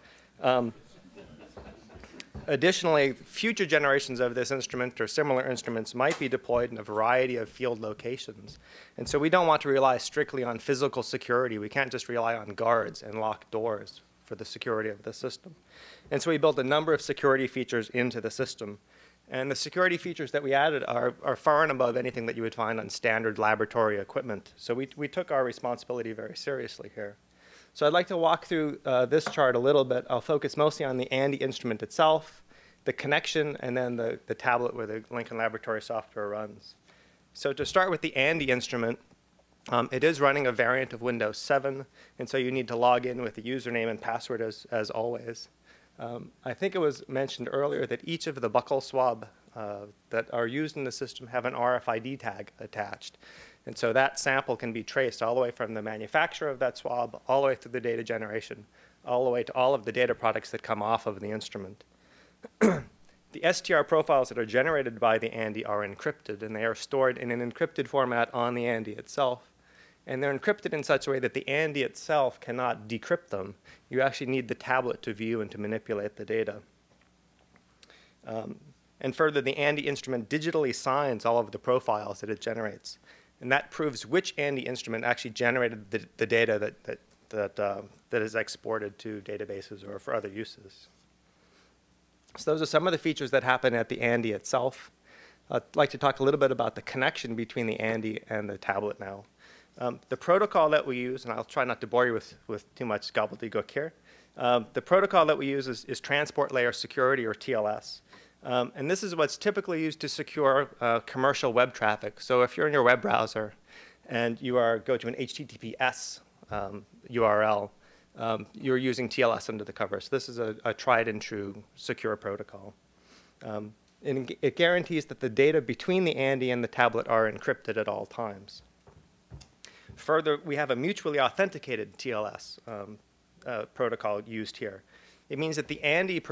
Additionally, future generations of this instrument or similar instruments might be deployed in a variety of field locations. And so we don't want to rely strictly on physical security. We can't just rely on guards and locked doors for the security of the system. And so we built a number of security features into the system. And the security features that we added are, are far and above anything that you would find on standard laboratory equipment. So we, we took our responsibility very seriously here. So I'd like to walk through uh, this chart a little bit. I'll focus mostly on the ANDE instrument itself, the connection, and then the, the tablet where the Lincoln Laboratory software runs. So to start with the ANDE instrument, um, it is running a variant of Windows 7, and so you need to log in with a username and password as, as always. Um, I think it was mentioned earlier that each of the buccal swab uh, that are used in the system have an RFID tag attached. And so that sample can be traced all the way from the manufacturer of that swab, all the way through the data generation, all the way to all of the data products that come off of the instrument. the STR profiles that are generated by the ANDE are encrypted, and they are stored in an encrypted format on the ANDE itself. And they're encrypted in such a way that the ANDE itself cannot decrypt them. You actually need the tablet to view and to manipulate the data. Um, and further, the ANDE instrument digitally signs all of the profiles that it generates. And that proves which ANDE instrument actually generated the, the data that, that, that, uh, that is exported to databases or for other uses. So those are some of the features that happen at the ANDE itself. I'd like to talk a little bit about the connection between the ANDE and the tablet now. Um, the protocol that we use, and I'll try not to bore you with, with too much gobbledygook here, um, the protocol that we use is, is, Transport Layer Security, or TLS. Um, and this is what's typically used to secure uh, commercial web traffic. So if you're in your web browser and you are go to an HTTPS URL, um, um, you're using TLS under the cover. So this is a, a tried and true secure protocol. Um, and it guarantees that the data between the ANDE and the tablet are encrypted at all times. Further, we have a mutually authenticated TLS um, uh, protocol used here. It means that the ANDE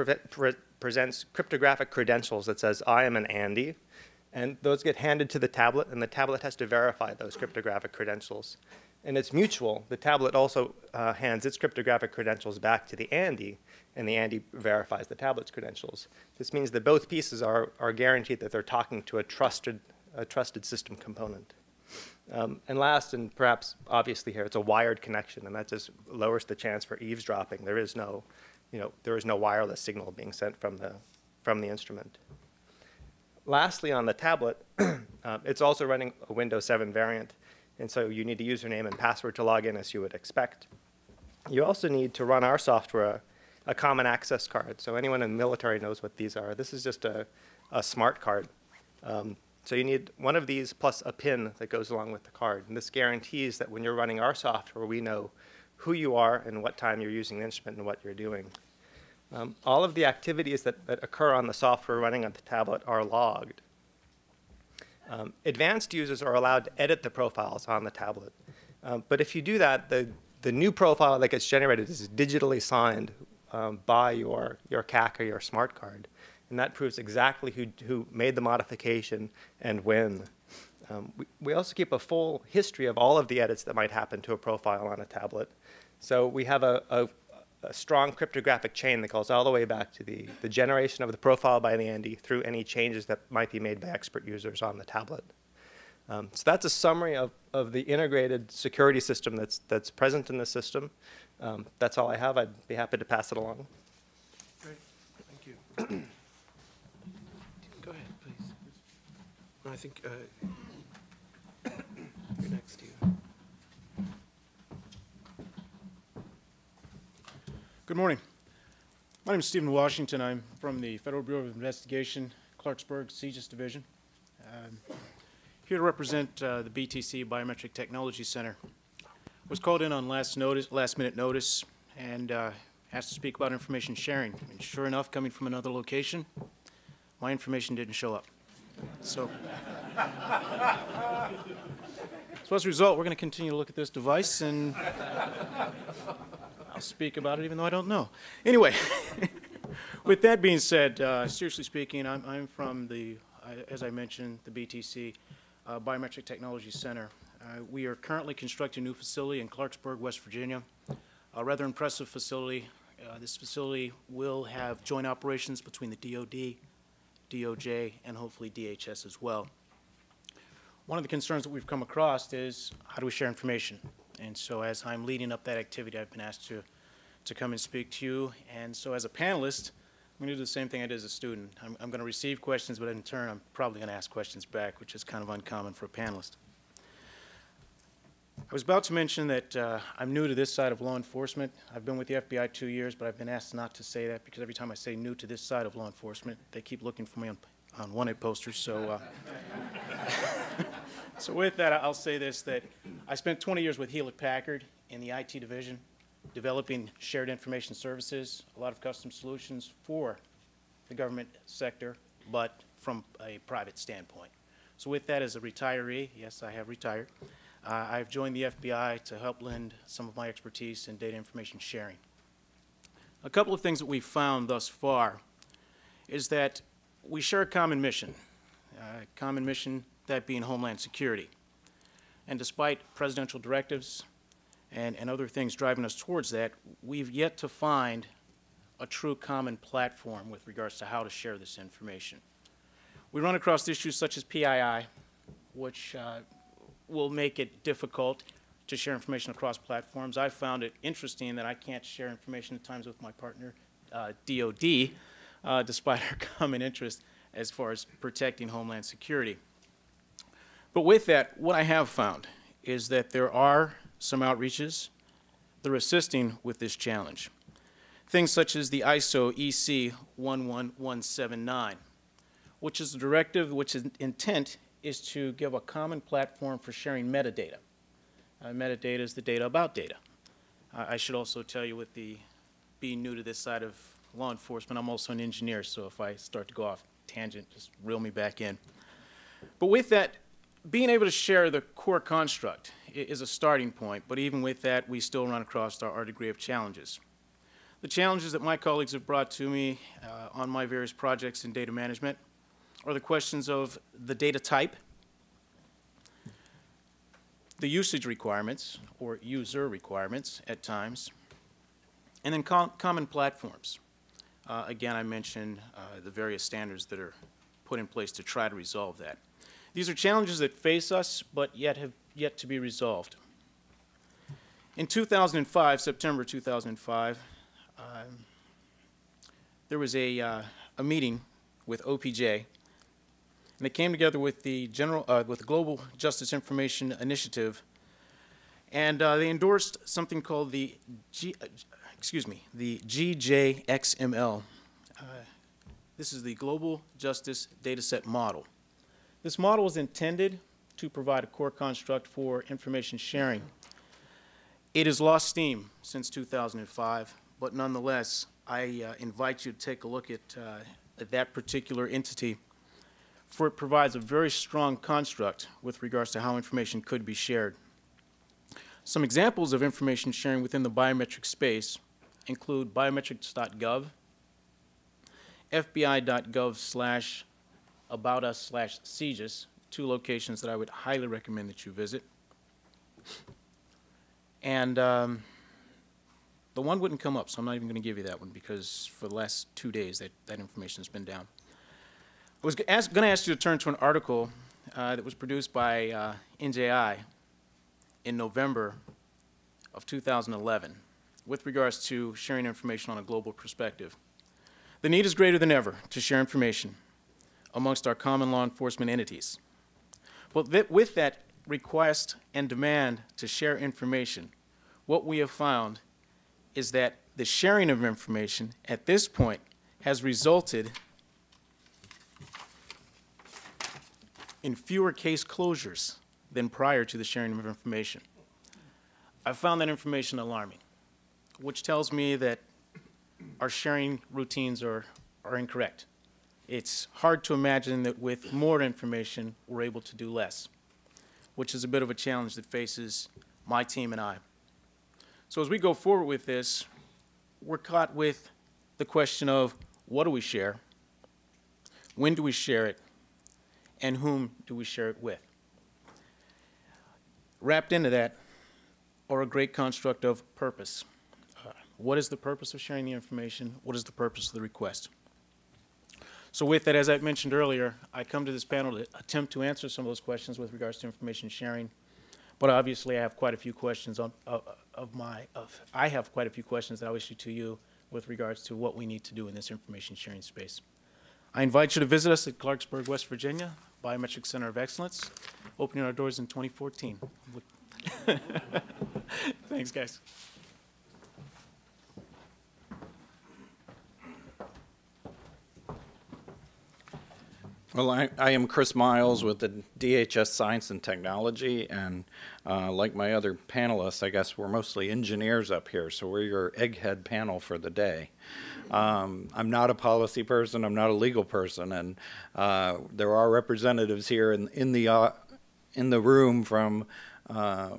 presents cryptographic credentials that says, I am an ANDE. and those get handed to the tablet, and the tablet has to verify those cryptographic credentials. And it's mutual. The tablet also uh, hands its cryptographic credentials back to the ANDE, and the ANDE verifies the tablet's credentials. This means that both pieces are, are guaranteed that they're talking to a trusted, a trusted system component. Um, and last, and perhaps obviously here, it's a wired connection, and that just lowers the chance for eavesdropping. There is no, you know, there is no wireless signal being sent from the, from the instrument. Lastly, on the tablet, uh, it's also running a Windows 7 variant, and so you need a username and password to log in as you would expect. You also need to run our software, a common access card. So anyone in the military knows what these are. This is just a, a smart card. Um, so you need one of these plus a pin that goes along with the card. And this guarantees that when you're running our software, we know who you are and what time you're using the instrument and what you're doing. Um, all of the activities that, that occur on the software running on the tablet are logged. Um, advanced users are allowed to edit the profiles on the tablet. Um, but if you do that, the, the new profile that gets generated is digitally signed um, by your, your CAC or your smart card and that proves exactly who, who made the modification and when. Um, we, we also keep a full history of all of the edits that might happen to a profile on a tablet. So we have a, a, a strong cryptographic chain that goes all the way back to the, the generation of the profile by the ANDE through any changes that might be made by expert users on the tablet. Um, so that's a summary of, of the integrated security system that's, that's present in the system. Um, that's all I have. I'd be happy to pass it along. Great. Thank you. Go ahead, please. No, I think uh, you're next to you. Good morning. My name is Stephen Washington. I'm from the Federal Bureau of Investigation, Clarksburg, CJIS Division. Um, here to represent uh, the BTC Biometric Technology Center. Was called in on last notice, last minute notice, and uh, asked to speak about information sharing. And sure enough, coming from another location, my information didn't show up. So, so as a result, we're going to continue to look at this device and I'll speak about it even though I don't know. Anyway, with that being said, uh, seriously speaking, I'm, I'm from the, as I mentioned, the BTC uh, Biometric Technology Center. Uh, we are currently constructing a new facility in Clarksburg, West Virginia. A rather impressive facility. Uh, this facility will have joint operations between the DoD, DOJ, and hopefully DHS as well. One of the concerns that we've come across is how do we share information? And so as I'm leading up that activity, I've been asked to, to come and speak to you. And so as a panelist, I'm going to do the same thing I did as a student. I'm, I'm going to receive questions, but in turn, I'm probably going to ask questions back, which is kind of uncommon for a panelist. I was about to mention that uh, I'm new to this side of law enforcement. I've been with the FBI two years, but I've been asked not to say that because every time I say new to this side of law enforcement, they keep looking for me on, on wanted posters. So, uh, so with that, I'll say this: that I spent 20 years with Hewlett Packard in the IT division, developing shared information services, a lot of custom solutions for the government sector, but from a private standpoint. So with that, as a retiree, yes, I have retired. Uh, I've joined the FBI to help lend some of my expertise in data information sharing. A couple of things that we've found thus far is that we share a common mission, a common mission that being Homeland Security. And despite presidential directives and, and other things driving us towards that, we've yet to find a true common platform with regards to how to share this information. We run across issues such as PII, which uh, will make it difficult to share information across platforms. I found it interesting that I can't share information at times with my partner, uh, DOD, uh, despite our common interest as far as protecting Homeland Security. But with that, what I have found is that there are some outreaches that are assisting with this challenge. Things such as the ISO EC 11179, which is a directive which is intent is to give a common platform for sharing metadata. Uh, metadata is the data about data. Uh, I should also tell you with the being new to this side of law enforcement, I'm also an engineer, so if I start to go off tangent, just reel me back in. But with that, being able to share the core construct is a starting point, but even with that, we still run across our, our degree of challenges. The challenges that my colleagues have brought to me uh, on my various projects in data management are the questions of the data type, the usage requirements, or user requirements at times, and then com common platforms. Uh, again, I mentioned uh, the various standards that are put in place to try to resolve that. These are challenges that face us, but yet have yet to be resolved. In 2005, September 2005, um, there was a, uh, a meeting with OPJ, and they came together with the general, uh, with the Global Justice Information Initiative, and uh, they endorsed something called the G, uh, excuse me, the GJXML. Uh, this is the Global Justice Dataset Model. This model is intended to provide a core construct for information sharing. It has lost steam since 2005, but nonetheless, I uh, invite you to take a look at, uh, at that particular entity, for it provides a very strong construct with regards to how information could be shared. Some examples of information sharing within the biometric space include biometrics.gov, fbi.gov slash about us slash CJIS, two locations that I would highly recommend that you visit. And um, the one wouldn't come up, so I'm not even going to give you that one because for the last two days that, that information has been down. I was going to ask you to turn to an article uh, that was produced by uh, NJI in November of 2011 with regards to sharing information on a global perspective. The need is greater than ever to share information amongst our common law enforcement entities. But th- with that request and demand to share information, what we have found is that the sharing of information at this point has resulted in fewer case closures than prior to the sharing of information. I found that information alarming, which tells me that our sharing routines are, are incorrect. It's hard to imagine that with more information, we're able to do less, which is a bit of a challenge that faces my team and I. So as we go forward with this, we're caught with the question of what do we share? When do we share it? And whom do we share it with? Wrapped into that are a great construct of purpose. Uh, what is the purpose of sharing the information? What is the purpose of the request? So with that, as I mentioned earlier, I come to this panel to attempt to answer some of those questions with regards to information sharing. But obviously, I have quite a few questions on, uh, of my, of, I have quite a few questions that I'll issue to you with regards to what we need to do in this information sharing space. I invite you to visit us at Clarksburg, West Virginia, Biometric Center of Excellence, opening our doors in 2014. Thanks, guys. Well, I, I am Chris Miles with the DHS Science and Technology, and uh, like my other panelists, I guess we're mostly engineers up here, so we're your egghead panel for the day. Um, I'm not a policy person, I'm not a legal person, and uh, there are representatives here in, in the uh, in the room from uh,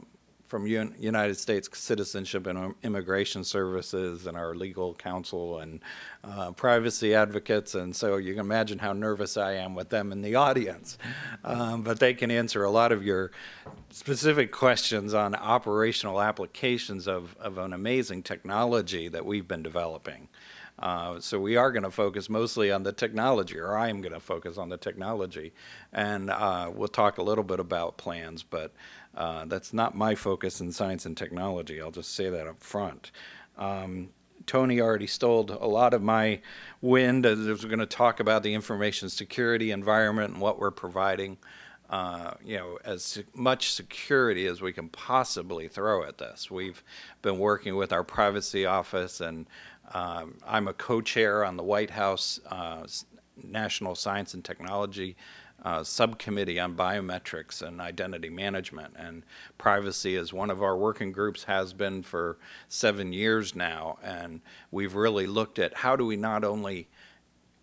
from Un- United States Citizenship and Immigration Services and our legal counsel and uh, privacy advocates. And so you can imagine how nervous I am with them in the audience. Um, but they can answer a lot of your specific questions on operational applications of, of an amazing technology that we've been developing. Uh, so we are going to focus mostly on the technology, or I am going to focus on the technology, and uh, we'll talk a little bit about plans, but uh, that's not my focus in science and technology. I'll just say that up front. Um, Tony already stole a lot of my wind as we're going to talk about the information security environment and what we're providing. Uh, you know, as much security as we can possibly throw at this. We've been working with our privacy office, and um, I'm a co-chair on the White House uh, National Science and Technology uh, subcommittee on biometrics and identity management. And privacy is one of our working groups, has been for seven years now. And we've really looked at how do we not only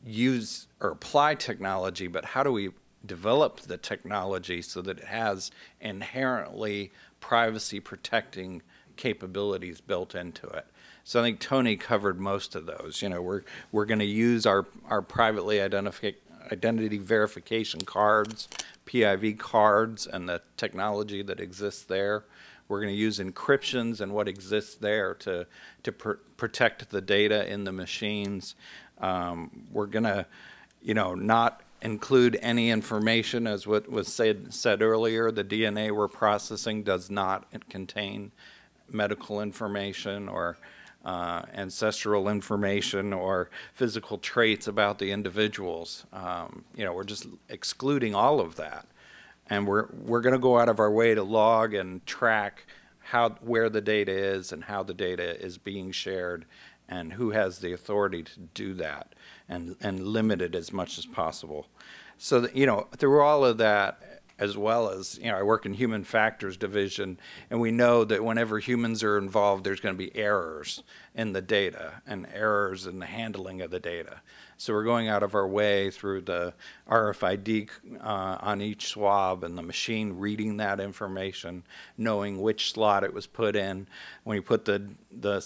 use or apply technology, but how do we develop the technology so that it has inherently privacy protecting capabilities built into it. So I think Tony covered most of those. You know, we're we're going to use our our privately identified identity verification cards, PIV cards, and the technology that exists there. We're going to use encryptions and what exists there to, to pr protect the data in the machines. Um, we're going to, you know, not include any information, as what was said, said earlier. The DNA we're processing does not contain medical information or uh, ancestral information or physical traits about the individuals. Um, you know, we're just excluding all of that, and we're we're going to go out of our way to log and track how where the data is and how the data is being shared, and who has the authority to do that, and and limit it as much as possible. So that, you know, through all of that, as well as, you know, I work in human factors division, and we know that whenever humans are involved, there's going to be errors in the data and errors in the handling of the data. So we're going out of our way through the RFID uh, on each swab and the machine reading that information, knowing which slot it was put in. When you put the, the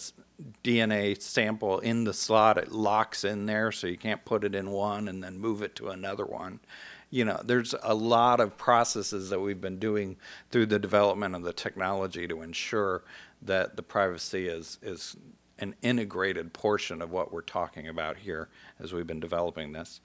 DNA sample in the slot, it locks in there, so you can't put it in one and then move it to another one you know, there's a lot of processes that we've been doing through the development of the technology to ensure that the privacy is is an integrated portion of what we're talking about here as we've been developing this.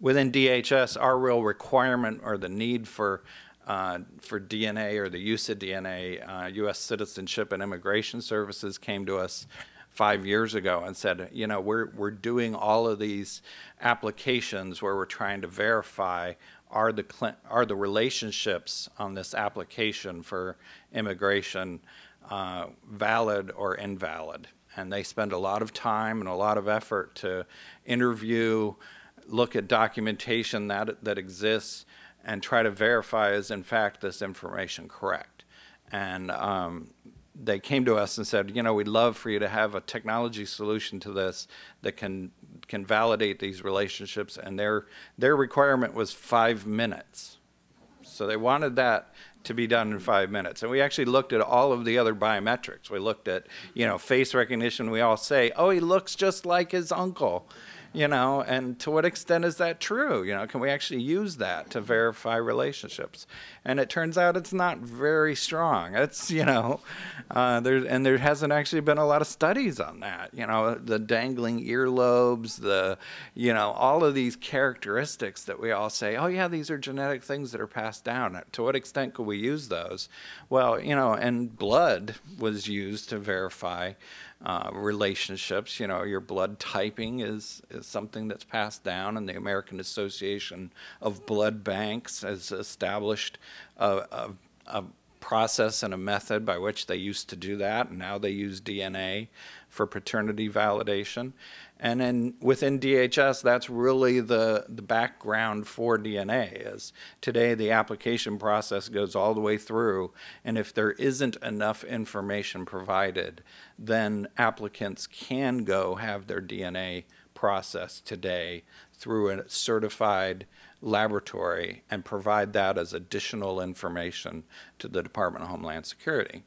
Within DHS, our real requirement or the need for uh, for DNA or the use of DNA, uh, U.S. Citizenship and Immigration Services came to us five years ago and said, you know, we're, we're doing all of these applications where we're trying to verify are the, are the relationships on this application for immigration uh, valid or invalid? And they spend a lot of time and a lot of effort to interview, look at documentation that, that exists, and try to verify is in fact this information correct. And um, they came to us and said, you know, we'd love for you to have a technology solution to this that can can validate these relationships. And their their requirement was five minutes. So they wanted that to be done in five minutes. And we actually looked at all of the other biometrics. We looked at, you know, face recognition. We all say, oh, he looks just like his uncle you know, and to what extent is that true? You know, can we actually use that to verify relationships? And it turns out it's not very strong. It's, you know, uh, there, and there hasn't actually been a lot of studies on that. You know, the dangling earlobes, the, you know, all of these characteristics that we all say, oh, yeah, these are genetic things that are passed down. To what extent could we use those? Well, you know, and blood was used to verify uh, relationships. You know, your blood typing is, is something that's passed down, and the American Association of Blood Banks has established a, a, a process and a method by which they used to do that, and now they use DNA for paternity validation. And then within DHS, that's really the, the background for DNA is today the application process goes all the way through. And if there isn't enough information provided, then applicants can go have their DNA processed today through a certified laboratory and provide that as additional information to the Department of Homeland Security.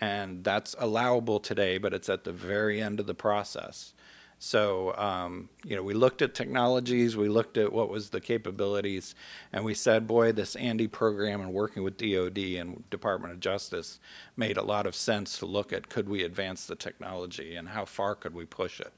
And that's allowable today, but it's at the very end of the process. So, um, you know, we looked at technologies, we looked at what was the capabilities, and we said, boy, this ANDE program and working with DOD and Department of Justice made a lot of sense to look at could we advance the technology and how far could we push it.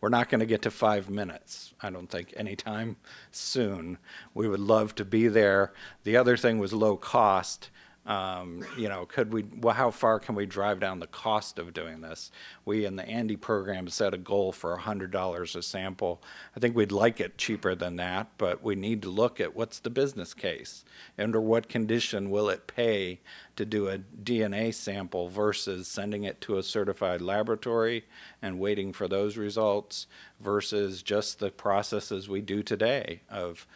We're not going to get to five minutes, I don't think, anytime soon. We would love to be there. The other thing was low cost um, you know, could we, well, how far can we drive down the cost of doing this? We in the ANDE program set a goal for $100 a sample. I think we'd like it cheaper than that, but we need to look at what's the business case? Under what condition will it pay to do a DNA sample versus sending it to a certified laboratory and waiting for those results versus just the processes we do today of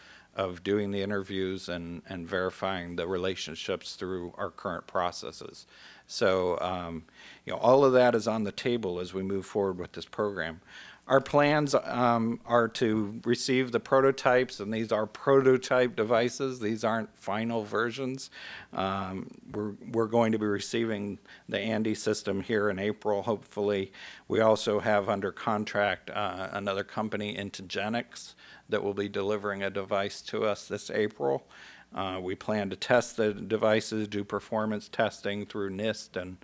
of doing the interviews and, and verifying the relationships through our current processes. So, um, you know, all of that is on the table as we move forward with this program. Our plans um, are to receive the prototypes, and these are prototype devices. These aren't final versions. Um, we're, we're going to be receiving the ANDE system here in April, hopefully. We also have under contract uh, another company, IntegenX, that will be delivering a device to us this April. Uh, we plan to test the devices, do performance testing through NIST, and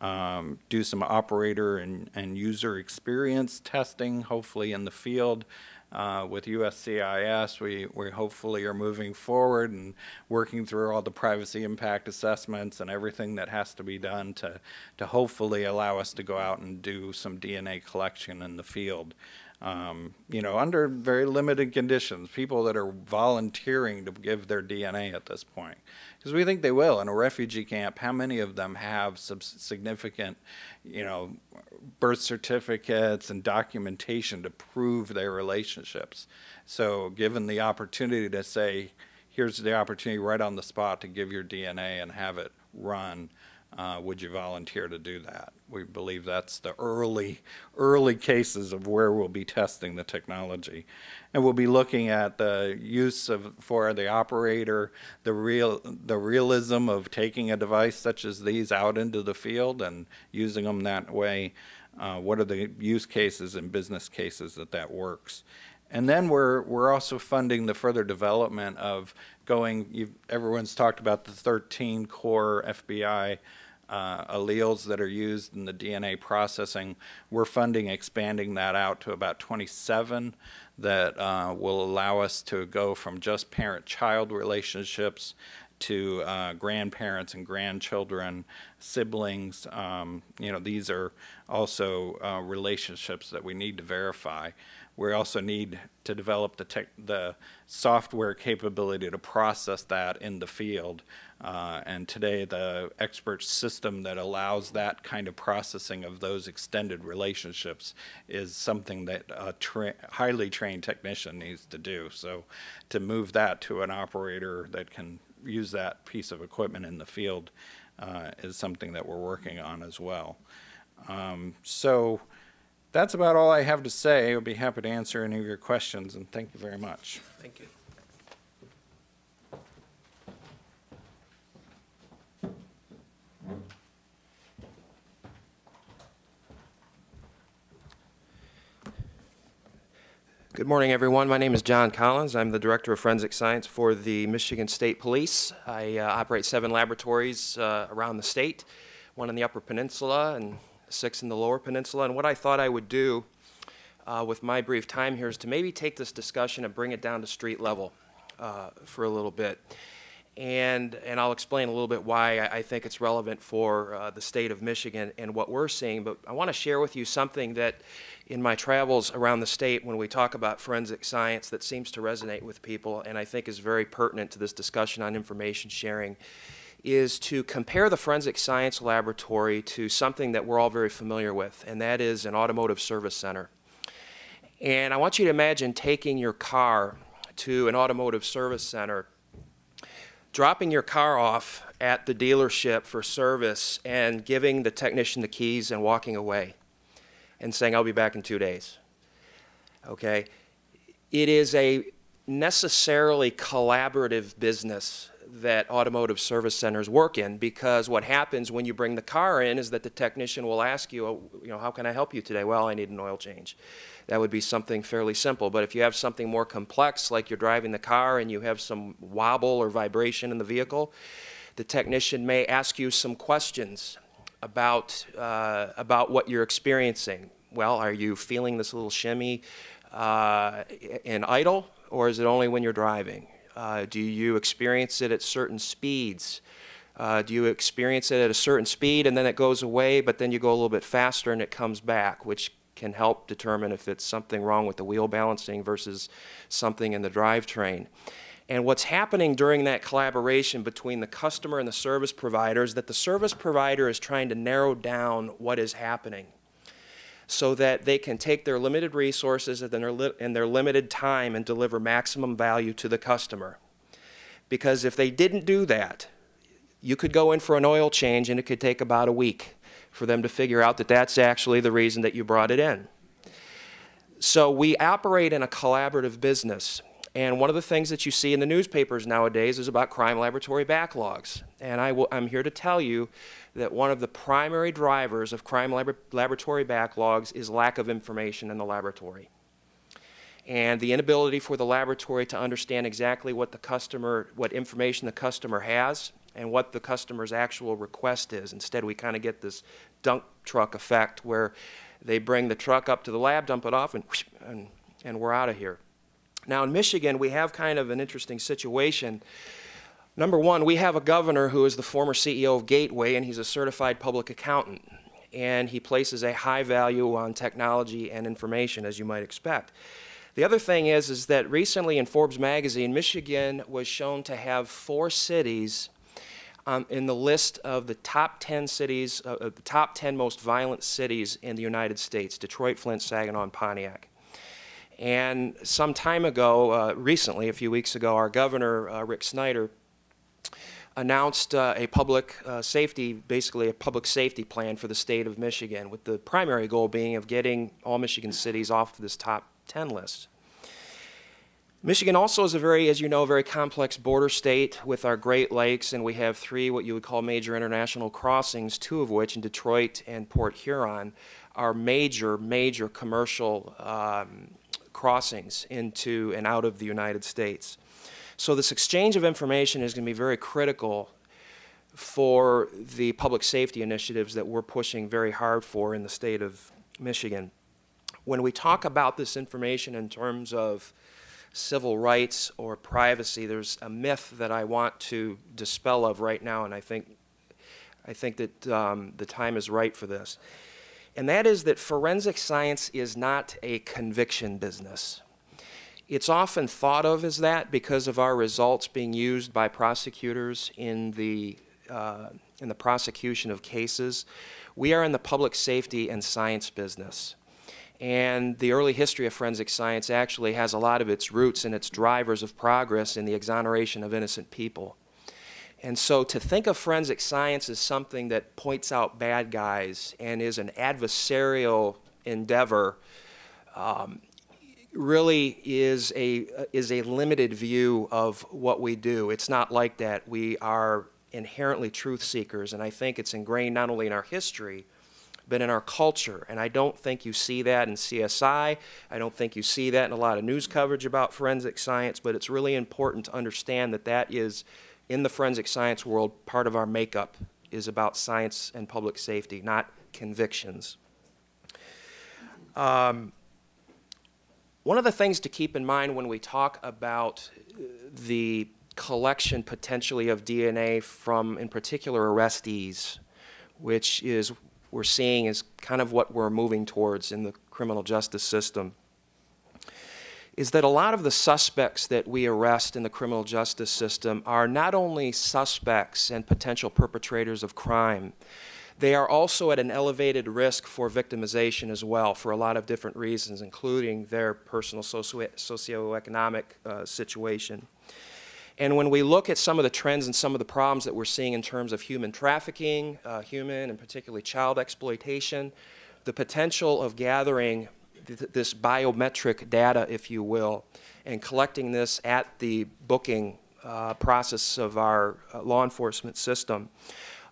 um, do some operator and, and user experience testing, hopefully in the field. Uh, with USCIS, we, we hopefully are moving forward and working through all the privacy impact assessments and everything that has to be done to, to hopefully allow us to go out and do some DNA collection in the field um, you know, under very limited conditions, people that are volunteering to give their DNA at this point. Because we think they will. In a refugee camp, how many of them have significant, you know, birth certificates and documentation to prove their relationships? So, given the opportunity to say, here's the opportunity right on the spot to give your DNA and have it run, uh, would you volunteer to do that? We believe that's the early, early cases of where we'll be testing the technology. And we'll be looking at the use of, for the operator, the real, the realism of taking a device such as these out into the field and using them that way. Uh, what are the use cases and business cases that that works? And then we're, we're also funding the further development of going, everyone's talked about the 13 core FBI uh, alleles that are used in the DNA processing. We're funding expanding that out to about 27 that uh, will allow us to go from just parent-child relationships to uh, grandparents and grandchildren, siblings. Um, you know, these are also uh, relationships that we need to verify. We also need to develop the, tech, the software capability to process that in the field. Uh, and today, the expert system that allows that kind of processing of those extended relationships is something that a tra highly trained technician needs to do. So, to move that to an operator that can use that piece of equipment in the field uh, is something that we're working on as well. Um, so, that's about all I have to say. I'll be happy to answer any of your questions, and thank you very much. Thank you. Good morning, everyone. My name is John Collins. I'm the Director of Forensic Science for the Michigan State Police. I uh, operate seven laboratories uh, around the state, one in the Upper Peninsula and six in the Lower Peninsula. And what I thought I would do uh, with my brief time here is to maybe take this discussion and bring it down to street level uh, for a little bit. And, and I'll explain a little bit why I, I think it's relevant for uh, the state of Michigan and what we're seeing. But I want to share with you something that in my travels around the state when we talk about forensic science that seems to resonate with people and I think is very pertinent to this discussion on information sharing is to compare the forensic science laboratory to something that we're all very familiar with, and that is an automotive service center. And I want you to imagine taking your car to an automotive service center, dropping your car off at the dealership for service, and giving the technician the keys and walking away and saying, I'll be back in two days. Okay? It is a necessarily collaborative business that automotive service centers work in because what happens when you bring the car in is that the technician will ask you, oh, you know, how can I help you today? Well, I need an oil change. That would be something fairly simple. But if you have something more complex, like you're driving the car and you have some wobble or vibration in the vehicle, the technician may ask you some questions about, uh, about what you're experiencing. Well, are you feeling this little shimmy uh, in idle, or is it only when you're driving? Uh, do you experience it at certain speeds? Uh, do you experience it at a certain speed and then it goes away, but then you go a little bit faster and it comes back, which can help determine if it's something wrong with the wheel balancing versus something in the drivetrain. And what's happening during that collaboration between the customer and the service provider is that the service provider is trying to narrow down what is happening so that they can take their limited resources and their, li and their limited time and deliver maximum value to the customer. Because if they didn't do that, you could go in for an oil change and it could take about a week for them to figure out that that's actually the reason that you brought it in. So we operate in a collaborative business. And one of the things that you see in the newspapers nowadays is about crime laboratory backlogs. And I am here to tell you that one of the primary drivers of crime lab laboratory backlogs is lack of information in the laboratory. And the inability for the laboratory to understand exactly what the customer, what information the customer has and what the customer's actual request is. Instead, we kind of get this dump truck effect where they bring the truck up to the lab, dump it off, and, and, and we're out of here. Now, in Michigan, we have kind of an interesting situation. Number one, we have a governor who is the former CEO of Gateway, and he's a certified public accountant. And he places a high value on technology and information, as you might expect. The other thing is, is that recently in Forbes magazine, Michigan was shown to have four cities um, in the list of the top 10 cities, uh, the top 10 most violent cities in the United States Detroit, Flint, Saginaw, and Pontiac. And some time ago, uh, recently, a few weeks ago, our governor, uh, Rick Snyder, announced uh, a public uh, safety, basically a public safety plan for the state of Michigan, with the primary goal being of getting all Michigan cities off this top 10 list. Michigan also is a very, as you know, a very complex border state with our Great Lakes, and we have three what you would call major international crossings, two of which in Detroit and Port Huron are major, major commercial um, crossings into and out of the United States. So this exchange of information is going to be very critical for the public safety initiatives that we're pushing very hard for in the state of Michigan. When we talk about this information in terms of civil rights or privacy. There's a myth that I want to dispel of right now, and I think, I think that um, the time is right for this. And that is that forensic science is not a conviction business. It's often thought of as that because of our results being used by prosecutors in the, uh, in the prosecution of cases. We are in the public safety and science business. And the early history of forensic science actually has a lot of its roots and its drivers of progress in the exoneration of innocent people. And so to think of forensic science as something that points out bad guys and is an adversarial endeavor um, really is a, is a limited view of what we do. It's not like that. We are inherently truth seekers, and I think it's ingrained not only in our history, but in our culture. And I don't think you see that in CSI. I don't think you see that in a lot of news coverage about forensic science, but it's really important to understand that that is, in the forensic science world, part of our makeup is about science and public safety, not convictions. Um, one of the things to keep in mind when we talk about the collection potentially of DNA from, in particular, arrestees, which is we're seeing is kind of what we're moving towards in the criminal justice system is that a lot of the suspects that we arrest in the criminal justice system are not only suspects and potential perpetrators of crime, they are also at an elevated risk for victimization as well for a lot of different reasons, including their personal socio- socioeconomic uh, situation. And when we look at some of the trends and some of the problems that we're seeing in terms of human trafficking, uh, human and particularly child exploitation, the potential of gathering th this biometric data, if you will, and collecting this at the booking uh, process of our uh, law enforcement system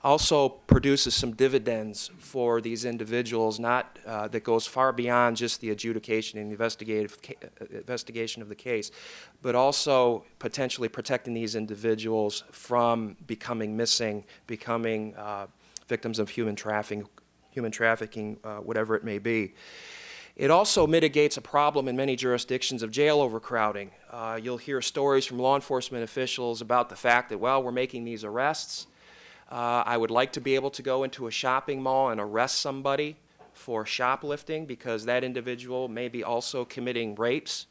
also produces some dividends for these individuals, not uh, that goes far beyond just the adjudication and investigative uh, investigation of the case, but also potentially protecting these individuals from becoming missing, becoming uh, victims of human trafficking, human trafficking, uh, whatever it may be. It also mitigates a problem in many jurisdictions of jail overcrowding. Uh, you'll hear stories from law enforcement officials about the fact that, well, we're making these arrests uh, I would like to be able to go into a shopping mall and arrest somebody for shoplifting because that individual may be also committing rapes.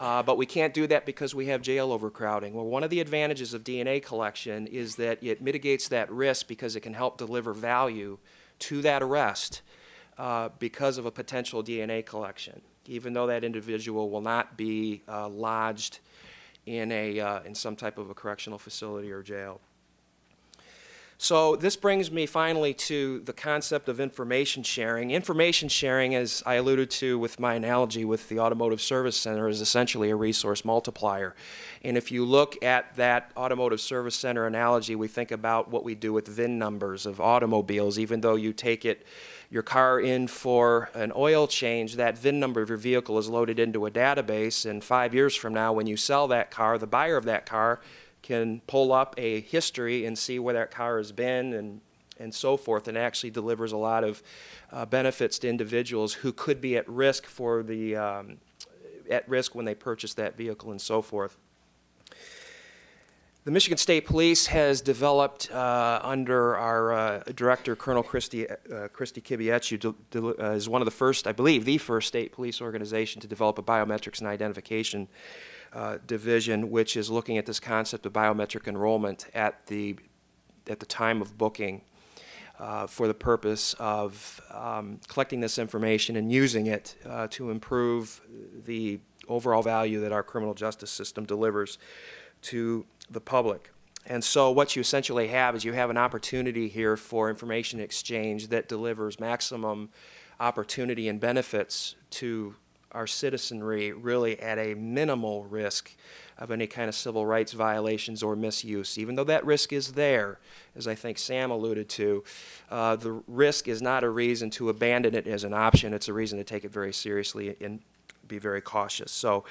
Uh, but we can't do that because we have jail overcrowding. Well, one of the advantages of DNA collection is that it mitigates that risk because it can help deliver value to that arrest uh, because of a potential DNA collection, even though that individual will not be uh, lodged in, a, uh, in some type of a correctional facility or jail. So this brings me finally to the concept of information sharing. Information sharing, as I alluded to with my analogy with the Automotive Service Center, is essentially a resource multiplier. And if you look at that Automotive Service Center analogy, we think about what we do with VIN numbers of automobiles. Even though you take it, your car in for an oil change, that VIN number of your vehicle is loaded into a database, and five years from now, when you sell that car, the buyer of that car can pull up a history and see where that car has been and, and so forth, and actually delivers a lot of uh, benefits to individuals who could be at risk for the um, at risk when they purchase that vehicle and so forth. The Michigan State Police has developed uh, under our uh, director, Colonel Kriste, uh, Kriste Kibbey Etue, who uh, is one of the first, I believe, the first state police organization to develop a biometrics and identification uh, division, which is looking at this concept of biometric enrollment at the, at the time of booking uh, for the purpose of um, collecting this information and using it to improve the overall value that our criminal justice system delivers to the public. And so what you essentially have is you have an opportunity here for information exchange that delivers maximum opportunity and benefits to our citizenry really at a minimal risk of any kind of civil rights violations or misuse. Even though that risk is there, as I think Sam alluded to, uh, the risk is not a reason to abandon it as an option. It's a reason to take it very seriously and be very cautious. So,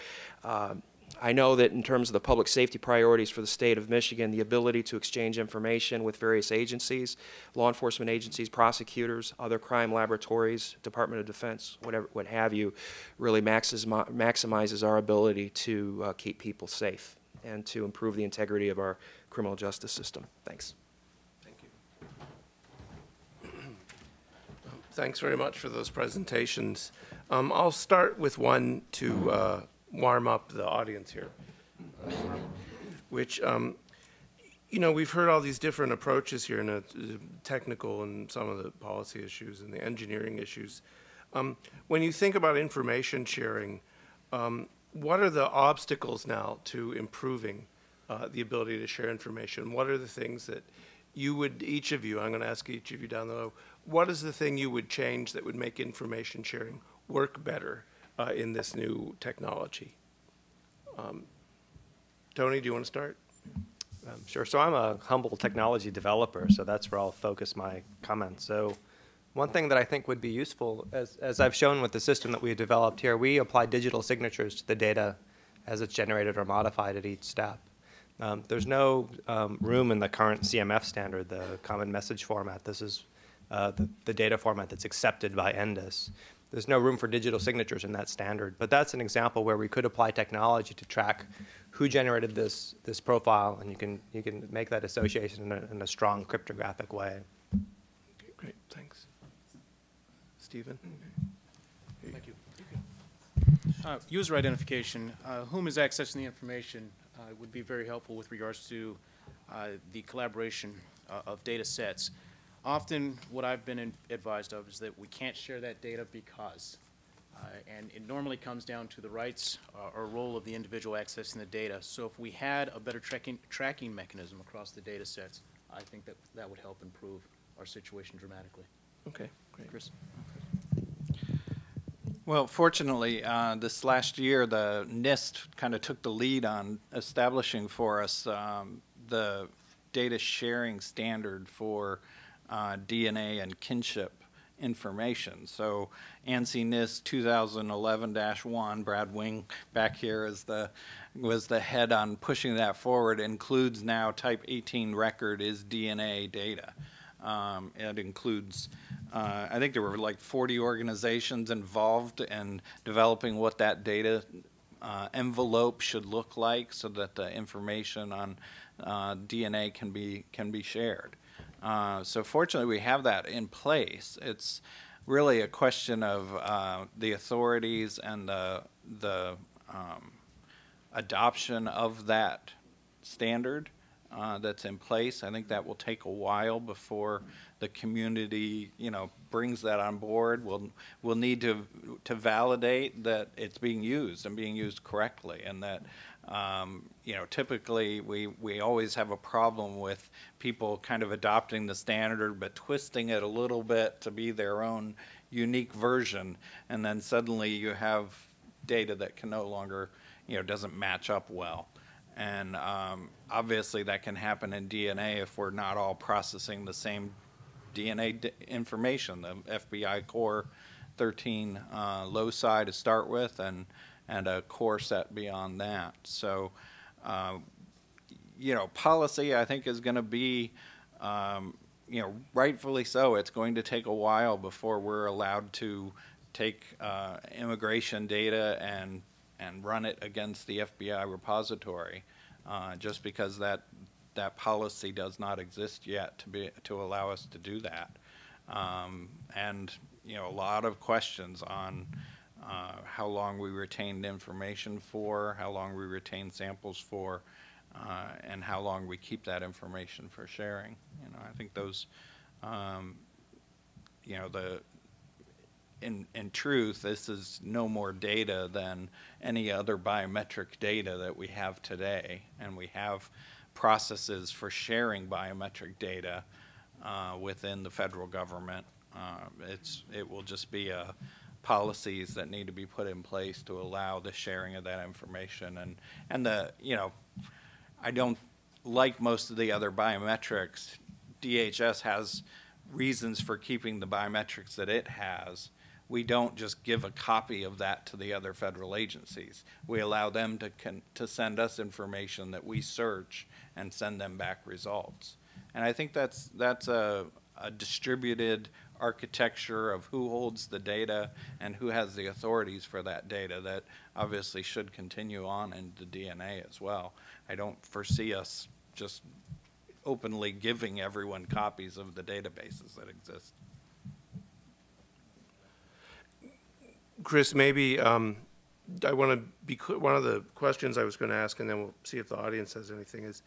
uh, I know that in terms of the public safety priorities for the state of Michigan, the ability to exchange information with various agencies, law enforcement agencies, prosecutors, other crime laboratories, Department of Defense, whatever, what have you, really maximizes our ability to uh, keep people safe and to improve the integrity of our criminal justice system. Thanks. Thank you. Thanks very much for those presentations. Um, I'll start with one to uh, warm up the audience here, which, um, you know, we've heard all these different approaches here, and uh, technical and some of the policy issues and the engineering issues. Um, when you think about information sharing, um, what are the obstacles now to improving uh, the ability to share information? What are the things that you would, each of you, I'm going to ask each of you down the low, what is the thing you would change that would make information sharing work better uh, in this new technology? Um, Tony, do you want to start? Um, sure. So I'm a humble technology developer, so that's where I'll focus my comments. So one thing that I think would be useful, as, as I've shown with the system that we developed here, we apply digital signatures to the data as it's generated or modified at each step. Um, there's no um, room in the current CMF standard, the common message format. This is uh, the, the, data format that's accepted by NDIS. There's no room for digital signatures in that standard, but that's an example where we could apply technology to track who generated this, this profile, and you can, you can make that association in a, in a strong cryptographic way. Okay, great, thanks. Stephen? Thank you. Uh, user identification. Uh, whom is accessing the information uh, would be very helpful with regards to uh, the collaboration uh, of data sets. Often, what I've been advised of is that we can't share that data because, uh, and it normally comes down to the rights or role of the individual accessing the data. So if we had a better tracking, tracking mechanism across the data sets, I think that that would help improve our situation dramatically. Okay, great. Chris. Well, fortunately, uh, this last year, the NIST kind of took the lead on establishing for us um, the data sharing standard for uh, DNA and kinship information. So ANSI NIST 2011-1, Brad Wing back here is the was the head on pushing that forward, includes now type 18 record is DNA data. Um, it includes, uh, I think there were like 40 organizations involved in developing what that data uh, envelope should look like so that the information on uh, DNA can be can be shared. Uh, so fortunately, we have that in place. It's really a question of uh, the authorities and the the um, adoption of that standard uh, that's in place. I think that will take a while before the community, you know, brings that on board. We'll we'll need to to validate that it's being used and being used correctly, and that um, you know, typically we we always have a problem with people kind of adopting the standard but twisting it a little bit to be their own unique version, and then suddenly you have data that can no longer, you know, doesn't match up well. And um, obviously, that can happen in DNA if we're not all processing the same DNA information. The FBI core 13 uh, loci to start with, and and a core set beyond that. So, uh, you know, policy I think is going to be, um, you know, rightfully so. It's going to take a while before we're allowed to take uh, immigration data and and run it against the FBI repository, uh, just because that that policy does not exist yet to be to allow us to do that. Um, and you know, a lot of questions on uh, how long we retain information for, how long we retain samples for, uh, and how long we keep that information for sharing. You know, I think those, um, you know, the in, in truth, this is no more data than any other biometric data that we have today. And we have processes for sharing biometric data uh, within the federal government. Uh, it's, it will just be a, policies that need to be put in place to allow the sharing of that information. And, and the, you know, I don't like most of the other biometrics. DHS has reasons for keeping the biometrics that it has we don't just give a copy of that to the other federal agencies. We allow them to, to send us information that we search and send them back results. And I think that's, that's a, a distributed architecture of who holds the data and who has the authorities for that data that obviously should continue on into DNA as well. I don't foresee us just openly giving everyone copies of the databases that exist. Chris, maybe um, I want to be clear. One of the questions I was going to ask, and then we'll see if the audience has anything, is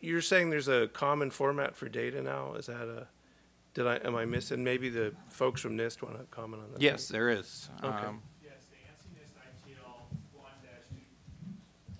you're saying there's a common format for data now? Is that a, did I, am I missing? Maybe the folks from NIST want to comment on that. Yes, there is. Okay. Um, Yes, the ANSI NIST ITL one dash two.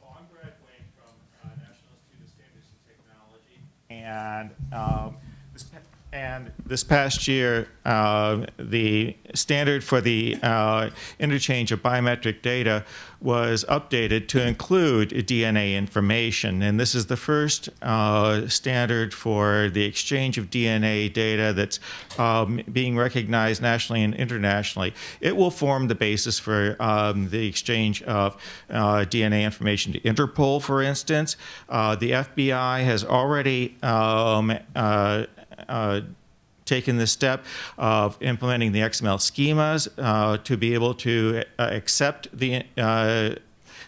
Well, I'm Brad Wing from uh, National Institute of Standards and Technology. And, um, this, pa- and this past year, uh, the standard for the uh, interchange of biometric data was updated to include DNA information. And this is the first uh, standard for the exchange of DNA data that's um, being recognized nationally and internationally. It will form the basis for um, the exchange of uh, DNA information to Interpol, for instance. Uh, the FBI has already um, uh, taken the step of implementing the XML schemas uh, to be able to uh, accept the uh,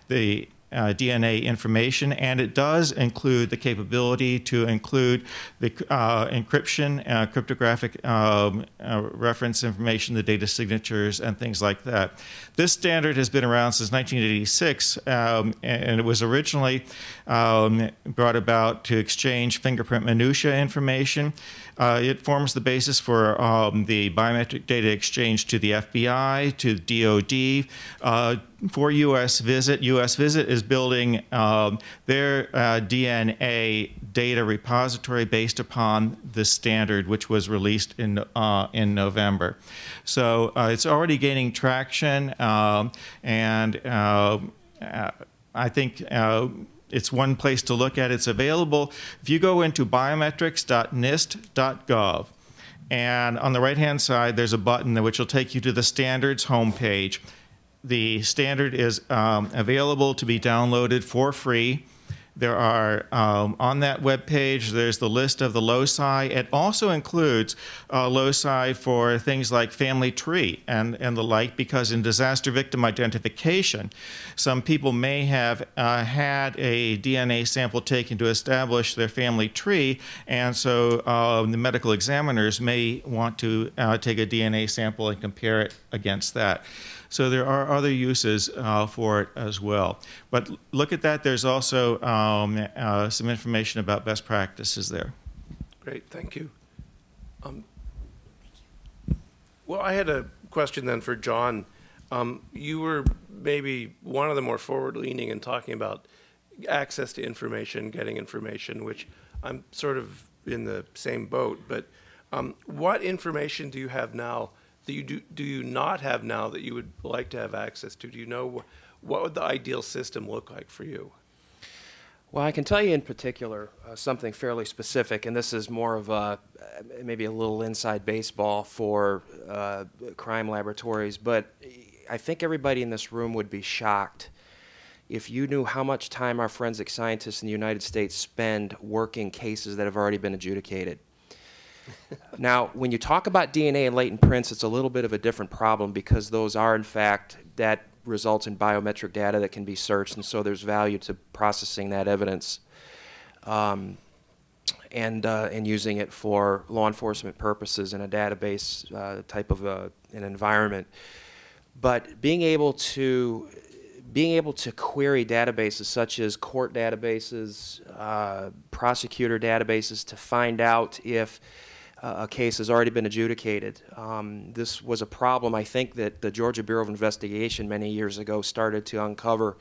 the uh, DNA information, and it does include the capability to include the uh, encryption, uh, cryptographic um, reference information, the data signatures, and things like that. This standard has been around since 1986, um, and it was originally um, brought about to exchange fingerprint minutia information. Uh, it forms the basis for um, the biometric data exchange to the FBI, to DoD. Uh, for US-VISIT, U.S. Visit is building um, their uh, DNA data repository based upon the standard, which was released in uh, in November. So uh, it's already gaining traction, um, and uh, uh, I think uh, it's one place to look at. It's available if you go into biometrics.nist.gov. And on the right hand side, there's a button which will take you to the standards homepage. The standard is um, available to be downloaded for free. There are um, on that web page. There's the list of the loci. It also includes uh, loci for things like family tree and and the like, because in disaster victim identification, some people may have uh, had a DNA sample taken to establish their family tree, and so uh, the medical examiners may want to uh, take a DNA sample and compare it against that. So there are other uses uh, for it as well. But look at that. There's also um, uh, some information about best practices there. Great, thank you. Um, well, I had a question then for John. Um, you were maybe one of the more forward-leaning in talking about access to information, getting information, which I'm sort of in the same boat. But um, what information do you have now that you do, do you not have now that you would like to have access to? Do you know wh- what would the ideal system look like for you? Well, I can tell you in particular uh, something fairly specific, and this is more of a uh, maybe a little inside baseball for uh, crime laboratories, but I think everybody in this room would be shocked if you knew how much time our forensic scientists in the United States spend working cases that have already been adjudicated. now, when you talk about DNA and latent prints, it's a little bit of a different problem because those are, in fact, that results in biometric data that can be searched, and so there's value to processing that evidence um, and uh, and using it for law enforcement purposes in a database uh, type of a, an environment. But being able to being able to query databases such as court databases, uh, prosecutor databases to find out if uh, a case has already been adjudicated. Um, this was a problem I think that the Georgia Bureau of Investigation many years ago started to uncover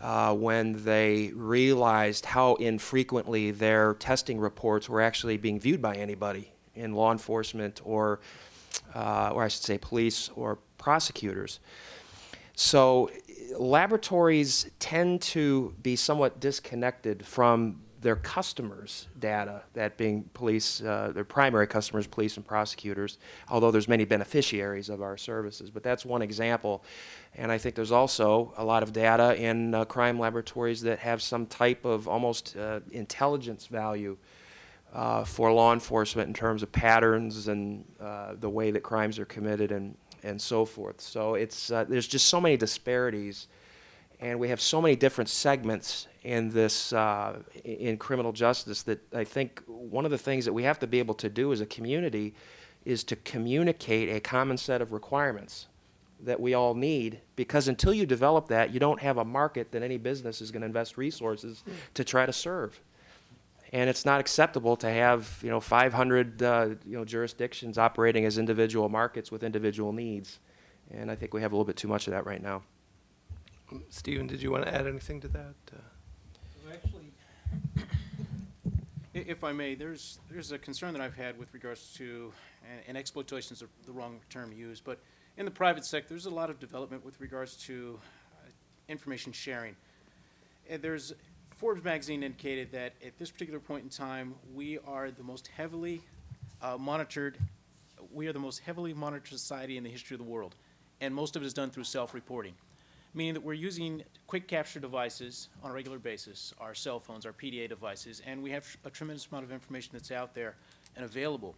uh, when they realized how infrequently their testing reports were actually being viewed by anybody in law enforcement or, uh, or I should say, police or prosecutors. So laboratories tend to be somewhat disconnected from their customers' data, that being police, uh, their primary customers, police and prosecutors, although there's many beneficiaries of our services. But that's one example. And I think there's also a lot of data in uh, crime laboratories that have some type of almost uh, intelligence value uh, for law enforcement in terms of patterns and uh, the way that crimes are committed and, and so forth. So it's, uh, there's just so many disparities and we have so many different segments in this uh, in criminal justice that I think one of the things that we have to be able to do as a community is to communicate a common set of requirements that we all need because until you develop that you don't have a market that any business is going to invest resources to try to serve and it's not acceptable to have you know 500 uh, you know jurisdictions operating as individual markets with individual needs and I think we have a little bit too much of that right now. Stephen, did you want to add anything to that? Uh, Actually, if I may, there's, there's a concern that I've had with regards to, and- and exploitation is the- wrong term used, but in the private sector, there's a lot of development with regards to uh, information sharing. And there's, Forbes magazine indicated that at this particular point in time, we are the most heavily uh, monitored, we are the most heavily monitored society in the history of the world. And most of it is done through self-reporting meaning that we're using quick capture devices on a regular basis, our cell phones, our PDA devices, and we have a tremendous amount of information that's out there and available.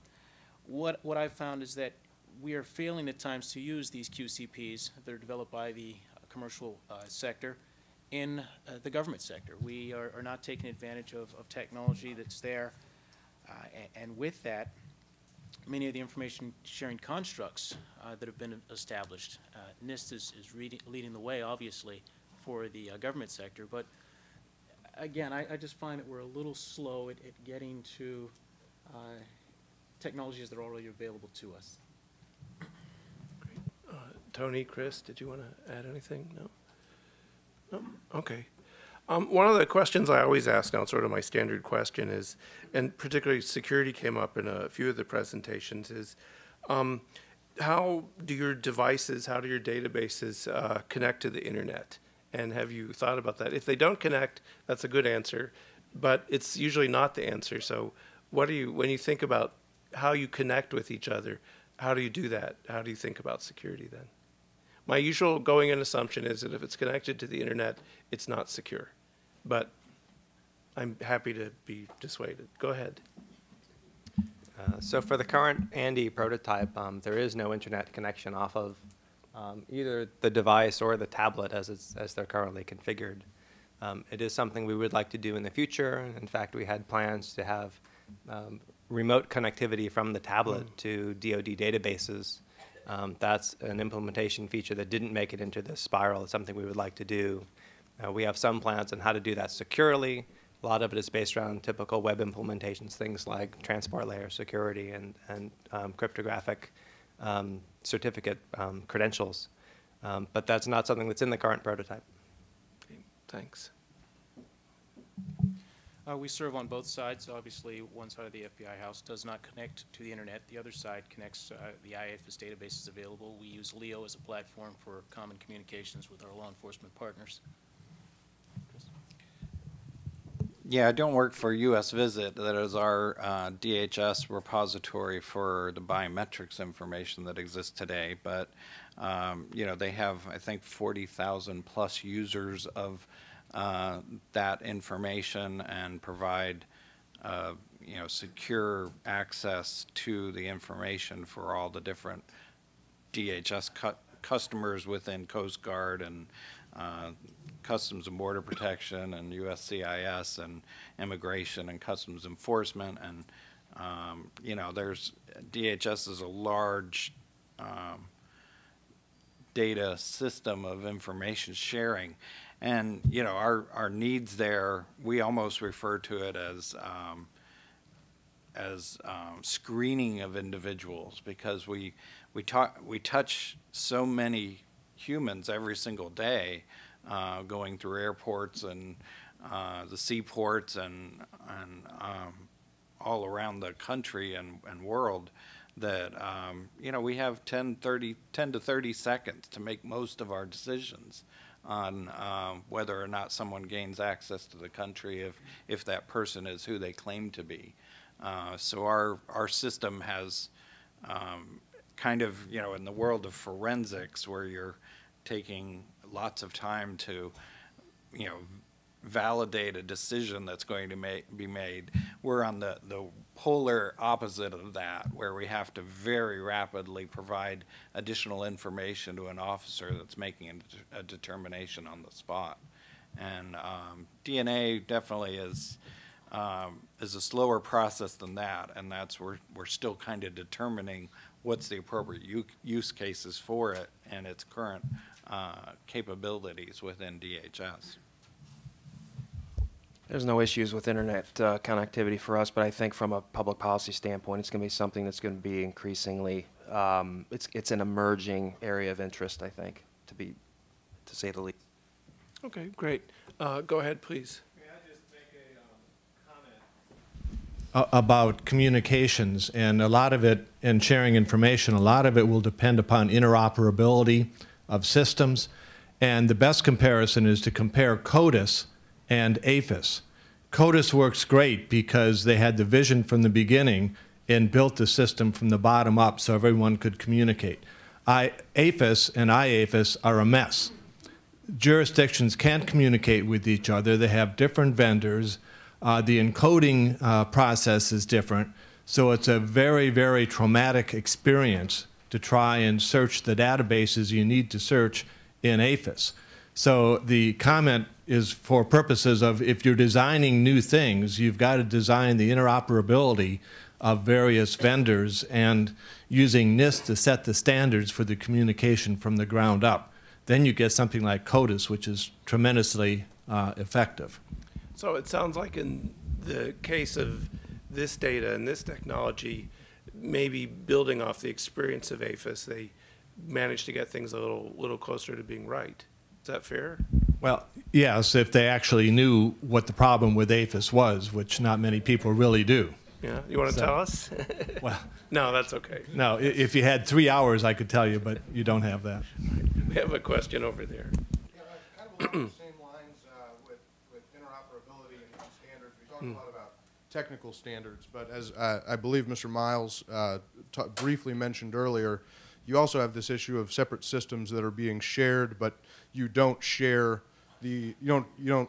What, what I've found is that we are failing at times to use these QCPs that are developed by the uh, commercial uh, sector in uh, the government sector. We are, are not taking advantage of, of technology that's there, uh, a- and with that, many of the information sharing constructs uh, that have been established. Uh, NIST is, is reading, leading the way, obviously, for the uh, government sector, but again, I, I just find that we're a little slow at, at getting to uh, technologies that are already available to us. uh, Tony, Chris, did you want to add anything? No? No? Okay. Um, one of the questions I always ask now, sort of my standard question is, and particularly security came up in a few of the presentations, is um, how do your devices, how do your databases uh, connect to the internet? And have you thought about that? If they don't connect, that's a good answer, but it's usually not the answer. So, what do you, when you think about how you connect with each other, how do you do that? How do you think about security then? My usual going in assumption is that if it's connected to the internet, it's not secure. But I'm happy to be dissuaded. Go ahead. Uh, so for the current ANDE prototype, um, there is no internet connection off of um, either the device or the tablet as, it's, as they're currently configured. Um, it is something we would like to do in the future. In fact, we had plans to have um, remote connectivity from the tablet to DoD databases. Um, that's an implementation feature that didn't make it into the spiral. It's something we would like to do. Uh, we have some plans on how to do that securely. A lot of it is based around typical web implementations, things like transport layer security and, and um, cryptographic um, certificate um, credentials. Um, but that's not something that's in the current prototype. Thanks. Uh, we serve on both sides. Obviously, one side of the FBI house does not connect to the internet. The other side connects. Uh, the IAFIS database is available. We use Leo as a platform for common communications with our law enforcement partners. Yeah, I don't work for US-VISIT. That is our uh, DHS repository for the biometrics information that exists today. But, um, you know, they have, I think, 40,000 plus users of uh, that information and provide, uh, you know, secure access to the information for all the different DHS cu- customers within Coast Guard and uh, Customs and Border Protection and USCIS and Immigration and Customs Enforcement. And, um, you know, there's, DHS is a large um, data system of information sharing. And, you know, our, our needs there, we almost refer to it as, um, as um, screening of individuals because we, we, talk, we touch so many humans every single day uh, going through airports and uh, the seaports and, and um, all around the country and, and world that um, you know we have 10, 30, 10 to 30 seconds to make most of our decisions on um, whether or not someone gains access to the country if, if that person is who they claim to be. Uh, so our, our system has um, kind of, you know, in the world of forensics where you're taking lots of time to, you know, validate a decision that's going to make, be made. We're on the, the polar opposite of that, where we have to very rapidly provide additional information to an officer that's making a, a determination on the spot. And um, DNA definitely is um, is a slower process than that, and that's where we're still kind of determining what's the appropriate use cases for it and its current uh, capabilities within DHS. There's no issues with internet uh, connectivity for us, but I think from a public policy standpoint, it's going to be something that's going to be increasingly, um, it's, it's an emerging area of interest, I think, to be, to say the least. Okay, great. Uh, Go ahead, please. about communications, and a lot of it, and sharing information, a lot of it will depend upon interoperability of systems. And the best comparison is to compare CODIS and AFIS. CODIS works great because they had the vision from the beginning and built the system from the bottom up so everyone could communicate. I, AFIS and IAFIS are a mess. Jurisdictions can't communicate with each other. They have different vendors. Uh, the encoding uh, process is different. So it's a very, very traumatic experience to try and search the databases you need to search in AFIS. So the comment is for purposes of if you're designing new things, you've got to design the interoperability of various vendors and using NIST to set the standards for the communication from the ground up. Then you get something like CODIS, which is tremendously uh, effective. So it sounds like in the case of this data and this technology, maybe building off the experience of AFIS, they managed to get things a little, little closer to being right. Is that fair? Well, yes, if they actually knew what the problem with AFIS was, which not many people really do. Yeah, you want to So- tell us? Well- No, that's okay. No, if you had three hours, I could tell you, but you don't have that. We have a question over there. same lines uh, with, with interoperability and standards. We talked a lot about technical standards, but as uh, I believe Mr. Miles uh, briefly mentioned earlier, you also have this issue of separate systems that are being shared, but you don't share the you don't you don't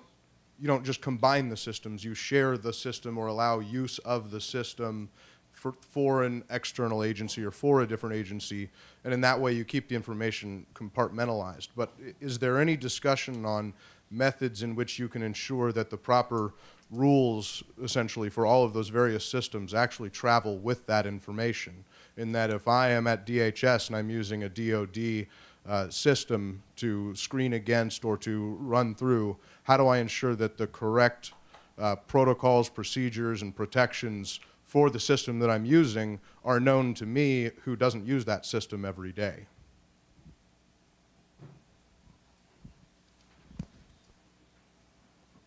you don't just combine the systems. You share the system or allow use of the system for, for an external agency or for a different agency, and in that way you keep the information compartmentalized. But is there any discussion on methods in which you can ensure that the proper rules, essentially, for all of those various systems actually travel with that information? In that if I am at DHS and I'm using a DoD uh, system to screen against or to run through, how do I ensure that the correct uh, protocols, procedures, and protections for the system that I'm using are known to me who doesn't use that system every day?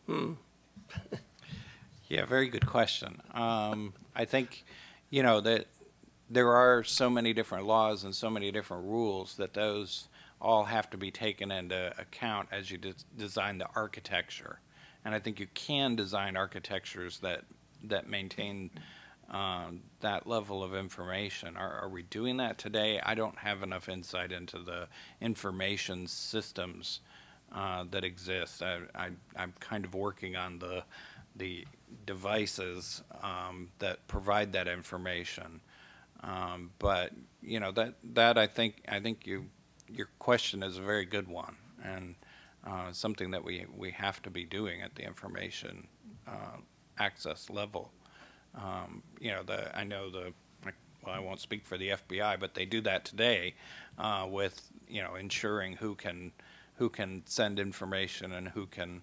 Hmm. Yeah, very good question. Um, I think, you know, that there are so many different laws and so many different rules that those all have to be taken into account as you des- design the architecture. And I think you can design architectures that that maintain um, that level of information. Are, are we doing that today? I don't have enough insight into the information systems uh, that exist. I, I, I'm kind of working on the the devices um, that provide that information. Um, but you know that that I think I think you your question is a very good one and uh, something that we we have to be doing at the information uh, access level. Um, you know the I know the well I won't speak for the FBI but they do that today uh, with you know ensuring who can who can send information and who can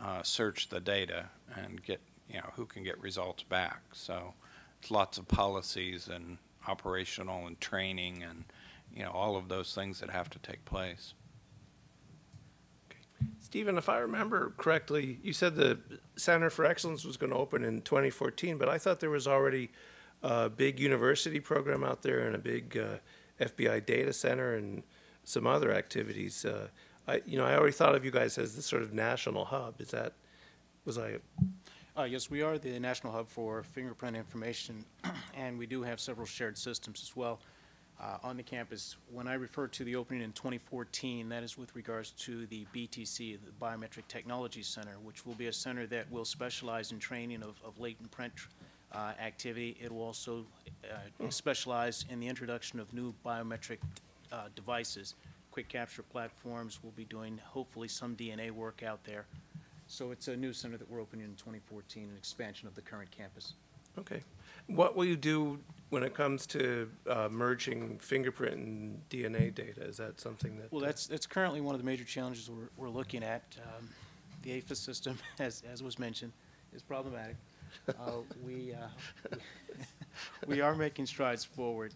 uh, search the data and get you know who can get results back. So it's lots of policies and operational and training and you know all of those things that have to take place. Stephen, if I remember correctly, you said the Center for Excellence was going to open in 2014, but I thought there was already a big university program out there and a big uh, FBI data center and some other activities. Uh, I, you know, I already thought of you guys as the sort of national hub. Is that, was I, Uh, yes, we are the national hub for fingerprint information, and we do have several shared systems as well uh, on the campus. When I refer to the opening in 2014, that is with regards to the BTC, the Biometric Technology Center, which will be a center that will specialize in training of, of latent print uh, activity. It will also uh, specialize in the introduction of new biometric uh, devices. Quick capture platforms will be doing hopefully some DNA work out there. So it's a new center that we're opening in 2014, an expansion of the current campus. okay. What will you do when it comes to uh, merging fingerprint and DNA data? Is that something that? Well, that's, that's currently one of the major challenges we're, we're looking at. Um, The AFIS system, as, as was mentioned, is problematic. Uh, We, uh, we are making strides forward.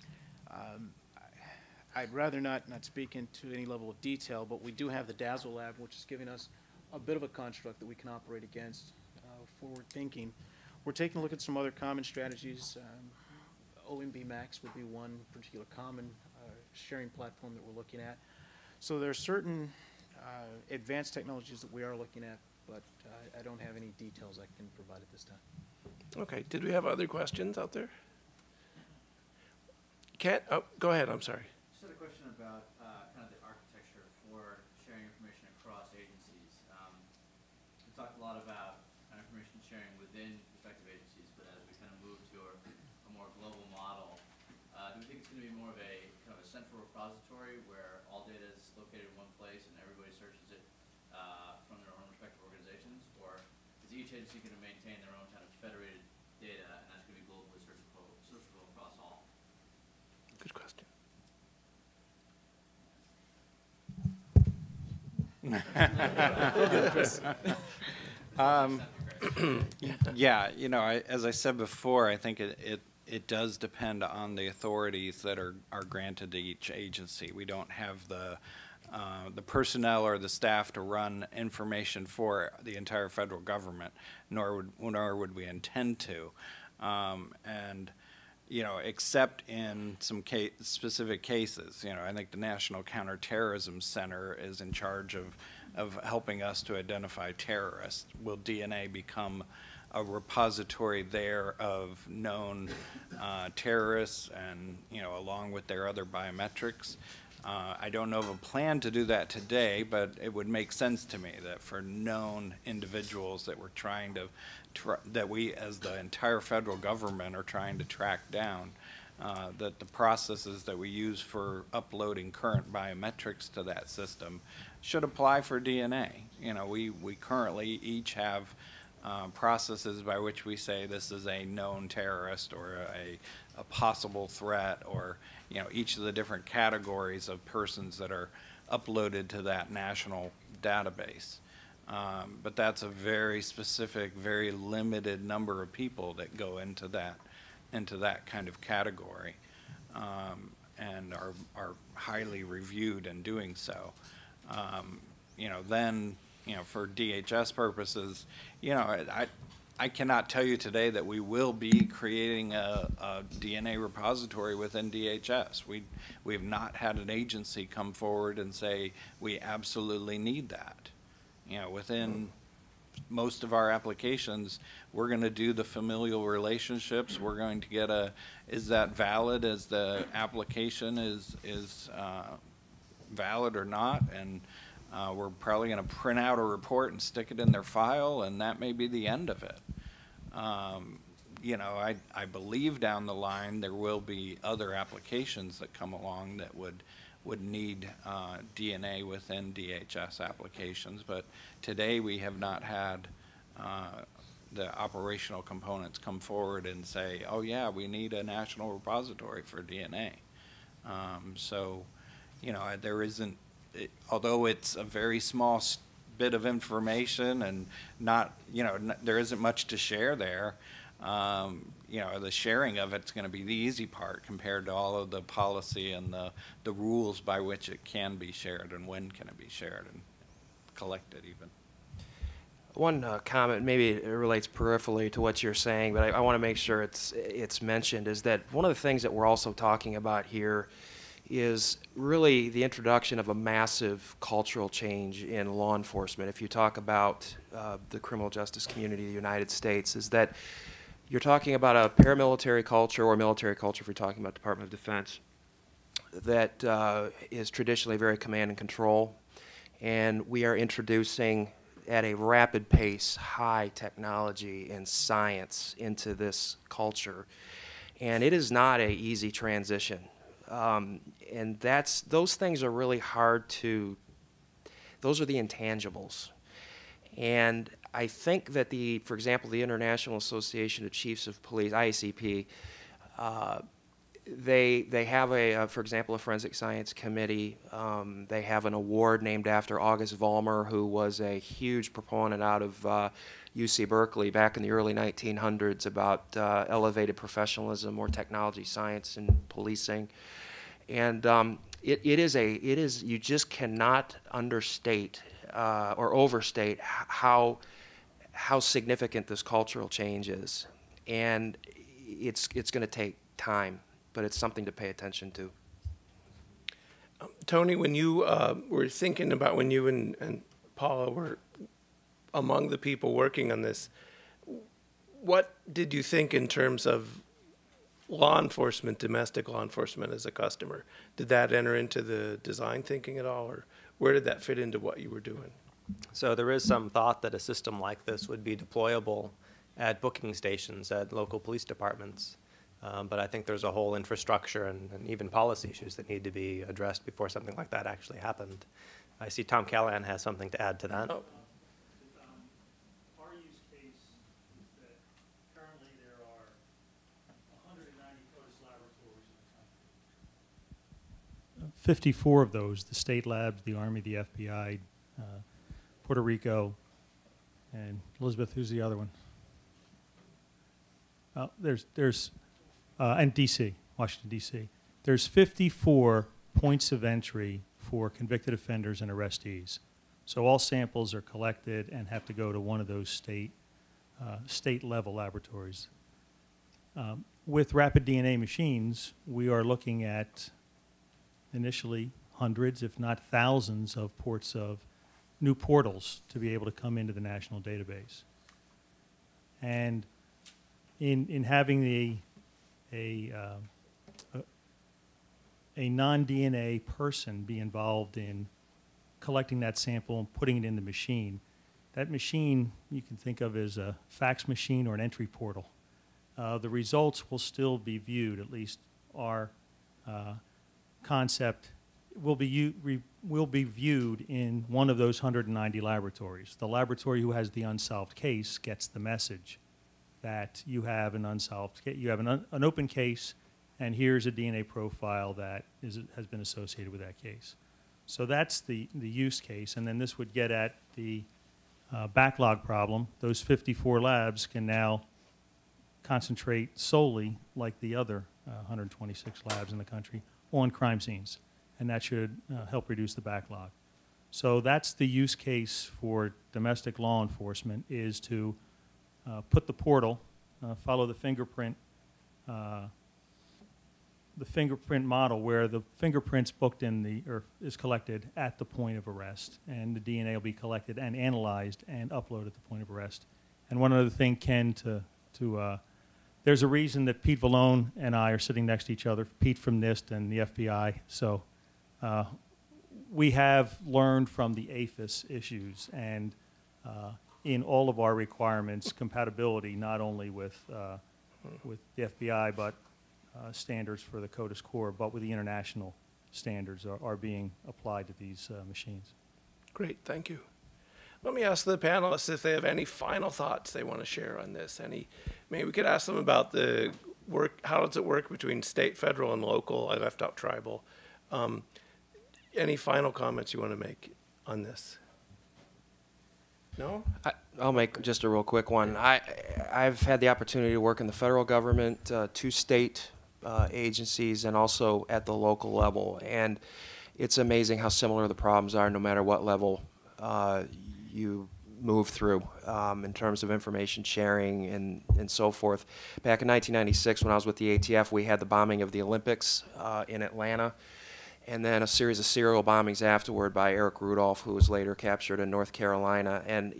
Um, I- I'd rather not, not speak into any level of detail, but we do have the DAZZLE lab, which is giving us a bit of a construct that we can operate against, uh, forward thinking. We're taking a look at some other common strategies. Um, OMB Max would be one particular common uh, sharing platform that we're looking at. So there are certain uh, advanced technologies that we are looking at, but I don't have any details I can provide at this time. Okay, did we have other questions out there? Kat, oh, go ahead, I'm sorry. Just had a question about uh, kind of the architecture for sharing information across agencies. Um, We talked a lot about kind of information sharing within respective agencies, but as we kind of move to a a more global model, uh, do we think it's going to be more of a kind of a central repository where all data is located in one place and everybody searches it uh, from their own respective organizations? Or is each agency going to maintain their own kind of federated data and that's going to be globally searchable, searchable across all? Good question. Um, Yeah, you know, I, as I said before, I think it, it, it does depend on the authorities that are, are granted to each agency. We don't have the, uh, the personnel or the staff to run information for the entire federal government, nor would, nor would we intend to. Um, and, you know, except in some ca- specific cases, you know, I think the National Counterterrorism Center is in charge of, of helping us to identify terrorists. Will DNA become a repository there of known uh, terrorists and, you know, along with their other biometrics? Uh, I don't know of a plan to do that today, but it would make sense to me that for known individuals that we're trying to, that we, as the entire federal government, are trying to track down, uh, that the processes that we use for uploading current biometrics to that system should apply for DNA. You know, we, we currently each have uh, processes by which we say this is a known terrorist or a, a possible threat or, you know, each of the different categories of persons that are uploaded to that national database. Um, but that's a very specific, very limited number of people that go into that, into that kind of category, um, and are, are highly reviewed in doing so. Um, you know, then, you know, for DHS purposes, you know, I, I cannot tell you today that we will be creating a, a DNA repository within DHS. We, we have not had an agency come forward and say, we absolutely need that. You know, within most of our applications, we're going to do the familial relationships. We're going to get a, is that valid as the application is, is uh, valid or not? And uh, we're probably going to print out a report and stick it in their file, and that may be the end of it. Um, you know, I, I believe down the line there will be other applications that come along that would would need uh, DNA within DHS applications, but today we have not had uh, the operational components come forward and say, oh yeah, we need a national repository for DNA. Um, so, you know, there isn't, it, although it's a very small bit of information and not, you know, there isn't much to share there. Um, you know, the sharing of it's going to be the easy part compared to all of the policy and the, the rules by which it can be shared and when can it be shared and collected even. One uh, comment, maybe it relates peripherally to what you're saying, but I, I want to make sure it's it's mentioned. Is that one of the things that we're also talking about here is really the introduction of a massive cultural change in law enforcement. If you talk about uh, the criminal justice community of the United States, is that you're talking about a paramilitary culture or military culture if you're talking about Department of Defense that uh, is traditionally very command and control. And we are introducing at a rapid pace high technology and science into this culture. And it is not a easy transition. Um, and that's those things are really hard to those are the intangibles. And I think that the, for example, the International Association of Chiefs of Police, IACP, uh, they they have a, uh, for example, a forensic science committee. Um, they have an award named after August Vollmer, who was a huge proponent out of uh, UC Berkeley back in the early 1900s about uh, elevated professionalism or technology science in policing. And um, it, it is a it is you just cannot understate uh, or overstate how how significant this cultural change is, and it's it's going to take time but it's something to pay attention to. Um, Tony, when you uh, were thinking about when you and, and Paula were among the people working on this, what did you think in terms of law enforcement, domestic law enforcement as a customer? Did that enter into the design thinking at all, or where did that fit into what you were doing? So there is some thought that a system like this would be deployable at booking stations at local police departments. Um, but I think there's a whole infrastructure and, and, even policy issues that need to be addressed before something like that actually happened. I see Tom Callaghan has something to add to that. Oh. our use case currently there are 190 CODIS laboratories in the country. 54 of those, the state labs, the Army, the FBI, uh, Puerto Rico, and Elizabeth, who's the other one? Uh, there's, there's uh, and DC, Washington, D.C. There's 54 points of entry for convicted offenders and arrestees. So all samples are collected and have to go to one of those state, uh, state level laboratories. Um, with rapid DNA machines, we are looking at initially hundreds, if not thousands, of ports of new portals to be able to come into the national database. And in, in having the a, uh, a, non-DNA person be involved in collecting that sample and putting it in the machine. That machine you can think of as a fax machine or an entry portal. Uh, the results will still be viewed, at least our uh, concept will be, re, will be viewed in one of those 190 laboratories. The laboratory who has the unsolved case gets the message that you have an unsolved case, you have an, un, an open case, and here's a DNA profile that is, has been associated with that case. So that's the, the use case, and then this would get at the uh, backlog problem. Those 54 labs can now concentrate solely, like the other uh, 126 labs in the country, on crime scenes, and that should uh, help reduce the backlog. So that's the use case for domestic law enforcement is to uh, put the portal, uh, follow the fingerprint, uh, the fingerprint model where the fingerprints booked in the or is collected at the point of arrest, and the DNA will be collected and analyzed and uploaded at the point of arrest. And one other thing, Ken, to to uh, there's a reason that Pete Vallone and I are sitting next to each other. Pete from NIST and the FBI. So uh, we have learned from the AFIS issues and uh, in all of our requirements compatibility not only with, uh, with the FBI, but uh, standards for the CODIS core, but with the international standards are, are being applied to these uh, machines. Great, thank you. Let me ask the panelists if they have any final thoughts they want to share on this. Any, maybe we could ask them about the work. How does it work between state, federal, and local? I left out tribal. Um, any final comments you want to make on this? No? I, will make just a real quick one. I, I've had the opportunity to work in the federal government, uh, two state uh, agencies, and also at the local level. And it's amazing how similar the problems are no matter what level uh, you move through um, in terms of information sharing and, and so forth. Back in 1996, when I was with the ATF, we had the bombing of the Olympics uh, in Atlanta. And then a series of serial bombings afterward by Eric Rudolph, who was later captured in North Carolina. And,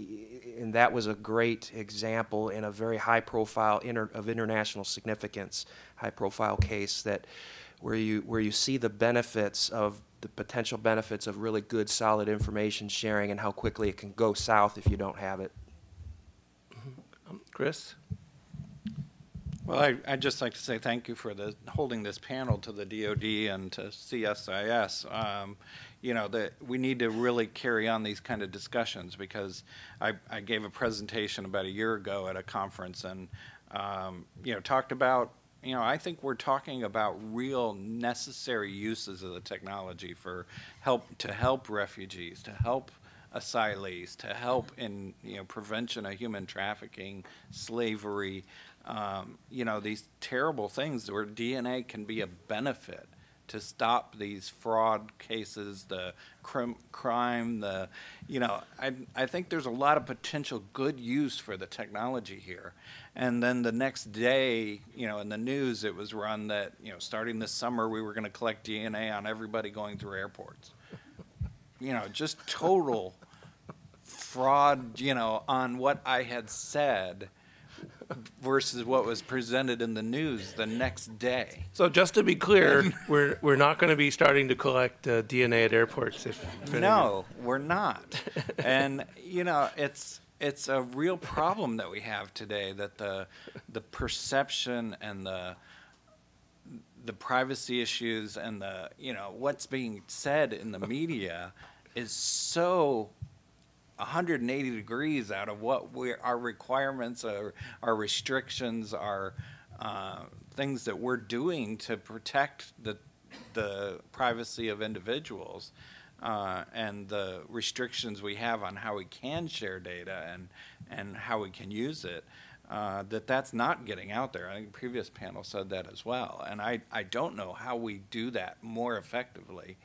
and that was a great example in a very high profile, inter, of international significance, high profile case that where you, where you see the benefits of the potential benefits of really good, solid information sharing and how quickly it can go south if you don't have it. Um, Chris? Well, I, I'd just like to say thank you for the, holding this panel to the DoD and to CSIS. Um, you know, that we need to really carry on these kind of discussions because I, I gave a presentation about a year ago at a conference and, um, you know, talked about, you know, I think we're talking about real necessary uses of the technology for help, to help refugees, to help asylees, to help in, you know, prevention of human trafficking, slavery, um, you know, these terrible things where DNA can be a benefit to stop these fraud cases, the crim- crime, the, you know, I, I think there's a lot of potential good use for the technology here. And then the next day, you know, in the news, it was run that, you know, starting this summer, we were going to collect DNA on everybody going through airports. You know, just total fraud, you know, on what I had said versus what was presented in the news the next day. So just to be clear, we're, we're not going to be starting to collect uh, DNA at airports. If, if No, we're not. and you know, it's it's a real problem that we have today that the the perception and the the privacy issues and the you know what's being said in the media is so 180 degrees out of what we our requirements are our restrictions our uh, things that we're doing to protect the the privacy of individuals uh, and the restrictions we have on how we can share data and and how we can use it uh, that that's not getting out there. I think the previous panel said that as well, and I, I don't know how we do that more effectively.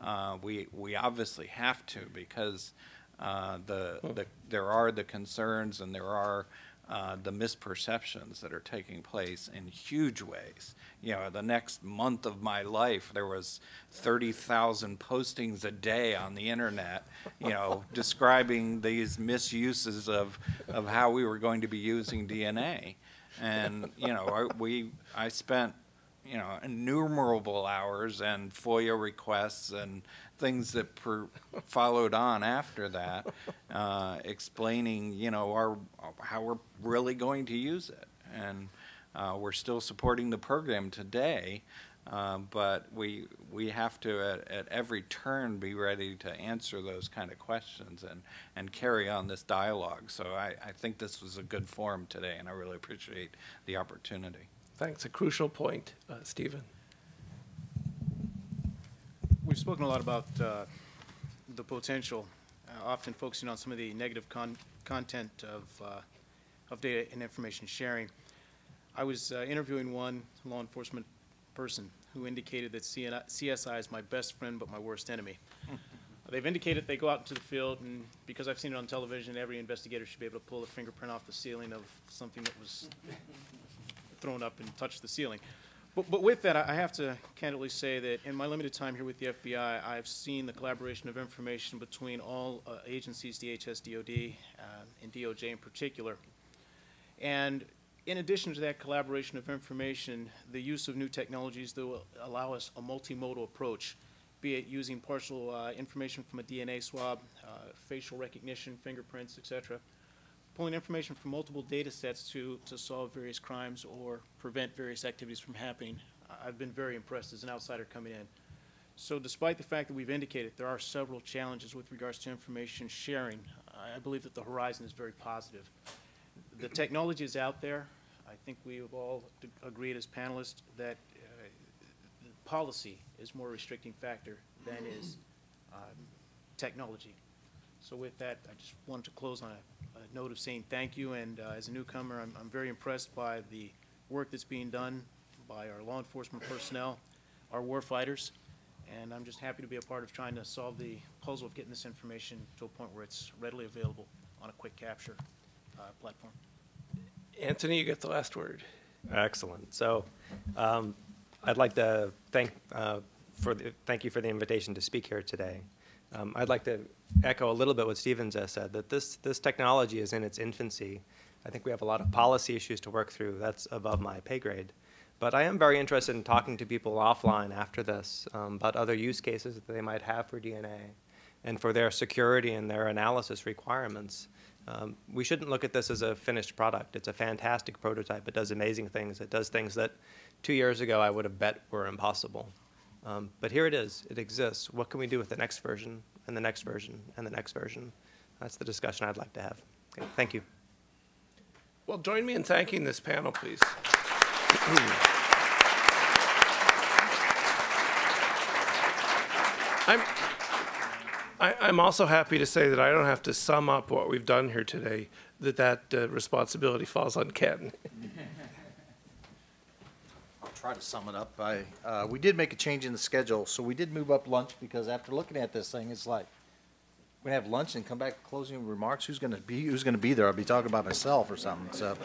Uh, we we obviously have to because uh, the, the there are the concerns and there are uh, the misperceptions that are taking place in huge ways. You know, the next month of my life, there was 30,000 postings a day on the internet, you know, describing these misuses of, of how we were going to be using DNA. And, you know, I, we, I spent, you know, innumerable hours and FOIA requests and things that followed on after that, uh, explaining, you know, our, how we're really going to use it. And uh, we're still supporting the program today, uh, but we, we have to, at, at every turn, be ready to answer those kind of questions and, and carry on this dialogue. So I, I think this was a good forum today, and I really appreciate the opportunity. Thanks. A crucial point, uh, Stephen. We've spoken a lot about uh, the potential, uh, often focusing on some of the negative con content of, uh, of data and information sharing. I was uh, interviewing one law enforcement person who indicated that CSI is my best friend but my worst enemy. They've indicated they go out into the field, and because I've seen it on television, every investigator should be able to pull a fingerprint off the ceiling of something that was thrown up and touched the ceiling. But, but with that, I have to candidly say that in my limited time here with the FBI, I've seen the collaboration of information between all uh, agencies, DHS, DOD, uh, and DOJ in particular. And in addition to that collaboration of information, the use of new technologies that will allow us a multimodal approach, be it using partial uh, information from a DNA swab, uh, facial recognition, fingerprints, et cetera, pulling information from multiple data sets to, to solve various crimes or prevent various activities from happening. I've been very impressed as an outsider coming in. So despite the fact that we've indicated there are several challenges with regards to information sharing, I believe that the horizon is very positive. The technology is out there. I think we have all agreed as panelists that uh, policy is more restricting factor than is um, technology. So with that, I just wanted to close on a, a note of saying thank you. And uh, as a newcomer, I'm, I'm very impressed by the work that's being done by our law enforcement personnel, our war fighters, and I'm just happy to be a part of trying to solve the puzzle of getting this information to a point where it's readily available on a quick capture uh, platform. Anthony, you get the last word. Excellent. So um, I'd like to thank uh, for the, thank you for the invitation to speak here today. Um, I'd like to echo a little bit what Stevens has said, that this, this technology is in its infancy. I think we have a lot of policy issues to work through. That's above my pay grade. But I am very interested in talking to people offline after this um, about other use cases that they might have for DNA and for their security and their analysis requirements. Um, we shouldn't look at this as a finished product. It's a fantastic prototype. It does amazing things. It does things that two years ago I would have bet were impossible. Um, but here it is. It exists. What can we do with the next version and the next version and the next version? That's the discussion I'd like to have. Okay, thank you. Well, join me in thanking this panel, please. I'm, I, I'm also happy to say that I don't have to sum up what we've done here today, that that uh, responsibility falls on Ken. Try to sum it up. I, uh, we did make a change in the schedule, so we did move up lunch because after looking at this thing, it's like, we're gonna have lunch and come back closing remarks. Who's gonna be, who's gonna be there? I'll be talking about myself or something, so.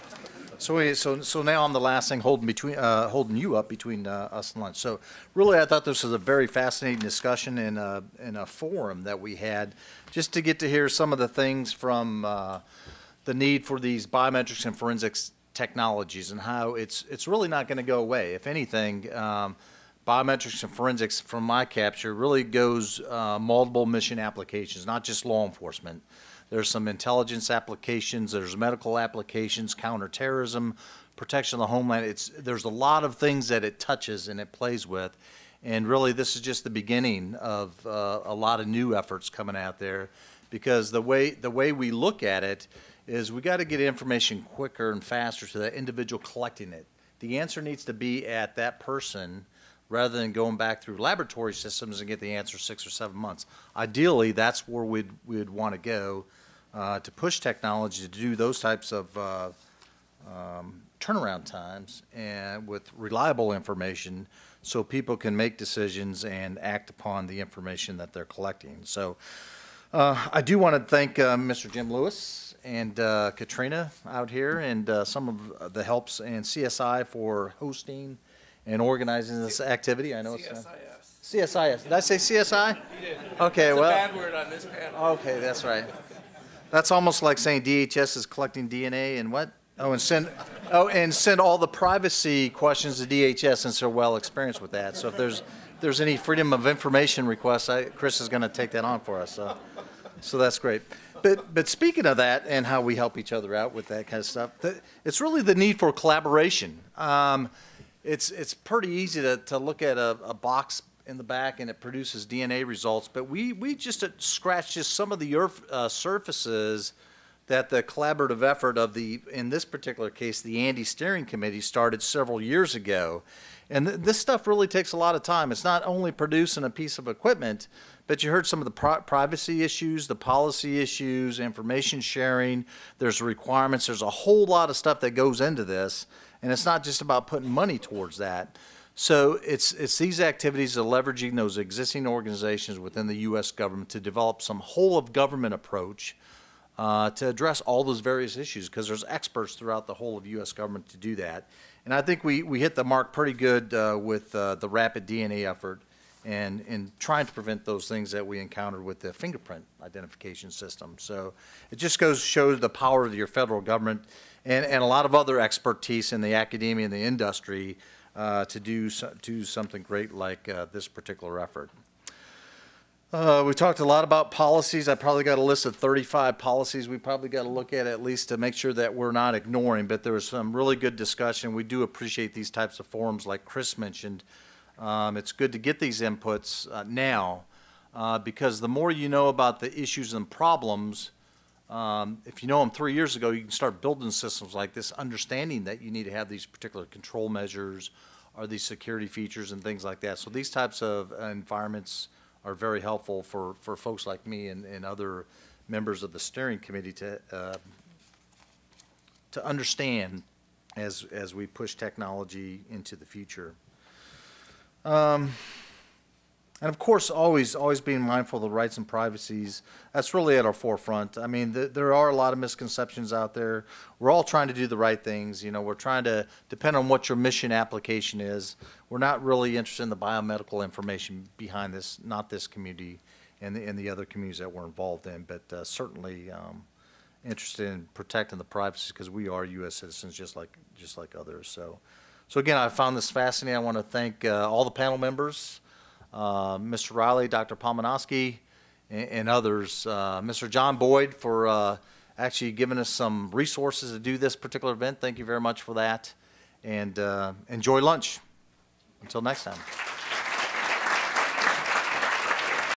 So, we- so, so now I'm the last thing holding between, uh, holding you up between, uh, us and lunch. So really, I thought this was a very fascinating discussion in a, in a forum that we had, just to get to hear some of the things from, uh, the need for these biometrics and forensics technologies and how it's, it's really not gonna go away. If anything, um, biometrics and forensics, from my capture, really goes, uh, multiple mission applications, not just law enforcement. There's some intelligence applications, there's medical applications, counterterrorism, protection of the homeland. It's, there's a lot of things that it touches and it plays with. And really, this is just the beginning of uh, a lot of new efforts coming out there. Because the way, the way we look at it is we got to get information quicker and faster to the individual collecting it. The answer needs to be at that person rather than going back through laboratory systems and get the answer six or seven months. Ideally, that's where we'd, we'd want to go uh, to push technology to do those types of uh, um, turnaround times and with reliable information so people can make decisions and act upon the information that they're collecting. So uh, I do want to thank uh, Mr. Jim Lewis and uh, Katrina out here and uh, some of the helps and CSI for hosting and organizing this activity. I know it's. uh, CSIS. CSIS. Did I say CSI? You did. Okay, It's well. a bad word on this panel. Okay, that's right. That's almost like saying DHS is collecting DNA and what? Oh, and send, oh, and send all the privacy questions to DHS since they're well experienced with that. So if there's, if there's any freedom of information requests, I, Chris is going to take that on for us. So, so that's great. But, but speaking of that and how we help each other out with that kind of stuff, the, it's really the need for collaboration. Um, it's, it's pretty easy to, to look at a, a box in the back and it produces DNA results, but we, we just uh, scratched just some of the earth, uh, surfaces that the collaborative effort of the, in this particular case, the ANDE Steering Committee started several years ago. And th- this stuff really takes a lot of time. It's not only producing a piece of equipment, but you heard some of the pri- privacy issues, the policy issues, information sharing. There's requirements. There's a whole lot of stuff that goes into this, and it's not just about putting money towards that. So it's it's these activities of leveraging those existing organizations within the U.S. government to develop some whole of government approach uh, to address all those various issues because there's experts throughout the whole of U.S. government to do that. And I think we, we hit the mark pretty good uh, with uh, the rapid DNA effort and in trying to prevent those things that we encountered with the fingerprint identification system. So it just goes shows the power of your federal government and, and a lot of other expertise in the academia and the industry uh, to do so, do something great like uh, this particular effort. Uh, we talked a lot about policies. I probably got a list of 35 policies we probably got to look at at least to make sure that we're not ignoring. But there was some really good discussion. We do appreciate these types of forums, like Chris mentioned. Um, it's good to get these inputs uh, now uh, because the more you know about the issues and problems, um, if you know them three years ago, you can start building systems like this, understanding that you need to have these particular control measures or these security features and things like that. So these types of environments are very helpful for, for folks like me and, and other members of the steering committee to, uh, to understand as, as we push technology into the future. Um, And of course, always, always being mindful of the rights and privacies. That's really at our forefront. I mean, th- there are a lot of misconceptions out there. We're all trying to do the right things. You know, we're trying to depend on what your mission application is. We're not really interested in the biomedical information behind this, not this community and the, and the other communities that we're involved in, but uh, certainly um, interested in protecting the privacy because we are U.S. citizens just like just like others. So, so again, I found this fascinating. I want to thank uh, all the panel members uh, Mr. Riley, Dr. Pomianowski, and, and others. Uh, Mr. John Boyd for uh, actually giving us some resources to do this particular event. Thank you very much for that. And uh, enjoy lunch. Until next time.